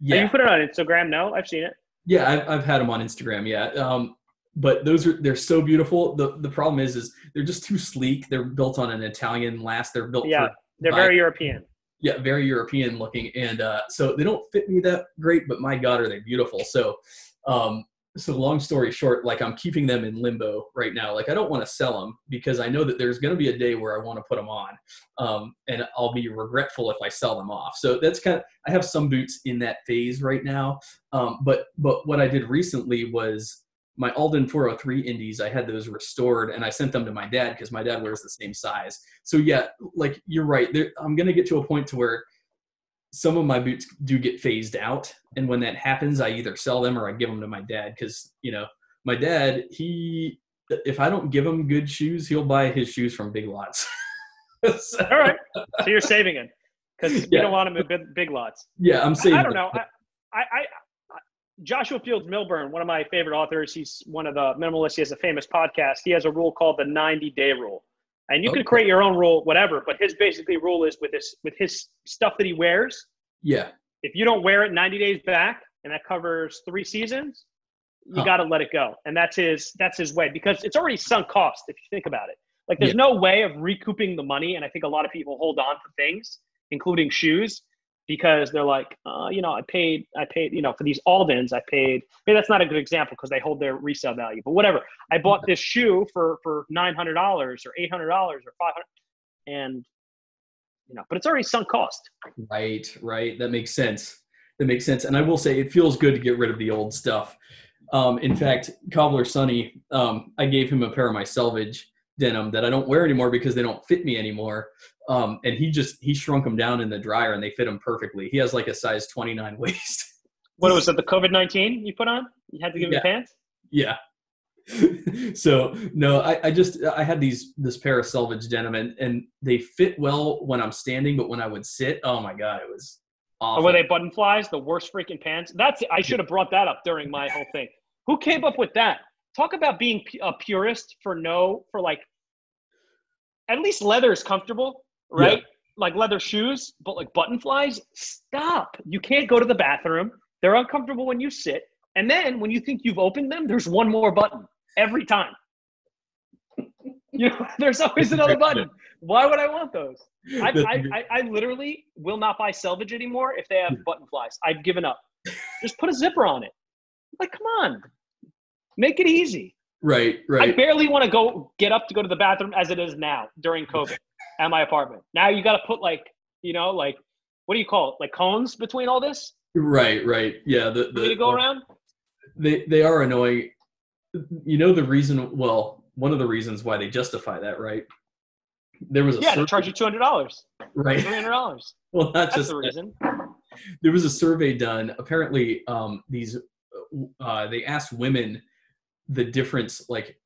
Yeah, You put it on Instagram? No, I've seen it. yeah, I've, I've had them on Instagram. Yeah, um, but those are they're so beautiful. the The problem is, is they're just too sleek. They're built on an Italian last. They're built Yeah, they're by- very European. Yeah, very European looking, and uh, so they don't fit me that great. But my God, are they beautiful? So, um, so long story short, like I'm keeping them in limbo right now. Like I don't want to sell them because I know that there's going to be a day where I want to put them on, um, and I'll be regretful if I sell them off. So that's kind of I have some boots in that phase right now. Um, but but what I did recently was my Alden 403 indies. I had those restored and I sent them to my dad because my dad wears the same size. So yeah, like you're right. There, I'm gonna get to a point to where some of my boots do get phased out, and when that happens, I either sell them or I give them to my dad because you know my dad he if I don't give him good shoes, he'll buy his shoes from Big Lots. So- All right. So you're saving it because you don't want them in big, big lots. Yeah, I'm I, I don't know. I, I- Joshua Fields Millburn, one of my favorite authors, he's one of the minimalists. He has a famous podcast. He has a rule called the 90 day rule. And you Okay. can create your own rule, whatever, but his basically rule is with his with his stuff that he wears, Yeah, if you don't wear it 90 days back, and that covers three seasons, you Huh. got to let it go. And that's his that's his way because it's already sunk cost if you think about it. Like there's Yeah. no way of recouping the money, and I think a lot of people hold on to things, including shoes, because they're like, uh, you know, I paid, I paid, you know, for these Aldens, I paid. Maybe that's not a good example because they hold their resale value, but whatever. I bought this shoe for for nine hundred dollars or eight hundred dollars or five hundred, and you know, but it's already sunk cost. Right, right. That makes sense. That makes sense. And I will say, it feels good to get rid of the old stuff. Um, in fact, Cobbler Sonny, um, I gave him a pair of my selvage denim that I don't wear anymore because they don't fit me anymore. Um, and he just he shrunk them down in the dryer and they fit him perfectly. He has like a size 29 waist. What was it? The COVID nineteen you put on? You had to give him Yeah. pants. yeah. so no, I, I just I had these this pair of selvage denim and, and they fit well when I'm standing, but when I would sit, oh my god, it was Or were they button flies? The worst freaking pants. That's I should have brought that up during my whole thing. Who came up with that? Talk about being a purist for no for like. At least leather is comfortable, right? Like leather shoes, but like button flies, stop. You can't go to the bathroom. They're uncomfortable when you sit, and then when you think you've opened them, there's one more button every time. You know, there's always another button. Why would I want those? I, I. I, I literally will not buy selvage anymore if they have button flies. I've given up. Just put a zipper on it. Like, come on, make it easy. right, right. I barely want to go get up to go to the bathroom as it is now during COVID at my apartment. Now you got to put like, you know, like what do you call it? Like cones between all this Right, right. Yeah, the, me to the go around. they they are annoying. You know the reason? Well, one of the reasons why they justify that, right? There was a Yeah, survey, charge you two hundred dollars, right. three hundred dollars. Well, not That's just the that. reason. there was a survey done. Apparently, um, these uh, they asked women the difference, like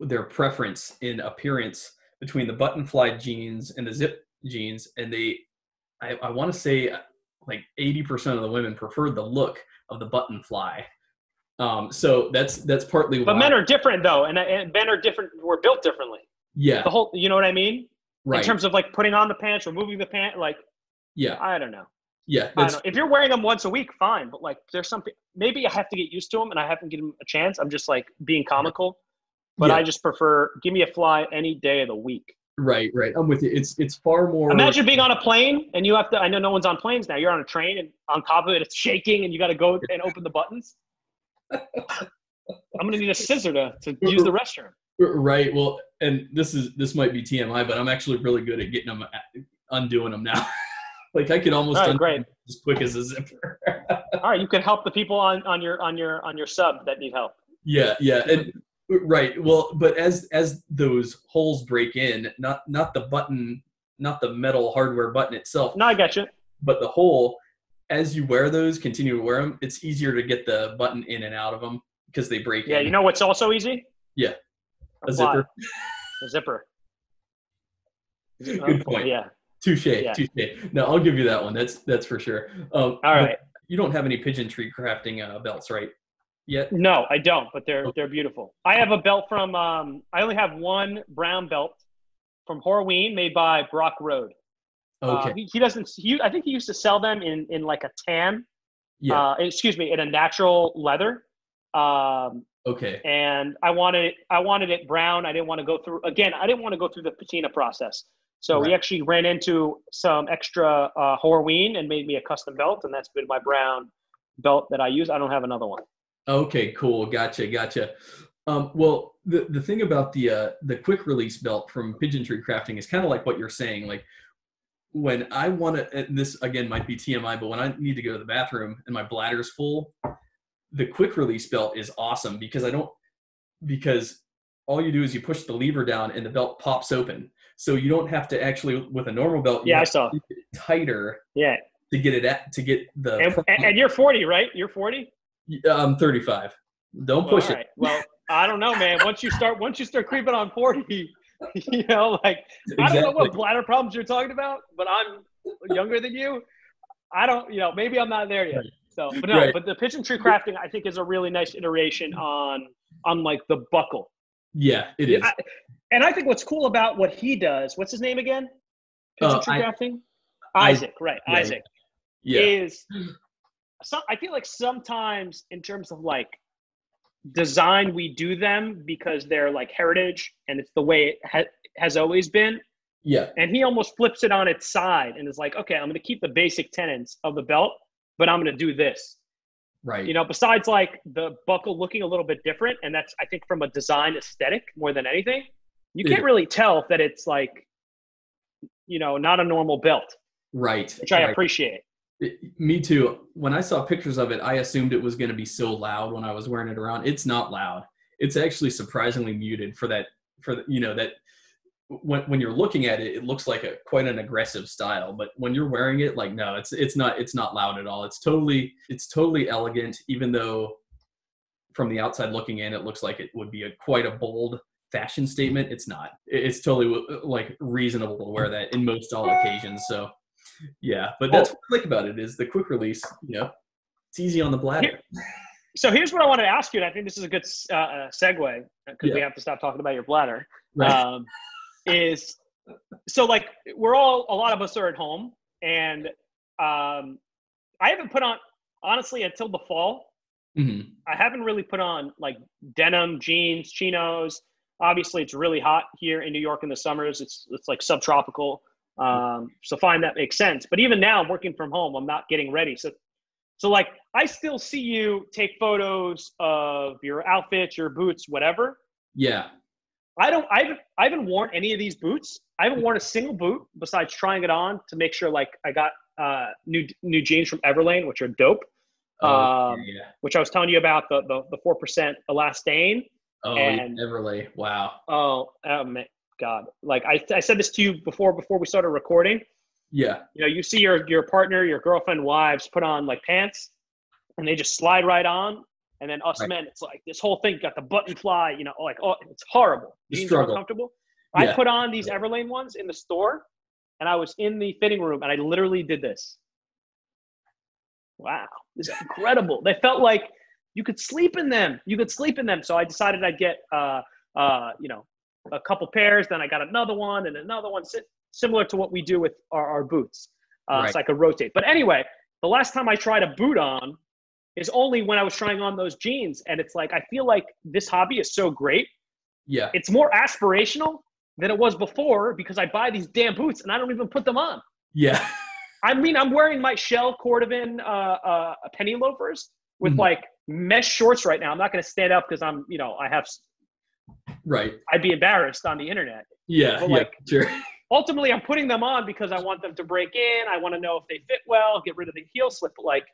their preference in appearance between the button fly jeans and the zip jeans, and they, I, I want to say, like eighty percent of the women preferred the look of the button fly. Um, so that's that's partly But why. men are different though, and, and men are different. We're built differently. yeah, The whole, you know what I mean? right. In terms of like putting on the pants, removing the pant, like yeah, I don't know. yeah. I That's don't know. If you're wearing them once a week, fine. But like, there's something. Maybe I have to get used to them, and I haven't given them a chance. I'm just like being comical. But Yeah. I just prefer give me a fly any day of the week. right, right. I'm with you. It's it's far more. Imagine being on a plane and you have to. I know no one's on planes now. You're on a train and on top of it, it's shaking, and you got to go and open the buttons. I'm gonna need a scissor to, to use the restroom. Right. Well, and this is this might be TMI, but I'm actually really good at getting them, uh, undoing them now. like I could almost All right, undo great. them as quick as a zipper. All right, you can help the people on, on your on your on your sub that need help. yeah, yeah, and Right. Well, but as as those holes break in, not not the button, not the metal hardware button itself, No, I got you. but the hole. As you wear those, continue to wear them. It's easier to get the button in and out of them because they break. In. Yeah, in. you know what's also easy? Yeah. A, a zipper. A zipper. Good point. Yeah. Touche. Yeah. Touche. No, I'll give you that one. That's that's for sure. Um, All right. You don't have any pigeon tree crafting uh, belts, right? Yet. No, I don't, but they're Okay. they're beautiful. I have a belt from um I only have one brown belt from Horween made by Brock Road. Uh, Okay. he, he doesn't he, I think he used to sell them in in like a tan yeah. uh excuse me, in a natural leather. Um okay. and I wanted it I wanted it brown. I didn't want to go through again, I didn't want to go through the patina process. So we actually ran into some extra uh, Horween and made me a custom belt, and that's been my brown belt that I use. I don't have another one. Okay, cool. Gotcha, gotcha. Um, well, the the thing about the uh, the quick release belt from Pigeon Tree Crafting is kind of like what you're saying. Like when I want to, this again might be TMI, but when I need to go to the bathroom and my bladder's full, the quick release belt is awesome because I don't because all you do is you push the lever down and the belt pops open. So you don't have to actually with a normal belt. Yeah, I saw. tighter Yeah, to get it at to get the. and, and, and you're 40, right? You're 40. I'm 35. Don't Well, push it. right. Well, I don't know, man. Once you start, once you start creeping on 40, you know, like I don't know what bladder problems you're talking about, but I'm younger than you. I don't, you know, maybe I'm not there yet. So, but no, Right. but the pigeon tree crafting, I think, is a really nice iteration on on like the buckle. Yeah, it is. I- and I think what's cool about what he does, what's his name again? Pigeon Uh, tree I- crafting? I- Isaac, right? yeah, Isaac yeah. is. Some, I feel like sometimes in terms of like design, we do them because they're like heritage and it's the way it ha- has always been. Yeah. And he almost flips it on its side and is like, okay, I'm going to keep the basic tenets of the belt, but I'm going to do this. Right. You know, besides like the buckle looking a little bit different, and that's I think from a design aesthetic more than anything, you can't really tell that it's like, you know, not a normal belt, right. which I right. appreciate. It- me too. When I saw pictures of it, I assumed it was going to be so loud when I was wearing it around. It's not loud. It's actually surprisingly muted for that. For you know that when when you're looking at it, it looks like a quite an aggressive style. But when you're wearing it, like no, it's it's not it's not loud at all. It's totally it's totally elegant. Even though from the outside looking in, it looks like it would be a quite a bold fashion statement. It's not. It's totally like reasonable to wear that in most all occasions. So yeah, but that's what I like about it is the quick release. You know, it's easy on the bladder. So here's what I wanted to ask you, and I think this is a good uh, uh, segue because we have to stop talking about your bladder. Right. Um, is so like we're all a lot of us are at home, and um, I haven't put on honestly until the fall. hmm I haven't really put on like denim, jeans, chinos. Obviously, it's really hot here in New York in the summers. It's it's like subtropical. Um, so fine, that makes sense. But even now, I'm working from home. I'm not getting ready. So, so like I still see you take photos of your outfits, your boots, whatever. Yeah. I don't. I haven't. I haven't worn any of these boots. I haven't worn a single boot besides trying it on to make sure like I got uh, new new jeans from Everlane, which are dope. Oh, Um, yeah. Which I was telling you about the the the four percent elastane. Oh, and- Everlay. Wow. Oh, oh my God! Like I, I said this to you before before we started recording. Yeah. You know, you see your your partner, your girlfriend, wives put on like pants, and they just slide right on. And then us Right. men, it's like this whole thing got the button fly. You know, like oh, it's horrible. The Jeans struggle. are uncomfortable. I put on these Everlane ones in the store, and I was in the fitting room, and I literally did this. Wow, this is incredible. They felt like you could sleep in them. You could sleep in them. So I decided I'd get, uh, uh, you know, a couple pairs. Then I got another one and another one, similar to what we do with our, our boots. Uh, Right. So I could rotate. But anyway, the last time I tried a boot on is only when I was trying on those jeans. And it's like, I feel like this hobby is so great. Yeah. It's more aspirational than it was before because I buy these damn boots and I don't even put them on. Yeah. I mean, I'm wearing my Shell Cordovan uh, uh, penny loafers with Mhm. like mesh shorts right now. I'm not going to stand up because I'm, you know, I have, Right. I'd be embarrassed on the internet. Yeah. But, yeah. like- sure. Ultimately, I'm putting them on because I want them to break in. I want to know if they fit well, get rid of the heel slip. But like,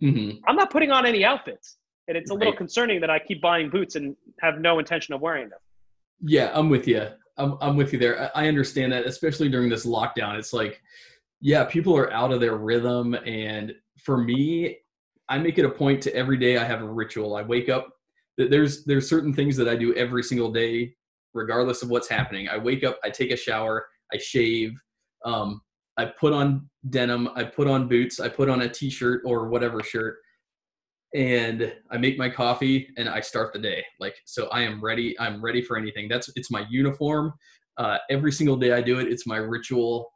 hmm I'm not putting on any outfits. and it's a little Right. concerning that I keep buying boots and have no intention of wearing them. Yeah, I'm with you. I'm, I'm with you there. I, I understand that, especially during this lockdown. It's like, yeah, people are out of their rhythm. And for me, I make it a point to every day I have a ritual. I wake up. Th- There's there's certain things that I do every single day, regardless of what's happening. I wake up, I take a shower, I shave, um, I put on denim, I put on boots, I put on a t-shirt or whatever shirt, and I make my coffee and I start the day. Like so I am ready. I'm ready for anything. That's it's my uniform. Uh, every single day I do it. It's my ritual.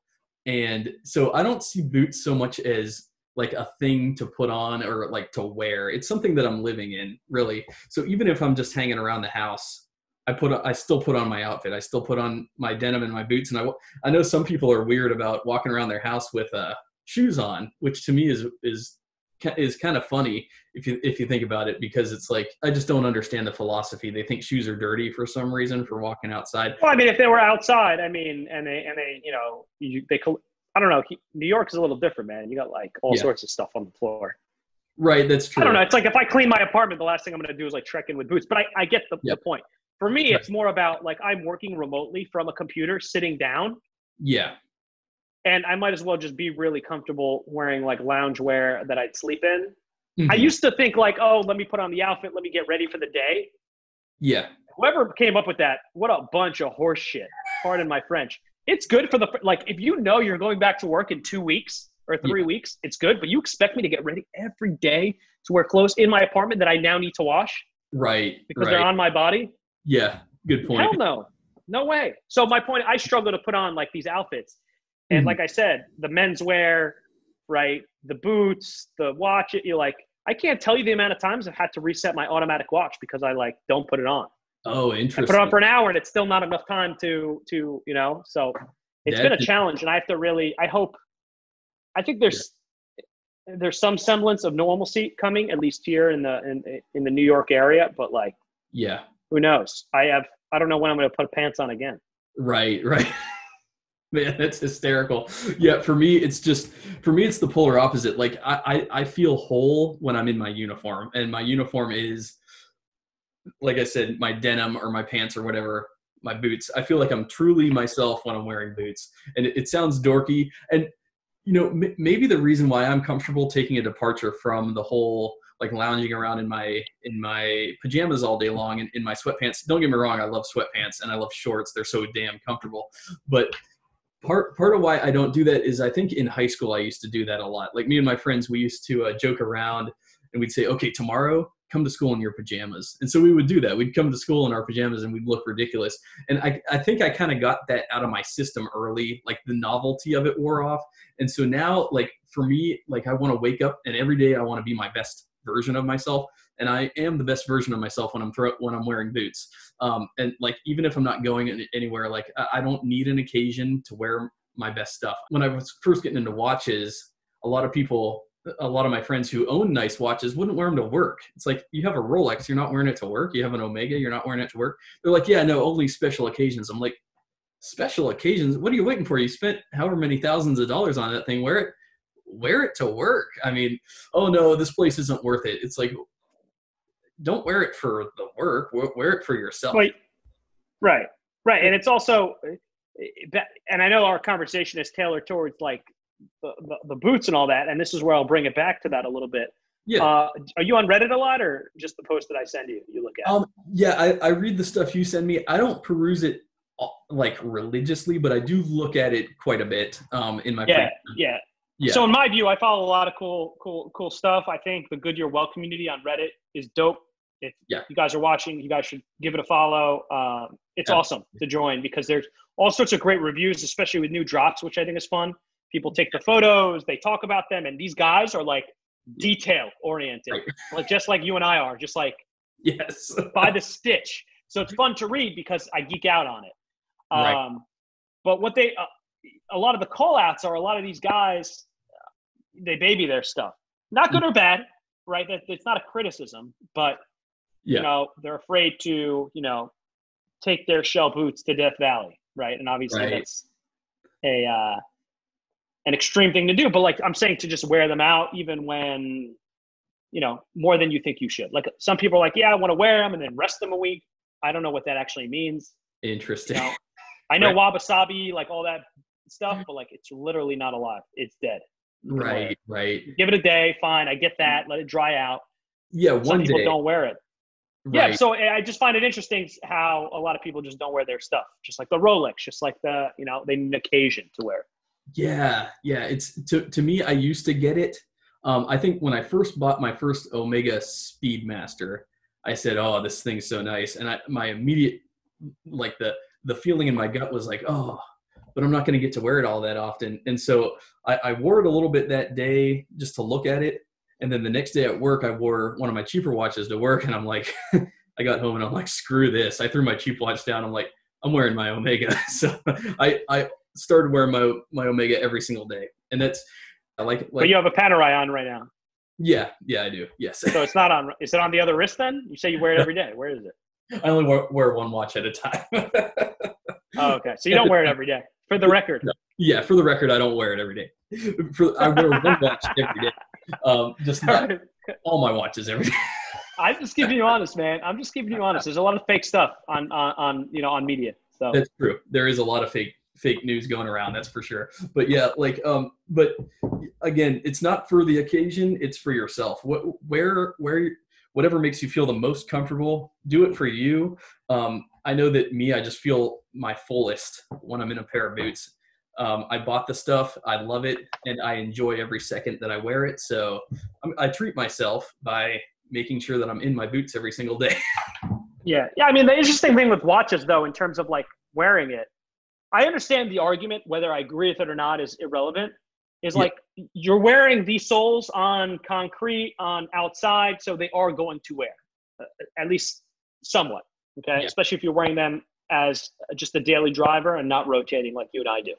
And so I don't see boots so much as like a thing to put on or like to wear. It's something that I'm living in, really. So even if I'm just hanging around the house, I put I still put on my outfit. I still put on my denim and my boots. And I I know some people are weird about walking around their house with uh, shoes on, which to me is is is kind of funny if you if you think about it because it's like I just don't understand the philosophy. They think shoes are dirty for some reason for walking outside. Well, I mean, if they were outside, I mean, and they and they, you know, you, they, I don't know. He- New York is a little different, man. You got like all Yeah. sorts of stuff on the floor. Right, that's true. I don't know. It's like if I clean my apartment, the last thing I'm going to do is like trek in with boots. But I, I get the, Yep. the point. For me, Right. it's more about like I'm working remotely from a computer, sitting down, Yeah, and I might as well just be really comfortable wearing like lounge wear that I'd sleep in. I Mhm. used to think like, oh, let me put on the outfit, let me get ready for the day. yeah, Whoever came up with that, what a bunch of horse shit. Pardon my French. It's good for the like if you know you're going back to work in two weeks or three weeks, it's good. But you expect me to get ready every day to wear clothes in my apartment that I now need to wash right, because right. they're on my body? yeah, good point. Hell no. No way. So my point, I struggle to put on like these outfits. And Mhm. like I said, the menswear, right? The boots, the watch, you're like, I can't tell you the amount of times I've had to reset my automatic watch because I like don't put it on. Oh, I interesting. put it on for an hour and it's still not enough time to to, you know, so it's That been a challenge and I have to really I hope I think there's there's some semblance of normalcy coming, at least here in the in in the New York area, but like yeah, who knows? I have I don't know when I'm gonna put pants on again. right, right. Man, that's hysterical. Yeah, for me, it's just for me, it's the polar opposite. Like I, I, I feel whole when I'm in my uniform, and my uniform is, like I said, my denim or my pants or whatever, my boots. I feel like I'm truly myself when I'm wearing boots, and it, it sounds dorky. And you know, m- maybe the reason why I'm comfortable taking a departure from the whole like lounging around in my in my pajamas all day long and in my sweatpants. Don't get me wrong, I love sweatpants and I love shorts. They're so damn comfortable. But part part of why I don't do that is I think in high school I used to do that a lot. Like me and my friends, we used to uh, joke around and we'd say, "Okay, tomorrow." Come to school in your pajamas, and so we would do that. We'd come to school in our pajamas, and we'd look ridiculous. And I, I think I kind of got that out of my system early. Like the novelty of it wore off, and so now, like for me, like I want to wake up, and every day I want to be my best version of myself. And I am the best version of myself when I'm throw, when I'm wearing boots. Um, and like even if I'm not going anywhere, like I, I don't need an occasion to wear my best stuff. When I was first getting into watches, a lot of people, a lot of my friends who own nice watches wouldn't wear them to work. It's like you have a Rolex, you're not wearing it to work. You have an Omega, you're not wearing it to work. They're like, yeah, no, only special occasions. I'm like, special occasions? What are you waiting for? You spent however many thousands of dollars on that thing. Wear it, wear it to work. I mean, oh no, this place isn't worth it. It's like, don't wear it for the work. Wear it for yourself. Right, right, and it's also, eh, and I know our conversation is tailored towards like the, the, the boots and all that, and this is where I'll bring it back to that a little bit. Yeah. Uh, are you on Reddit a lot, or just the post that I send you? You look at. Um, yeah, I, I read the stuff you send me. I don't peruse it uh, like religiously, but I do look at it quite a bit um, in my yeah, yeah. Yeah. So in my view, I follow a lot of cool, cool, cool stuff. I think the Goodyear Welt community on Reddit is dope. If Yeah. you guys are watching, you guys should give it a follow. Um, it's awesome to join because there's all sorts of great reviews, especially with new drops, which I think is fun. People take the photos, they talk about them, and these guys are like detail oriented, Right. like just like you and I are, just like yes. by the stitch. So it's fun to read because I geek out on it. Um, Right. But what they, uh, a lot of the call outs are a lot of these guys, they baby their stuff. Not good or bad, right? That It's not a criticism, but yeah. you know they're afraid to, you know, take their shell boots to Death Valley, right? And obviously Right. that's a uh, an extreme thing to do. But like I'm saying, to just wear them out even when you know, more than you think you should. Like some people are like, yeah, I want to wear them and then rest them a week. I don't know what that actually means. Interesting. You know, I know right. wabi-sabi, like all that stuff, mm-hmm. but like it's literally not alive. It's dead. Right, right. Give it a day, fine. I get that. Mm-hmm. Let it dry out. Yeah, one Some people day. don't wear it. Right. Yeah, so eh, I just find it interesting how a lot of people just don't wear their stuff, just like the Rolex, just like the you know they need an occasion to wear. Yeah, yeah. It's to to me. I used to get it. Um, I think when I first bought my first Omega Speedmaster, I said, "Oh, this thing's so nice," and I my immediate like the the feeling in my gut was like, "Oh, but I'm not going to get to wear it all that often." And so I, I wore it a little bit that day just to look at it, and then the next day at work, I wore one of my cheaper watches to work, and I'm like, I got home and I'm like, screw this. I threw my cheap watch down. I'm like, I'm wearing my Omega. so I I started wearing my my Omega every single day, and that's I like. like but you have a Panerai on right now. Yeah, yeah, I do. Yes. so it's not on. Is it on the other wrist then? You say you wear it every day. Where is it? I only wear, wear one watch at a time. oh, okay. So you don't wear it every day. For the record. No. Yeah, for the record, I don't wear it every day. For, I wear one watch every day. Um, just not all my watches every day. I'm just keeping you honest, man. I'm just keeping you honest. There's a lot of fake stuff on, on, on you know on media. So that's true. There is a lot of fake fake news going around. That's for sure. But yeah, like um, but again, it's not for the occasion. It's for yourself. What where where whatever makes you feel the most comfortable, do it for you. Um, I know that me, I just feel my fullest when I'm in a pair of boots. Um, I bought the stuff. I love it, and I enjoy every second that I wear it. So I'm, I treat myself by making sure that I'm in my boots every single day. yeah, yeah. I mean, the interesting thing with watches, though, in terms of like wearing it, I understand the argument. Whether I agree with it or not is irrelevant. Is yeah. like you're wearing these soles on concrete on outside, so they are going to wear, uh, at least somewhat. Okay, yeah. especially if you're wearing them as just a daily driver and not rotating like you and I do.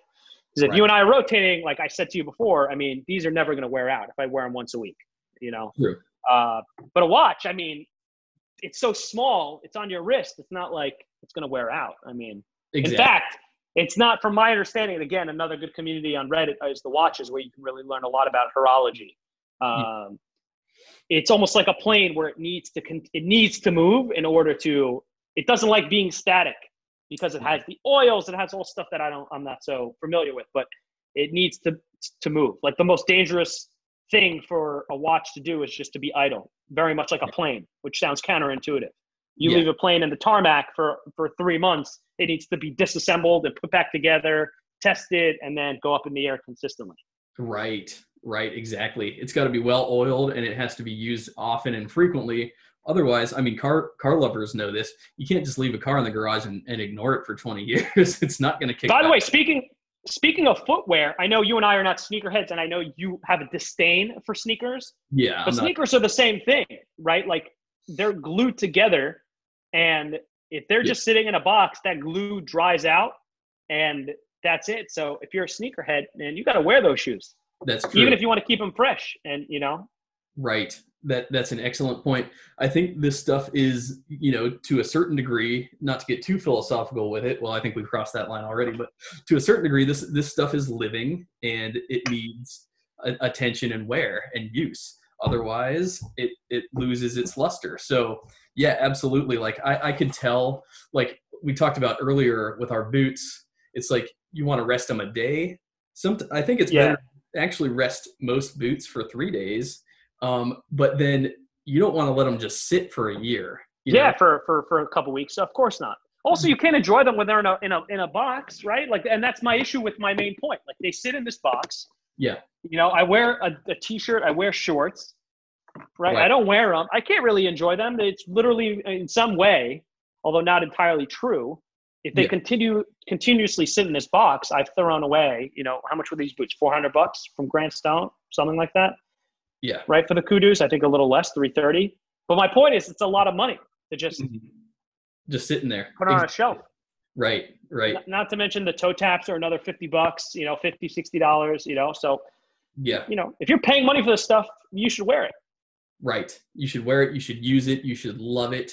Because if right. you and I are rotating, like I said to you before, I mean, these are never going to wear out if I wear them once a week, you know? True. Uh, but a watch, I mean, it's so small, it's on your wrist. It's not like it's going to wear out. I mean, exactly. in fact, it's not, from my understanding, and again, another good community on Reddit is the watches where you can really learn a lot about horology. Um, yeah. It's almost like a plane where it needs to con- it needs to move in order to. It doesn't like being static because it has the oils, it has all stuff that I don't, I'm not so familiar with, but it needs to to move. Like the most dangerous thing for a watch to do is just to be idle, very much like a plane, which sounds counterintuitive. You yeah. leave a plane in the tarmac for for three months, it needs to be disassembled and put back together, tested, and then go up in the air consistently. Right, right, exactly. It's got to be well oiled and it has to be used often and frequently Otherwise, I mean, car car lovers know this. You can't just leave a car in the garage and, and ignore it for 20 years. it's not going to kick. By the way, speaking speaking of footwear, I know you and I are not sneakerheads, and I know you have a disdain for sneakers. Yeah, but sneakers are the same thing, right? Like they're glued together, and if they're yeah. just sitting in a box, that glue dries out, and that's it. So if you're a sneakerhead, man, you got to wear those shoes. That's true. Even if you want to keep them fresh, and you know. Right that that's an excellent point. I think this stuff is, you know, to a certain degree, not to get too philosophical with it. Well, I think we've crossed that line already, but to a certain degree, this this stuff is living and it needs attention and wear and use. Otherwise, it it loses its luster. So yeah, absolutely. Like I, I could tell, like we talked about earlier with our boots, it's like you want to rest them a day. Some I think it's yeah. better actually rest most boots for three days um, but then you don't want to let them just sit for a year. yeah, know? for, for, for a couple weeks. Of course not. Also, you can't enjoy them when they're in a, in a, in a box, right? Like, and that's my issue with my main point. Like they sit in this box. Yeah. You know, I wear a a t-shirt, I wear shorts, right? right? I don't wear them. I can't really enjoy them. It's literally in some way, although not entirely true. If they yeah. continue continuously sit in this box, I've thrown away, you know, how much were these boots? 400 bucks from Grant Stone, something like that. Yeah. Right for the kudus, I think a little less, 330. But my point is, it's a lot of money to just mm-hmm. just sitting there, put on a shelf. Right, right. Not, not, to mention the toe taps are another 50 bucks, you know, 50, 60 dollars, you know. So, yeah, you know, if you're paying money for this stuff, you should wear it. Right. You should wear it. You should use it. You should love it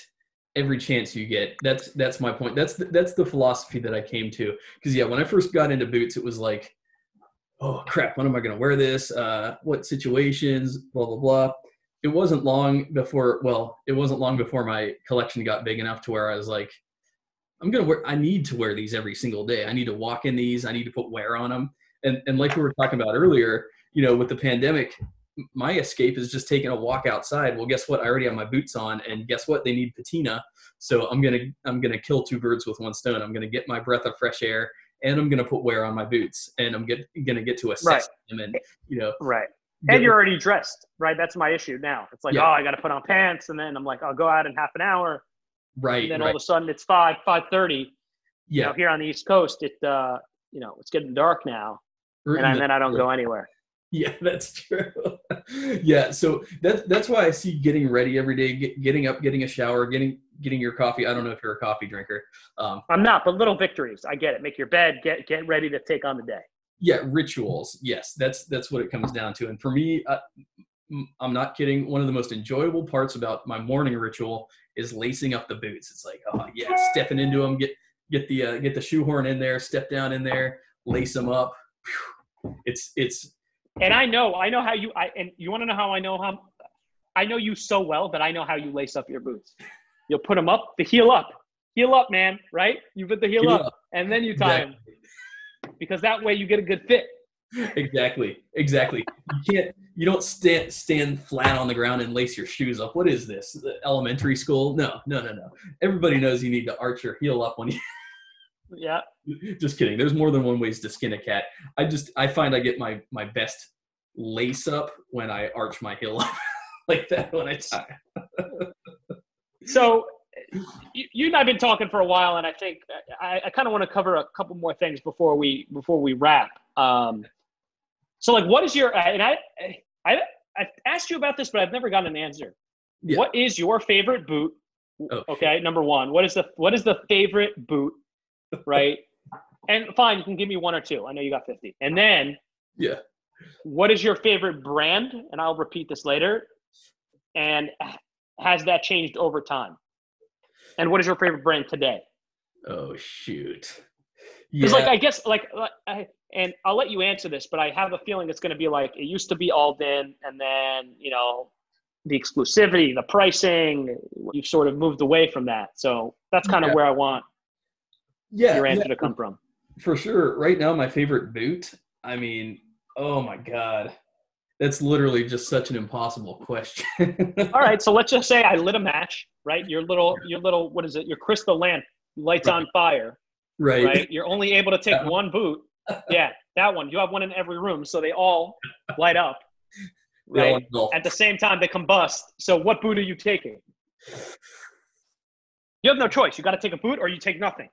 every chance you get. That's that's my point. That's the, that's the philosophy that I came to. Because yeah, when I first got into boots, it was like oh crap, when am I going to wear this? Uh, what situations? Blah blah blah. it wasn't long before well it wasn't long before my collection got big enough to where i was like i'm gonna wear i need to wear these every single day i need to walk in these i need to put wear on them and and like we were talking about earlier you know with the pandemic my escape is just taking a walk outside well guess what i already have my boots on and guess what they need patina so i'm gonna i'm gonna kill two birds with one stone i'm gonna get my breath of fresh air and i'm gonna put wear on my boots and i'm get, gonna get to assess Right. them and you know Right. get- And you're already dressed, right? That's my issue now. It's like, Yeah. oh, I got to put on pants, and then I'm like, I'll go out in half an hour, right and then all of a sudden it's five, five thirty. You yeah know, here on the East Coast, it, uh, you know, it's getting dark now, and, the- then I don't go anywhere. Yeah, that's true. yeah, so that's that's why I see getting ready every day, get, getting up, getting a shower, getting getting your coffee. I don't know if you're a coffee drinker. Um, I'm not, but little victories. I get it. Make your bed. Get get ready to take on the day. yeah, rituals. Yes, that's that's what it comes down to. And for me, m- I'm not kidding. One of the most enjoyable parts about my morning ritual is lacing up the boots. It's like, oh yeah, stepping into them, get get the uh, get the shoehorn in there, step down in there, lace them up. It's it's And I know, I know how you. I and you want to know how I know how. I know you so well that I know how you lace up your boots. You'll put them up, the heel up, heel up, man. Right? You put the heel, Heel up, up. and then you tie them because that way you get a good fit. exactly exactly you can't you don't stand stand flat on the ground and lace your shoes up what is this The elementary school no no no no everybody knows you need to arch your heel up when you. Yeah. just kidding there's more than one ways to skin a cat i just i find i get my my best lace up when i arch my heel up like that when i tie So you, you and I've been talking for a while, and I think I, I kind of want to cover a couple more things before we before we wrap. Um, so, like, what is your and I I I asked you about this, but I've never gotten an answer. Yeah. What is your favorite boot? Oh, Okay, number one. What is the what is the favorite boot? Right. And fine, you can give me one or two. I know you got fifty. And then yeah what is your favorite brand? And I'll repeat this later. And has that changed over time? And what is your favorite brand today? oh shoot Because yeah like I guess like, like I, and I'll let you answer this, but I have a feeling it's going to be like it used to be Alden, and then you know the exclusivity, the pricing. You've sort of moved away from that, so that's kind of Yeah. where I want yeah, your answer yeah. to come from. For sure right now my favorite boot i mean oh my god that's literally just such an impossible question All right, so let's just say I lit a match, right? Your little, your little, what is it? Your crystal lamp lights on fire, right, right? You're only able to take That one boot. Yeah, that one. You have one in every room, so they all light up, right? At the same time, they combust. So, what boot are you taking? You have no choice. You got to take a boot, or you take nothing.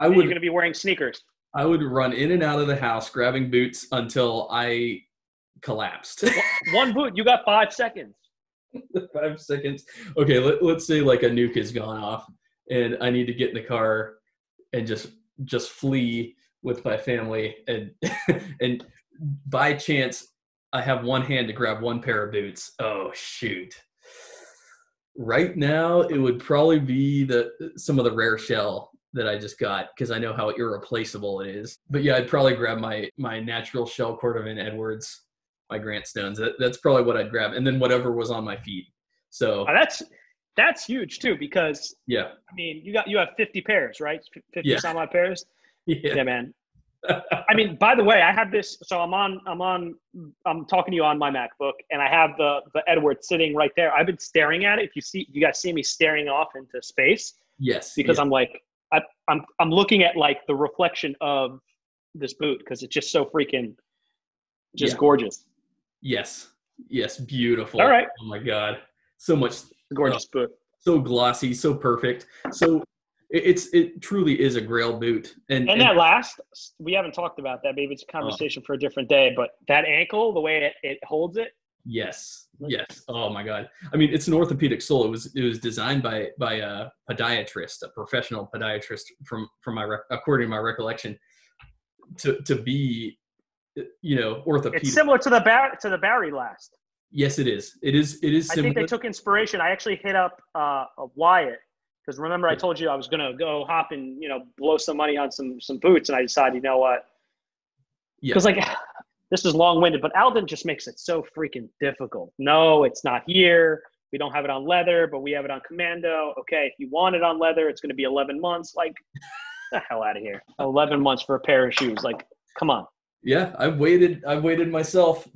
I would You're going to be wearing sneakers. i would run in and out of the house grabbing boots until i collapsed One boot, you got five seconds. five seconds okay let, let's say like a nuke has gone off and i need to get in the car and just just flee with my family and and by chance i have one hand to grab one pair of boots oh shoot right now it would probably be the some of the rare shell that i just got because i know how irreplaceable it is but yeah i'd probably grab my my natural shell cordovan edwards my grant stones that, that's probably what i'd grab and then whatever was on my feet so Oh, that's that's huge too, because yeah I mean, you got you have 50 pairs, right? 50 Yeah. some odd pairs. yeah Yeah, man. I mean, by the way, I have this. So I'm on. I'm on. I'm talking to you on my MacBook, and I have the the Edward sitting right there. I've been staring at it. If you see, you guys see me staring off into space yes because yeah. I'm like, I, I'm I'm looking at like the reflection of this boot because it's just so freaking, just Yeah. gorgeous, yes yes beautiful All right. oh my god so much gorgeous boot. so glossy so perfect so it, it's it truly is a grail boot and, And that last, we haven't talked about that. Maybe it's a conversation for a different day. But that ankle, the way it, it holds it, Yes. Yes. Oh my God. I mean, it's an orthopedic sole. It was it was designed by by a podiatrist, a professional podiatrist from from my rec- according to my recollection, to to be, you know, orthopedic. it's similar to the Bar- to the Barrie last. yes, it is. It is. It is I think they took inspiration. I actually hit up uh, a Wyatt because remember I told you I was gonna go hop and you know blow some money on some some boots, and I decided you know what Yeah. because like this is long-winded, but Alden just makes it so freaking difficult. No, it's not here. We don't have it on leather, but we have it on commando. Okay, if you want it on leather, it's going to be 11 months. Like, the hell out of here. 11 months for a pair of shoes. Like, come on. Yeah, I've waited. I've waited myself.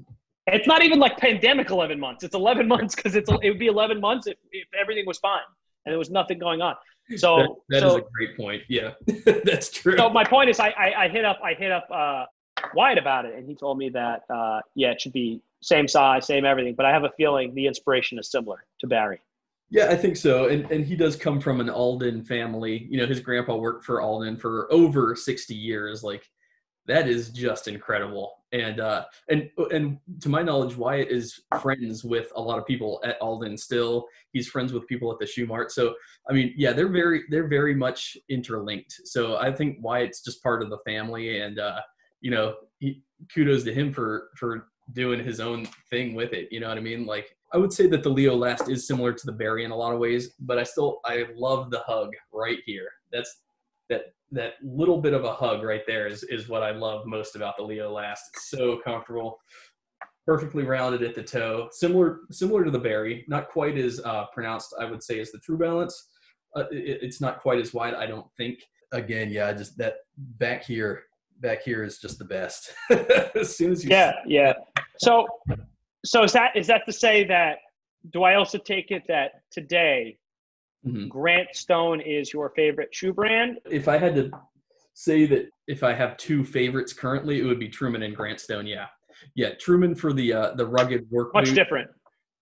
It's not even like pandemic 11 months. It's 11 months because it's it would be 11 months if, if everything was fine and there was nothing going on. So that, that so, is a great point. Yeah, that's true. So my point is, I, I, I hit up I hit up uh, Wyatt about it, and he told me that uh, yeah, it should be same size, same everything. But I have a feeling the inspiration is similar to Barrie. Yeah, I think so. And and he does come from an Alden family. You know, his grandpa worked for Alden for over 60 years. Like that is just incredible. And uh and and to my knowledge, Wyatt is friends with a lot of people at Alden still. He's friends with people at the Shoe Mart. So I mean, yeah, they're very they're very much interlinked. So I think Wyatt's just part of the family and uh you know, he, kudos to him for for doing his own thing with it. You know what I mean? Like I would say that the Leo Last is similar to the Barrie in a lot of ways, but I still I love the hug right here. That's that that little bit of a hug right there is is what I love most about the Leo Last. It's so comfortable, perfectly rounded at the toe, similar similar to the Barrie, not quite as uh, pronounced I would say as the Trubalance. Uh, it, it's not quite as wide, I don't think. Again, yeah, just that back here back here is just the best. as soon as you yeah, yeah. So, so is that is that to say that? Do I also take it that today, mm-hmm. Grant Stone is your favorite shoe brand? If I had to say that, if I have two favorites currently, it would be Truman and Grant Stone. Yeah, yeah. Truman for the uh, the rugged work. Much boot. different.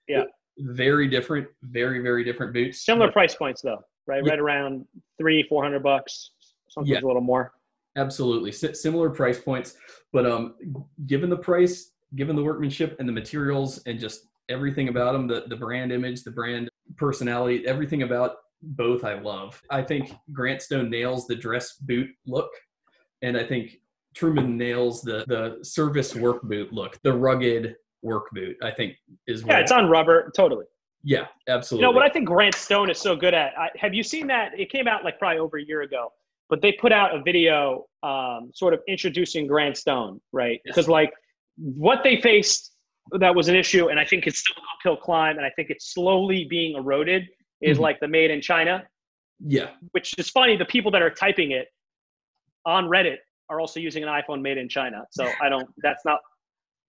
Yeah. Very different. Very very different boots. Similar price points though, right? Yeah. Right around three four hundred bucks. Sometimes yeah. a little more. Absolutely, S- similar price points, but um, given the price, given the workmanship and the materials, and just everything about them, the the brand image, the brand personality, everything about both I love. I think Grant Stone nails the dress boot look, and I think Truman nails the the service work boot look, the rugged work boot. I think is yeah, it's on rubber, totally. Yeah, absolutely. You know what I think Grant Stone is so good at? I, have you seen that? It came out like probably over a year ago but they put out a video um, sort of introducing Grant Stone, right? Because yes. like what they faced that was an issue, and I think it's still an uphill climb, and I think it's slowly being eroded. Is mm-hmm. like the made in China. Yeah. Which is funny. The people that are typing it on Reddit are also using an iPhone made in China. So I don't. That's not.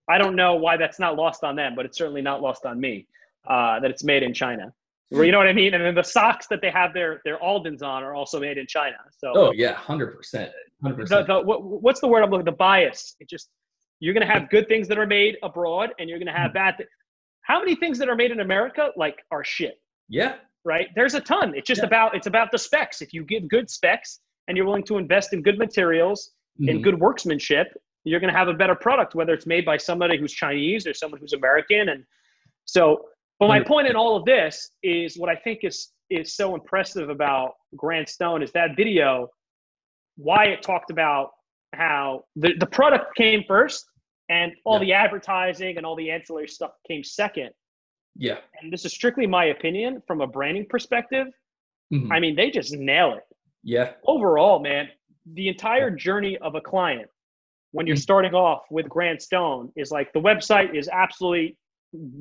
I don't know why that's not lost on them, but it's certainly not lost on me uh, that it's made in China. You know what I mean? And then the socks that they have their their Aldens on are also made in China. So oh yeah, hundred percent, hundred percent. What, what's the word I'm looking? The bias. It just you're gonna have good things that are made abroad, and you're gonna have hmm. bad. Th- How many things that are made in America like are shit? Yeah. Right. There's a ton. It's just yeah. about it's about the specs. If you give good specs and you're willing to invest in good materials mm-hmm. and good workmanship, you're gonna have a better product, whether it's made by somebody who's Chinese or someone who's American. And so but my point in all of this is what I think is is so impressive about Grant Stone is that video. Wyatt talked about how the, the product came first and all yeah. the advertising and all the ancillary stuff came second. Yeah. And this is strictly my opinion from a branding perspective. Mm-hmm. I mean, they just nail it. Yeah. Overall, man, the entire journey of a client when you're mm-hmm. starting off with Grant Stone is like the website is absolutely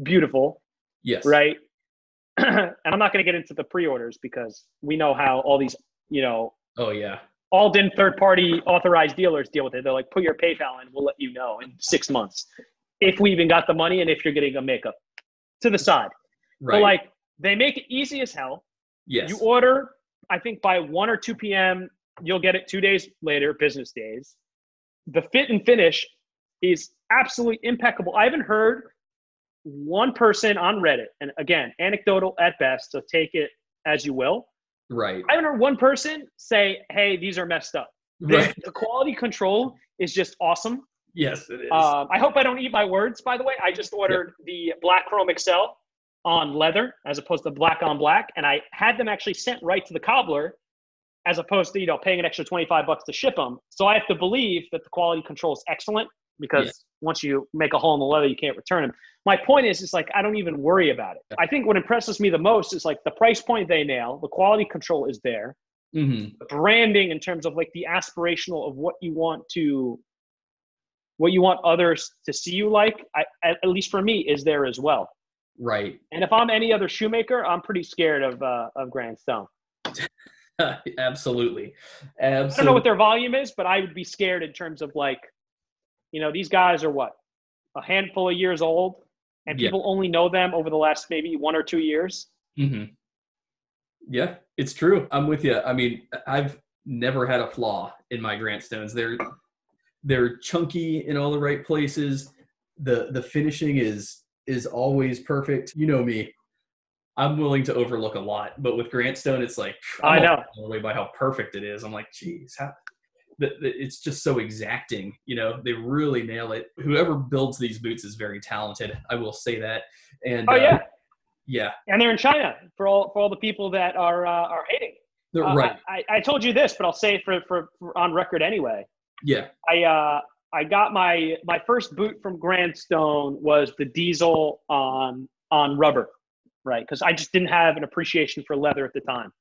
beautiful. Yes. Right. and I'm not going to get into the pre-orders because we know how all these, you know. Oh yeah. Alden third-party authorized dealers deal with it. They're like, put your PayPal in, we'll let you know in six months if we even got the money and if you're getting a makeup to the side. Right. But like, they make it easy as hell. Yes. You order, I think by 1 or 2 p.m., you'll get it two days later, business days. The fit and finish is absolutely impeccable. I haven't heard one person on Reddit, and again, anecdotal at best, so take it as you will. Right. I heard one person say, "Hey, these are messed up." The, right. the quality control is just awesome. Yes, it is. Um, I hope I don't eat my words. By the way, I just ordered yep. the Black Chromexcel on leather as opposed to black on black, and I had them actually sent right to the cobbler, as opposed to you know paying an extra twenty five bucks to ship them. So I have to believe that the quality control is excellent because yeah. once you make a hole in the leather, you can't return them. My point is, it's like I don't even worry about it. I think what impresses me the most is like the price point they nail, the quality control is there, mm-hmm. the branding in terms of like the aspirational of what you want to what you want others to see you like, I, at, at least for me, is there as well. Right. And if I'm any other shoemaker, I'm pretty scared of uh, of Grant Stone. Absolutely. Absolutely. I don't know what their volume is, but I would be scared in terms of like, you know, these guys are what a handful of years old, and Yeah. people only know them over the last maybe one or two years. hmm Yeah, it's true. I'm with you. I mean, I've never had a flaw in my Grant Stones. They're they're chunky in all the right places. The the finishing is is always perfect. You know me. I'm willing to overlook a lot, but with Grant Stone, it's like I I'm know. blown by how perfect it is. I'm like, geez, how, it's just so exacting. You know, they really nail it. Whoever builds these boots is very talented. I will say that. And Oh uh, yeah, yeah, and they're in China for all for all the people that are uh, are hating. they're Uh, right. I, I, told you this, but I'll say it for, for, for on record anyway. Yeah, I uh, I got my my first boot from Grant Stone was the diesel on on rubber, right? Because I just didn't have an appreciation for leather at the time.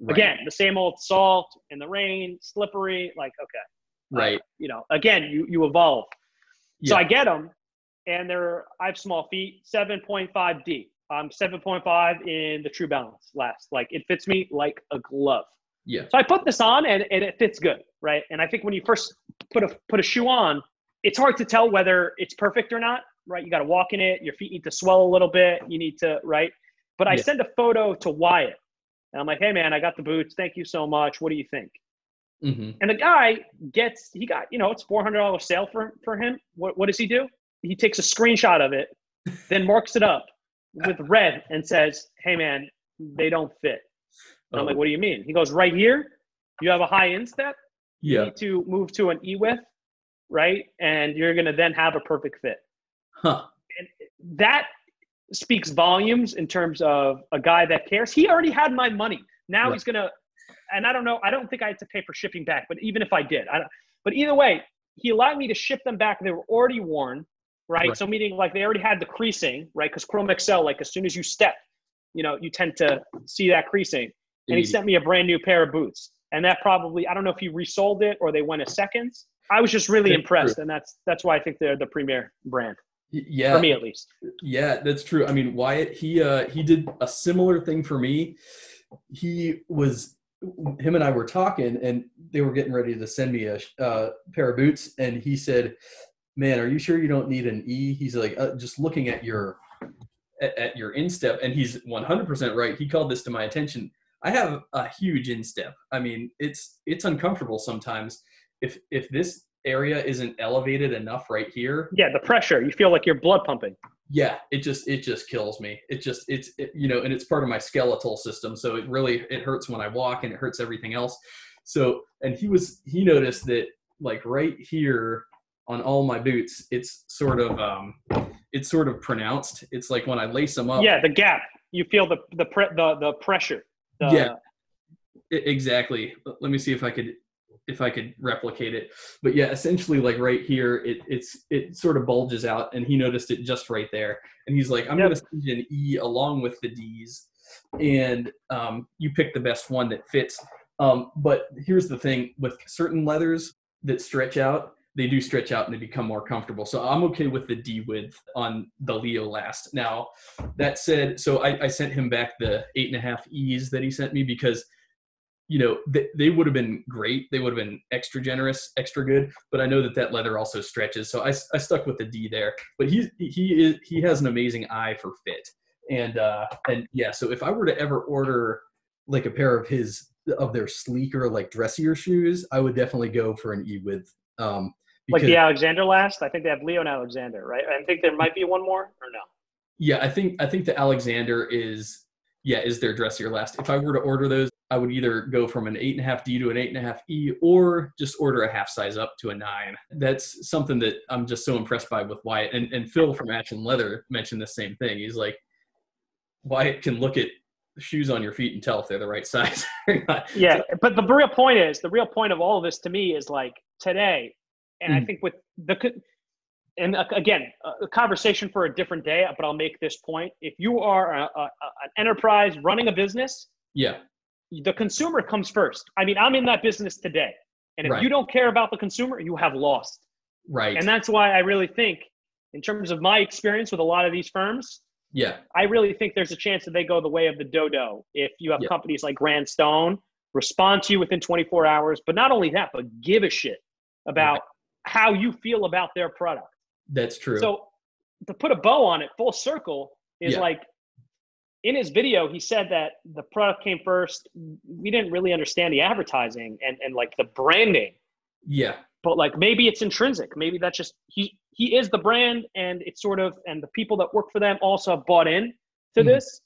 Right. Again, the same old salt in the rain, slippery. Like okay, right. you know, again, you you evolve. So I get them, and they're I have small feet, seven point five D. I'm seven point five in the Trubalance last. Like it fits me like a glove. Yeah. So I put this on and, and it fits good, right? And I think when you first put a put a shoe on, it's hard to tell whether it's perfect or not, right? You got to walk in it. Your feet need to swell a little bit. You need to, right? But I Yeah. send a photo to Wyatt, and I'm like, "Hey, man, I got the boots. Thank you so much. What do you think?" hmm And the guy gets he got you know it's four hundred dollars sale for for him. What what does he do? He takes a screenshot of it, then marks it up with red and says, "Hey, man, they don't fit." And I'm like, what do you mean? He goes, right here, you have a high instep. You yeah. need to move to an E width, right? And you're going to then have a perfect fit. Huh. And That speaks volumes in terms of a guy that cares. He already had my money. Now Right. he's going to, and I don't know, I don't think I had to pay for shipping back, but even if I did, I don't, but either way, he allowed me to ship them back. They were already worn, right? Right. So meaning like they already had the creasing, right? Because Chromexcel, like as soon as you step, you know, you tend to see that creasing and he sent me a brand new pair of boots. And that probably I don't know if he resold it or they went a seconds. I was just really impressed, and that's that's why I think they're the premier brand Yeah. for me at least. Yeah, that's true. I mean, Wyatt, he uh he did a similar thing for me. He was him and I were talking and they were getting ready to send me a uh, pair of boots and he said, "Man, are you sure you don't need an E?" He's like, uh, "Just looking at your at, at your instep." And he's 100% right. He called this to my attention. I have a huge instep. I mean, it's it's uncomfortable sometimes if if this area isn't elevated enough right here Yeah, the pressure. You feel like your blood pumping. yeah it just it just kills me it just it's it, you know and it's part of my skeletal system so it really it hurts when i walk and it hurts everything else so and he was he noticed that like right here on all my boots it's sort of um it's sort of pronounced it's like when i lace them up Yeah, the gap. You feel the the pre- the the pressure. The, Yeah. Exactly let me see if i could if i could replicate it. But yeah essentially like right here it it's it sort of bulges out and he noticed it just right there. And he's like i'm Yep. going to send you an e along with the d's and um, you pick the best one that fits. Um, but here's the thing with certain leathers that stretch out they do stretch out and they become more comfortable. So i'm okay with the d width on the leo last. Now that said so I, I sent him back the eight and a half e's that he sent me because you know they, they would have been great they would have been extra generous extra good but i know that that leather also stretches so i, I stuck with the d there but he he is he has an amazing eye for fit and uh and yeah so if i were to ever order like a pair of his of their sleeker like dressier shoes i would definitely go for an e width um like the Alexander last. I think they have Leo and Alexander, right? I think there might be one more or no. Yeah, I think I think the Alexander is yeah is their dressier last. If I were to order those, I would either go from an eight and a half D to an eight and a half E, or just order a half size up to a nine. That's something that I'm just so impressed by with Wyatt. And and Phil from Action Leather mentioned the same thing. He's like, Wyatt can look at shoes on your feet and tell if they're the right size. Yeah, but the real point is the real point of all of this to me is like today, and I Mm. think with the and uh, again a- conversation for a different day. But I'll make this point: if you are a, a- an enterprise running a business, yeah, the consumer comes first. I mean, I'm in that business today, and if Right. you don't care about the consumer, you have lost. Right. And that's why I really think, in terms of my experience with a lot of these firms, yeah. I really think there's a chance that they go the way of the dodo if you have Yeah. companies like Grant Stone respond to you within 24 hours, but not only that, but give a shit about Right. how you feel about their product. That's true. So to put a bow on it, full circle is Yeah. like in his video, he said that the product came first. We didn't really understand the advertising and, and like the branding, yeah. but like maybe it's intrinsic. Maybe that's just he he is the brand and it's sort of and the people that work for them also have bought in to Mhm. this.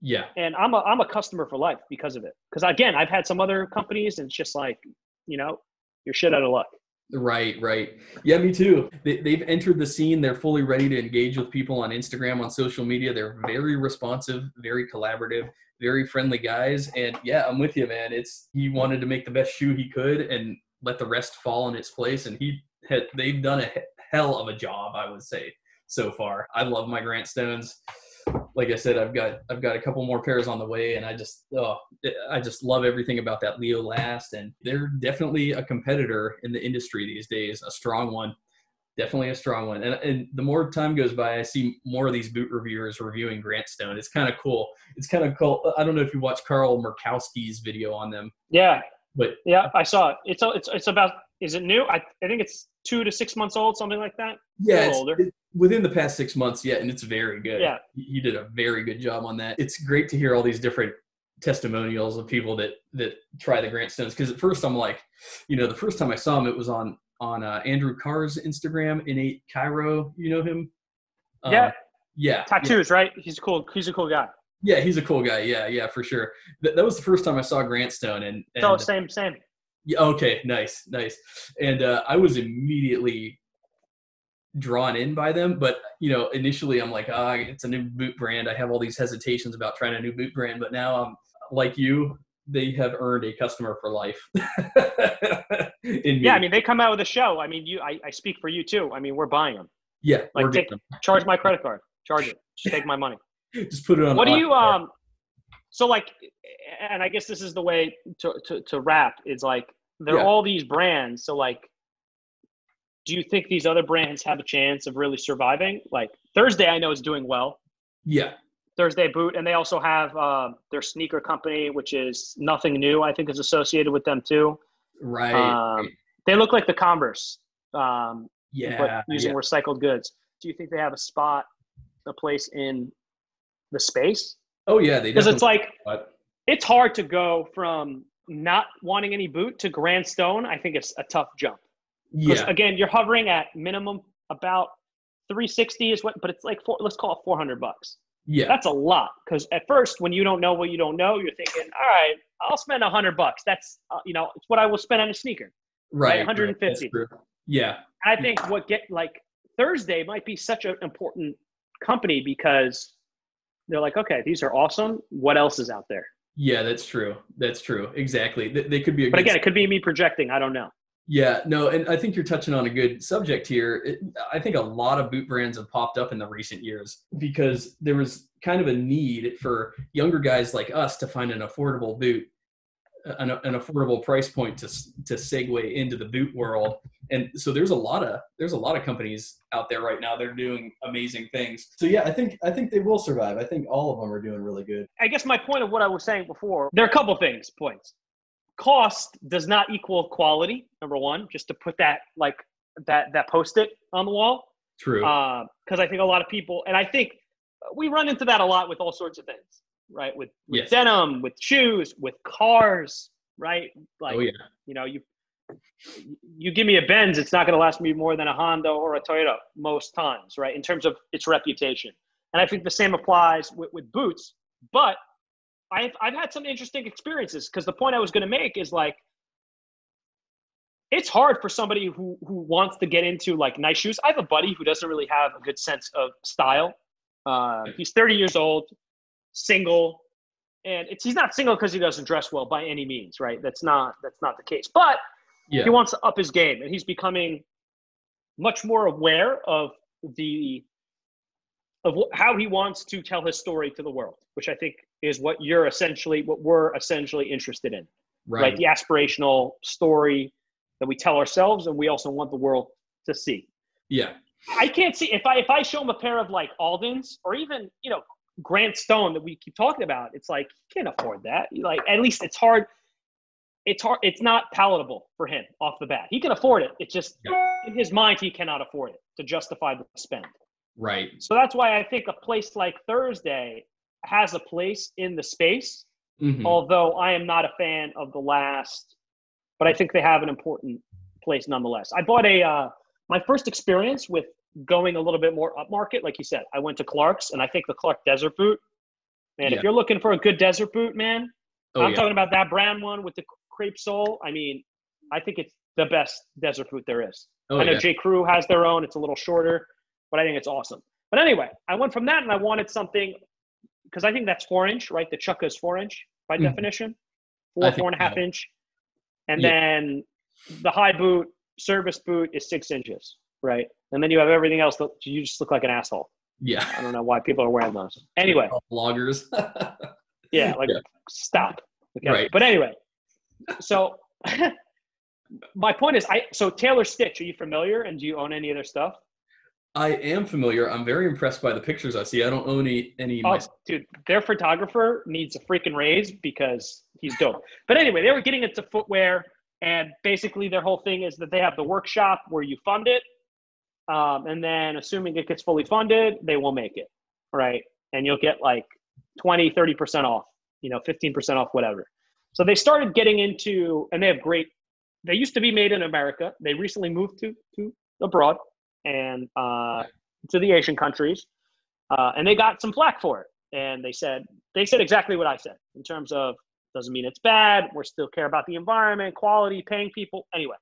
Yeah. And I'm a I'm a customer for life because of it. Because again, I've had some other companies and it's just like, you know, you're shit out of luck. Right, right. Yeah, me too. They, they've entered the scene. They're fully ready to engage with people on Instagram, on social media. They're very responsive, very collaborative, very friendly guys. And yeah, I'm with you, man. It's he wanted to make the best shoe he could and let the rest fall in its place. And he had they've done a hell of a job, I would say, so far. I love my Grant Stones. Like I said, I've got I've got a couple more pairs on the way, and I just oh, I just love everything about that Leo Last, and they're definitely a competitor in the industry these days, a strong one, definitely a strong one. And and the more time goes by, I see more of these boot reviewers reviewing Grant Stone. It's kind of cool. It's kind of cool. I don't know if you watch Carl Murkowski's video on them, Yeah, but yeah, I saw it. It's it's it's about is it new? I, I think it's two to six months old, something like that. yeah, older. it- within the past six months, yeah, and it's very good. Yeah. he he did a very good job on that. It's great to hear all these different testimonials of people that that try the Grant Stones because at first I'm like, you know, the first time I saw him, it was on on uh, Andrew Carr's Instagram, Innate Cairo. You know him? Um, Yeah. yeah, Tattoos, right? He's cool. He's a cool guy. Yeah, he's a cool guy. Yeah, yeah, for sure. That, that was the first time I saw Grant Stone, and, and So same, same. Yeah, okay, nice, nice. And uh, I was immediately drawn in by them, but you know, initially I'm like, ah, it's a new boot brand. I have all these hesitations about trying a new boot brand, but now I'm like you. They have earned a customer for life. in me. Yeah, I mean, they come out with a show. I mean, you, I, I speak for you too. I mean, we're buying them. yeah, like, we're take- Charge my credit card. Charge it. Just take my money. Just put it on. What do you um? So like, and I guess this is the way to to, to wrap. Is like they're Yeah. all these brands. So like, do you think these other brands have a chance of really surviving? Like Thursday, I know is doing well. Yeah, Thursday Boot, and they also have uh, their sneaker company, which is nothing new. I think is associated with them too. right. Um, they look like the Converse, um, yeah, but using yeah. recycled goods. Do you think they have a spot, a place in the space? Oh yeah, they Because it's like it's hard to go from not wanting any boot to Grant Stone. I think it's a tough jump. yeah, again, you're hovering at minimum about 360 is what, but it's like four, let's call it 400 bucks. yeah, That's a lot because at first, when you don't know what you don't know, you're thinking, all right, I'll spend 100 bucks. That's uh, you know, it's what I will spend on a sneaker. right. right, 150. that's true. Yeah, And I think what get like Thursday might be such an important company because they're like, okay, these are awesome. What else is out there? Yeah, that's true. That's true. Exactly. They, they could be a But again, it could be me projecting. I don't know. Yeah, no, and I think you're touching on a good subject here. It, I think a lot of boot brands have popped up in the recent years because there was kind of a need for younger guys like us to find an affordable boot, an, an affordable price point to to segue into the boot world. And so there's a lot of there's a lot of companies out there right now that are doing amazing things. So yeah, I think I think they will survive. I think all of them are doing really good. I guess my point of what I was saying before, there are a couple things, points. Cost does not equal quality, number one, just to put that like that that post-it on the wall. True. Uh, because I think a lot of people, and I think we run into that a lot with all sorts of things, right? With, with Yes. denim, with shoes, with cars, right? Like, oh yeah. you know, you you give me a Benz, it's not going to last me more than a Honda or a Toyota most times, right? In terms of its reputation, and I think the same applies with, with boots. But I've I've had some interesting experiences because the point I was going to make is like it's hard for somebody who who wants to get into like nice shoes. I have a buddy who doesn't really have a good sense of style. Uh, he's 30 years old, single, and it's he's not single because he doesn't dress well by any means, right? That's not that's not the case. But Yeah. he wants to up his game, and he's becoming much more aware of the of wh- how he wants to tell his story to the world, which I think is what you're essentially what we're essentially interested in right? Right. The aspirational story that we tell ourselves, and we also want the world to see. Yeah. I can't see if I if I show him a pair of like Aldens or even you know Grant Stone that we keep talking about. It's like he can't afford that. Like at least it's hard. It's hard. It's not palatable for him off the bat. He can afford it. It's just in his mind he cannot afford it to justify the spend. Right. So that's why I think a place like Thursday has a place in the space. Mhm. Although I am not a fan of the last, but I think they have an important place nonetheless. I bought a uh, my first experience with going a little bit more upmarket. Like you said, I went to Clark's, and I think the Clark Desert Boot. Man, Yeah. if you're looking for a good desert boot, man, Oh, I'm yeah. talking about that brown one with the crepe sole. I mean, I think it's the best desert boot there is. Oh, I know yeah. J. Crew has their own. It's a little shorter, but I think it's awesome. But anyway, I went from that and I wanted something because I think that's four inch, right? The Chukka is four inch by Mhm. definition, four, four and a half inch. And Yeah. then the high boot, service boot is six inches, right? And then you have everything else that you just look like an asshole. Yeah. I don't know why people are wearing those. Anyway, Bloggers. yeah, like Yeah. stop. Okay. Right. But anyway, so my point is, I so Taylor Stitch. Are you familiar? And do you own any of their stuff? I am familiar. I'm very impressed by the pictures I see. I don't own any any Oh, myself. dude, their photographer needs a freaking raise because he's dope. But anyway, they were getting into footwear, and basically their whole thing is that they have the workshop where you fund it, um, and then assuming it gets fully funded, they will make it, right? And you'll get like 20, 30% off, you know, 15% off, whatever. So they started getting into, and they have great, they used to be made in America. They recently moved to, to abroad and uh, to the Asian countries uh, and they got some flack for it. And they said they said exactly what I said in terms of doesn't mean it's bad. We still care about the environment, quality, paying people. Anyway,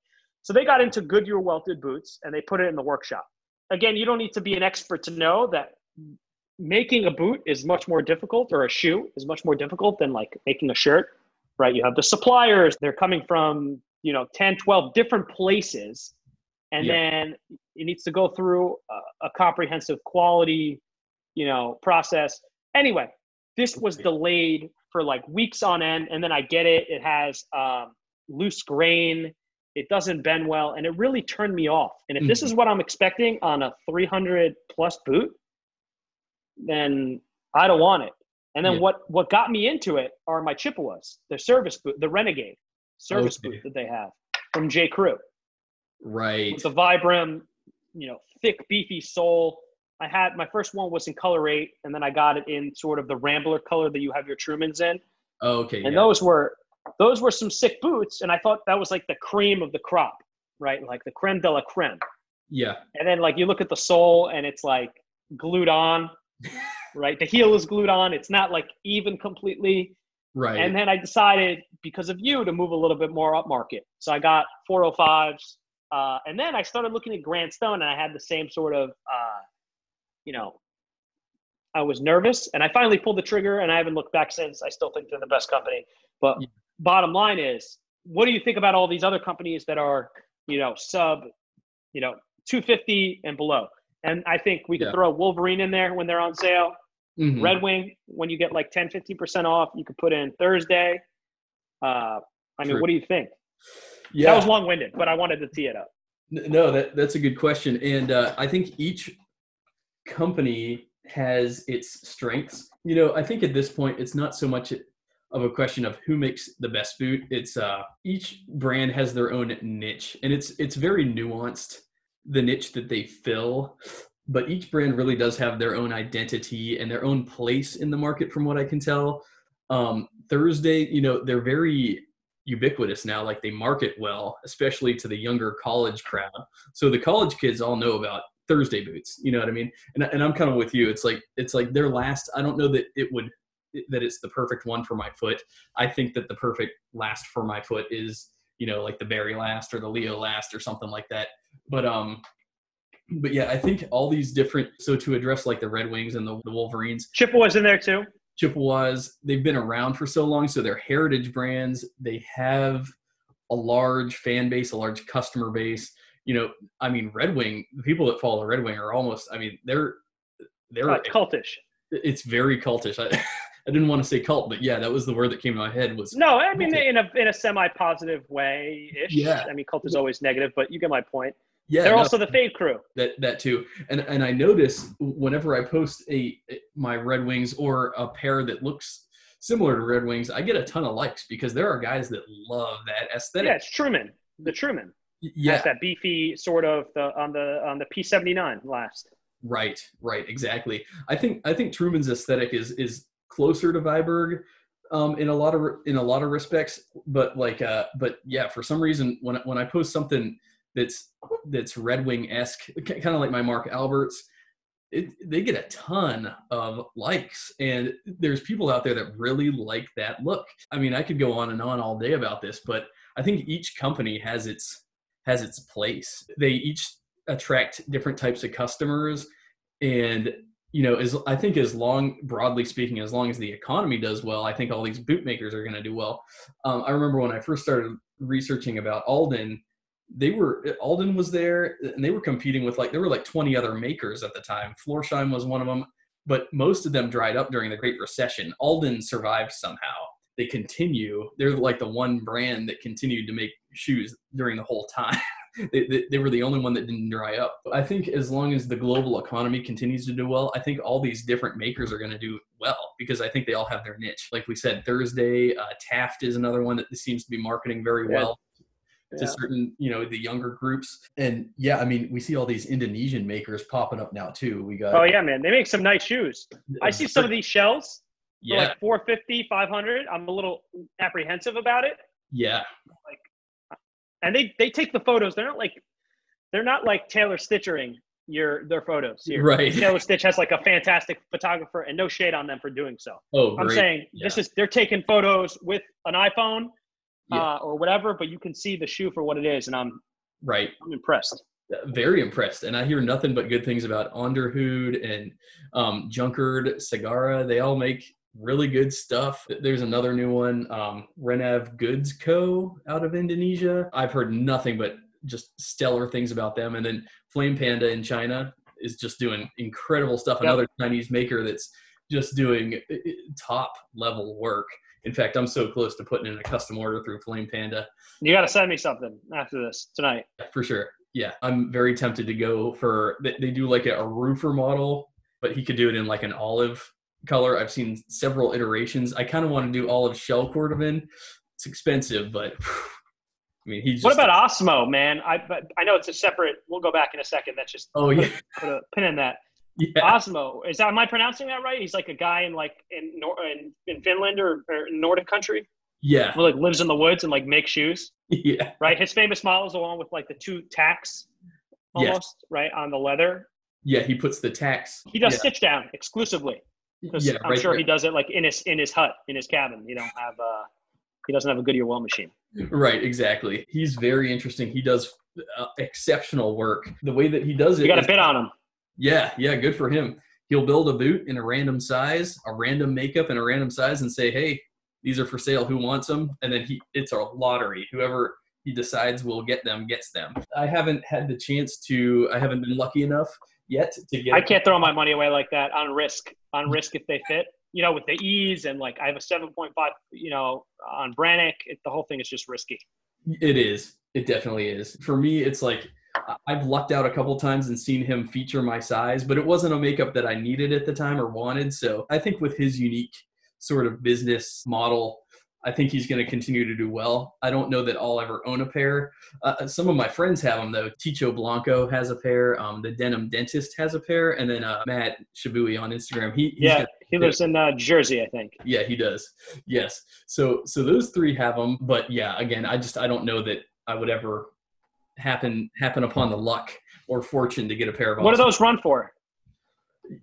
so they got into Goodyear welted boots and they put it in the workshop. Again, you don't need to be an expert to know that making a boot is much more difficult, or a shoe is much more difficult than like making a shirt. Right? You have the suppliers; they're coming from you know 10, 12 different places, and Yeah. then it needs to go through a, a comprehensive quality you know, process. Anyway, this was delayed for like weeks on end, and then I get it. It has um, loose grain. It doesn't bend well, and it really turned me off. And if this is mm-hmm. what I'm expecting on a 300 plus boot, then I don't want it. And then Yeah. what what got me into it are my Chippewas, the service boot, the Renegade service Okay. boot that they have from J. Crew Right. with the Vibram, you know, thick, beefy sole. I had my first one was in color eight, and then I got it in sort of the Rambler color that you have your Trumans in. Oh, okay. And yeah. those were those were some sick boots, and I thought that was like the cream of the crop, right? Like the creme de la creme. yeah. And then like you look at the sole, and it's like glued on, right? The heel is glued on. It's not like even completely. Right. And then I decided because of you to move a little bit more up market. So I got 405s. Uh, and then I started looking at Grant Stone and I had the same sort of, uh, you know, I was nervous and I finally pulled the trigger and I haven't looked back since. I still think they're the best company. But Yeah. Bottom line is, what do you think about all these other companies that are, you know, sub, you know, 250 and below? And I think we could Yeah. throw Wolverine in there when they're on sale. Mhm. Red Wing, when you get like 10, 15% off, you could put in Thursday. Uh, I mean, True. what do you think? Yeah. That was long winded, but I wanted to tee it up. No, that that's a good question, and uh, I think each company has its strengths. You know, I think at this point it's not so much of a question of who makes the best boot. It's uh, each brand has their own niche, and it's it's very nuanced the niche that they fill. But each brand really does have their own identity and their own place in the market, from what I can tell. Um, Thursday, you know, they're very ubiquitous now. Like they market well, especially to the younger college crowd. So the college kids all know about Thursday boots. You know what I mean? And, and I'm kind of with you. It's like it's like their last. I don't know that it would that it's the perfect one for my foot. I think that the perfect last for my foot is you know like the Barrie last or the Leo last or something like that. But um, but yeah, I think all these different. So to address like the Red Wings and the, the Wolverines, Chippewas in there too. Chippewas, they've been around for so long, so they're heritage brands. They have a large fan base, a large customer base. You know, I mean, Red Wing, the people that follow Red Wing are almost, I mean, they're, they're, Uh, cultish. it's very cultish. I, I didn't want to say cult, but yeah, that was the word that came to my head was, No, I mean in a in a semi positive way ish. Yeah. I mean cult is always negative, but you get my point. Yeah, They're no, also the fade crew. that that too. And and I notice whenever I post a my Red Wings or a pair that looks similar to Red Wings, I get a ton of likes because there are guys that love that aesthetic. Yeah, it's Truman. The Truman. Yeah, Has that beefy sort of the on the on the P seventy nine last. Right, right, exactly. I think I think Truman's aesthetic is is closer to Viberg um, in a lot of in a lot of respects, but like uh, but yeah, for some reason when when I post something that's that's Red Wing esque, kind of like my Mark Alberts, it, they get a ton of likes, and there's people out there that really like that look. I mean, I could go on and on all day about this, but I think each company has its has its place. They each attract different types of customers and you know as i think as long broadly speaking as long as the economy does well i think all these boot makers are going to do well. Um, i remember when i first started researching about alden they were alden was there and they were competing with like there were like 20 other makers at the time. Florsheim was one of them but most of them dried up during the great recession. Alden survived somehow. They continue they're like the one brand that continued to make shoes during the whole time they, they, they, were the only one that didn't dry up. I think as long as the global economy continues to do well, I think all these different makers are going to do well because I think they all have their niche. Like we said, Thursday, uh, Taft is another one that seems to be marketing very Yeah. well to Yeah. certain, you know, the younger groups. And yeah, I mean, we see all these Indonesian makers popping up now too. We got Oh yeah, man, they make some nice shoes. I see some of these shells for yeah, like 450, 500. I'm a little apprehensive about it. yeah, and they they take the photos. They're not like they're not like Taylor Stitchering your their photos here. right. Taylor Stitch has like a fantastic photographer, and no shade on them for doing so. Oh, I'm great. saying this is they're taking photos with an iPhone Yeah. uh, or whatever, but you can see the shoe for what it is, and I'm right. I'm impressed. very impressed and i hear nothing but good things about onderhood and um, junkard sagara they all make really good stuff there's another new one um, renav goods co out of indonesia i've heard nothing but just stellar things about them and then flame panda in china is just doing incredible stuff Yep. another chinese maker that's just doing top level work in fact i'm so close to putting in a custom order through flame panda You got to send me something after this tonight. for sure. Yeah, I'm very tempted to go for. They, do like a roofer model, but he could do it in like an olive color. I've seen several iterations. I kind of want to do olive shell cordovan. It's expensive, but I mean, he's. What about Osmo, man? I but I know it's a separate. We'll go back in a second. That's just Oh yeah, put a pin in that. yeah, Osmo is that? Am I pronouncing that right? He's like a guy in like in Nor- in, in Finland or, or Nordic country yeah, who like lives in the woods and like makes shoes. yeah, Right. His famous models, along with like the two tacks, Yes. almost right on the leather. yeah. He puts the tacks. He does yeah, stitch down exclusively because yeah, I'm right sure there. he does it like in his in his hut in his cabin. He don't have uh he doesn't have a Goodyear welt machine. Right, exactly. He's very interesting. He does uh, exceptional work. The way that he does it. You got is- bid on him. Yeah, yeah, good for him. He'll build a boot in a random size, a random makeup in a random size, and say, "Hey, these are for sale. Who wants them?" And then he, it's a lottery. Whoever he decides will get them gets them. I haven't had the chance to. I haven't been lucky enough yet to get. I can't throw my money away like that on risk. On risk if they fit. You know, with the ease and like I have a 7.5. You know, on Brannock, it, the whole thing is just risky. It is. It definitely is. For me, it's like I've lucked out a couple times and seen him feature my size, but it wasn't a makeup that I needed at the time or wanted. So I think with his unique sort of business model, I think he's going to continue to do well. I don't know that I'll ever own a pair. Uh, some of my friends have them though. Ticho Blanco has a pair. Um, the Denim Dentist has a pair, and then uh, Matt Shabui on Instagram. He he's Yeah, got- he lives in uh, Jersey, I think. yeah, he does. Yes. So so those three have them, but yeah, again, I just I don't know that I would ever happen happen upon the luck or fortune to get a pair of. What do those run for?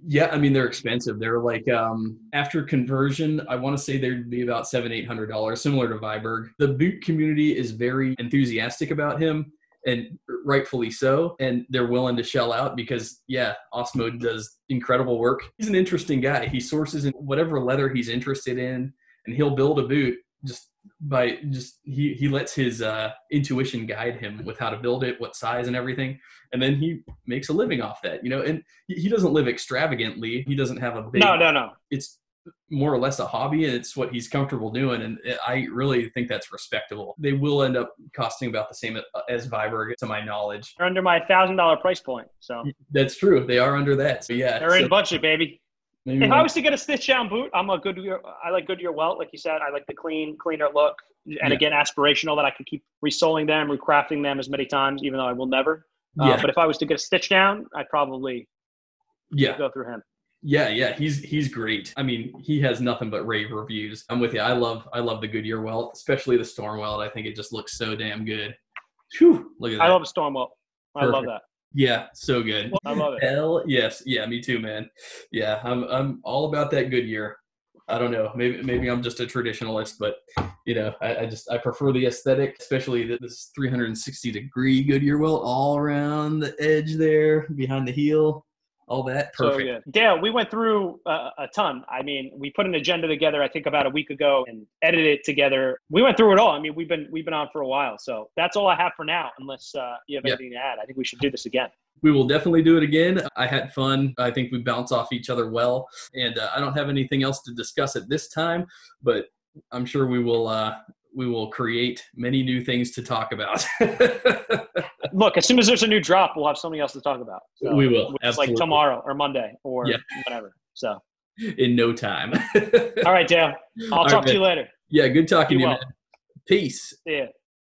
Yeah, I mean they're expensive. They're like um after conversion, I want to say they'd be about seven eight hundred dollars, similar to Viberg. The boot community is very enthusiastic about him. And rightfully so, and they're willing to shell out because, yeah, Osmo does incredible work. He's an interesting guy. He sources in whatever leather he's interested in, and he'll build a boot just by just he he lets his uh, intuition guide him with how to build it, what size, and everything, and then he makes a living off that. You know, and he doesn't live extravagantly. He doesn't have a big. No, no, no. It's more or less a hobby and it's what he's comfortable doing and i really think that's respectable they will end up costing about the same as viberg to my knowledge they're under my thousand dollar price point so that's true they are under that so yeah they're so, in budget baby if I was to get a stitch down boot, I'm a Goodyear. I like Goodyear welt, like you said. I like the clean, cleaner look, and yeah. again, aspirational that I can keep resoling them, recrafting them as many times, even though I will never. Uh, yeah. But if I was to get a stitch down, I'd probably yeah go through him. Yeah, yeah, he's he's great. I mean, he has nothing but rave reviews. I'm with you. I love I love the Goodyear welt, especially the Storm welt. I think it just looks so damn good. Whew, look at that. I love a Storm welt. I love that. Yeah, so good. I love it. Hell yes, yeah, me too, man. Yeah, I'm I'm all about that Goodyear. I don't know. Maybe maybe I'm just a traditionalist, but you know, I, I just I prefer the aesthetic, especially this 360 degree Goodyear welt all around the edge there, behind the heel all that perfect. So, yeah. Dale, we went through uh, a ton. I mean, we put an agenda together, I think about a week ago, and edited it together. We went through it all. I mean, we've been we've been on for a while, so that's all I have for now. Unless uh, you have anything to add, I think we should do this again. We will definitely do it again. I had fun. I think we bounce off each other well, and uh, I don't have anything else to discuss at this time, but I'm sure we will uh, we will create many new things to talk about. Look, as soon as there's a new drop, we'll have something else to talk about. So we will. It's like tomorrow or Monday or yeah. whatever. So in no time. All right, Dale. I'll All talk right, to you later. Yeah, good talking to you, well. man. Peace. Yeah.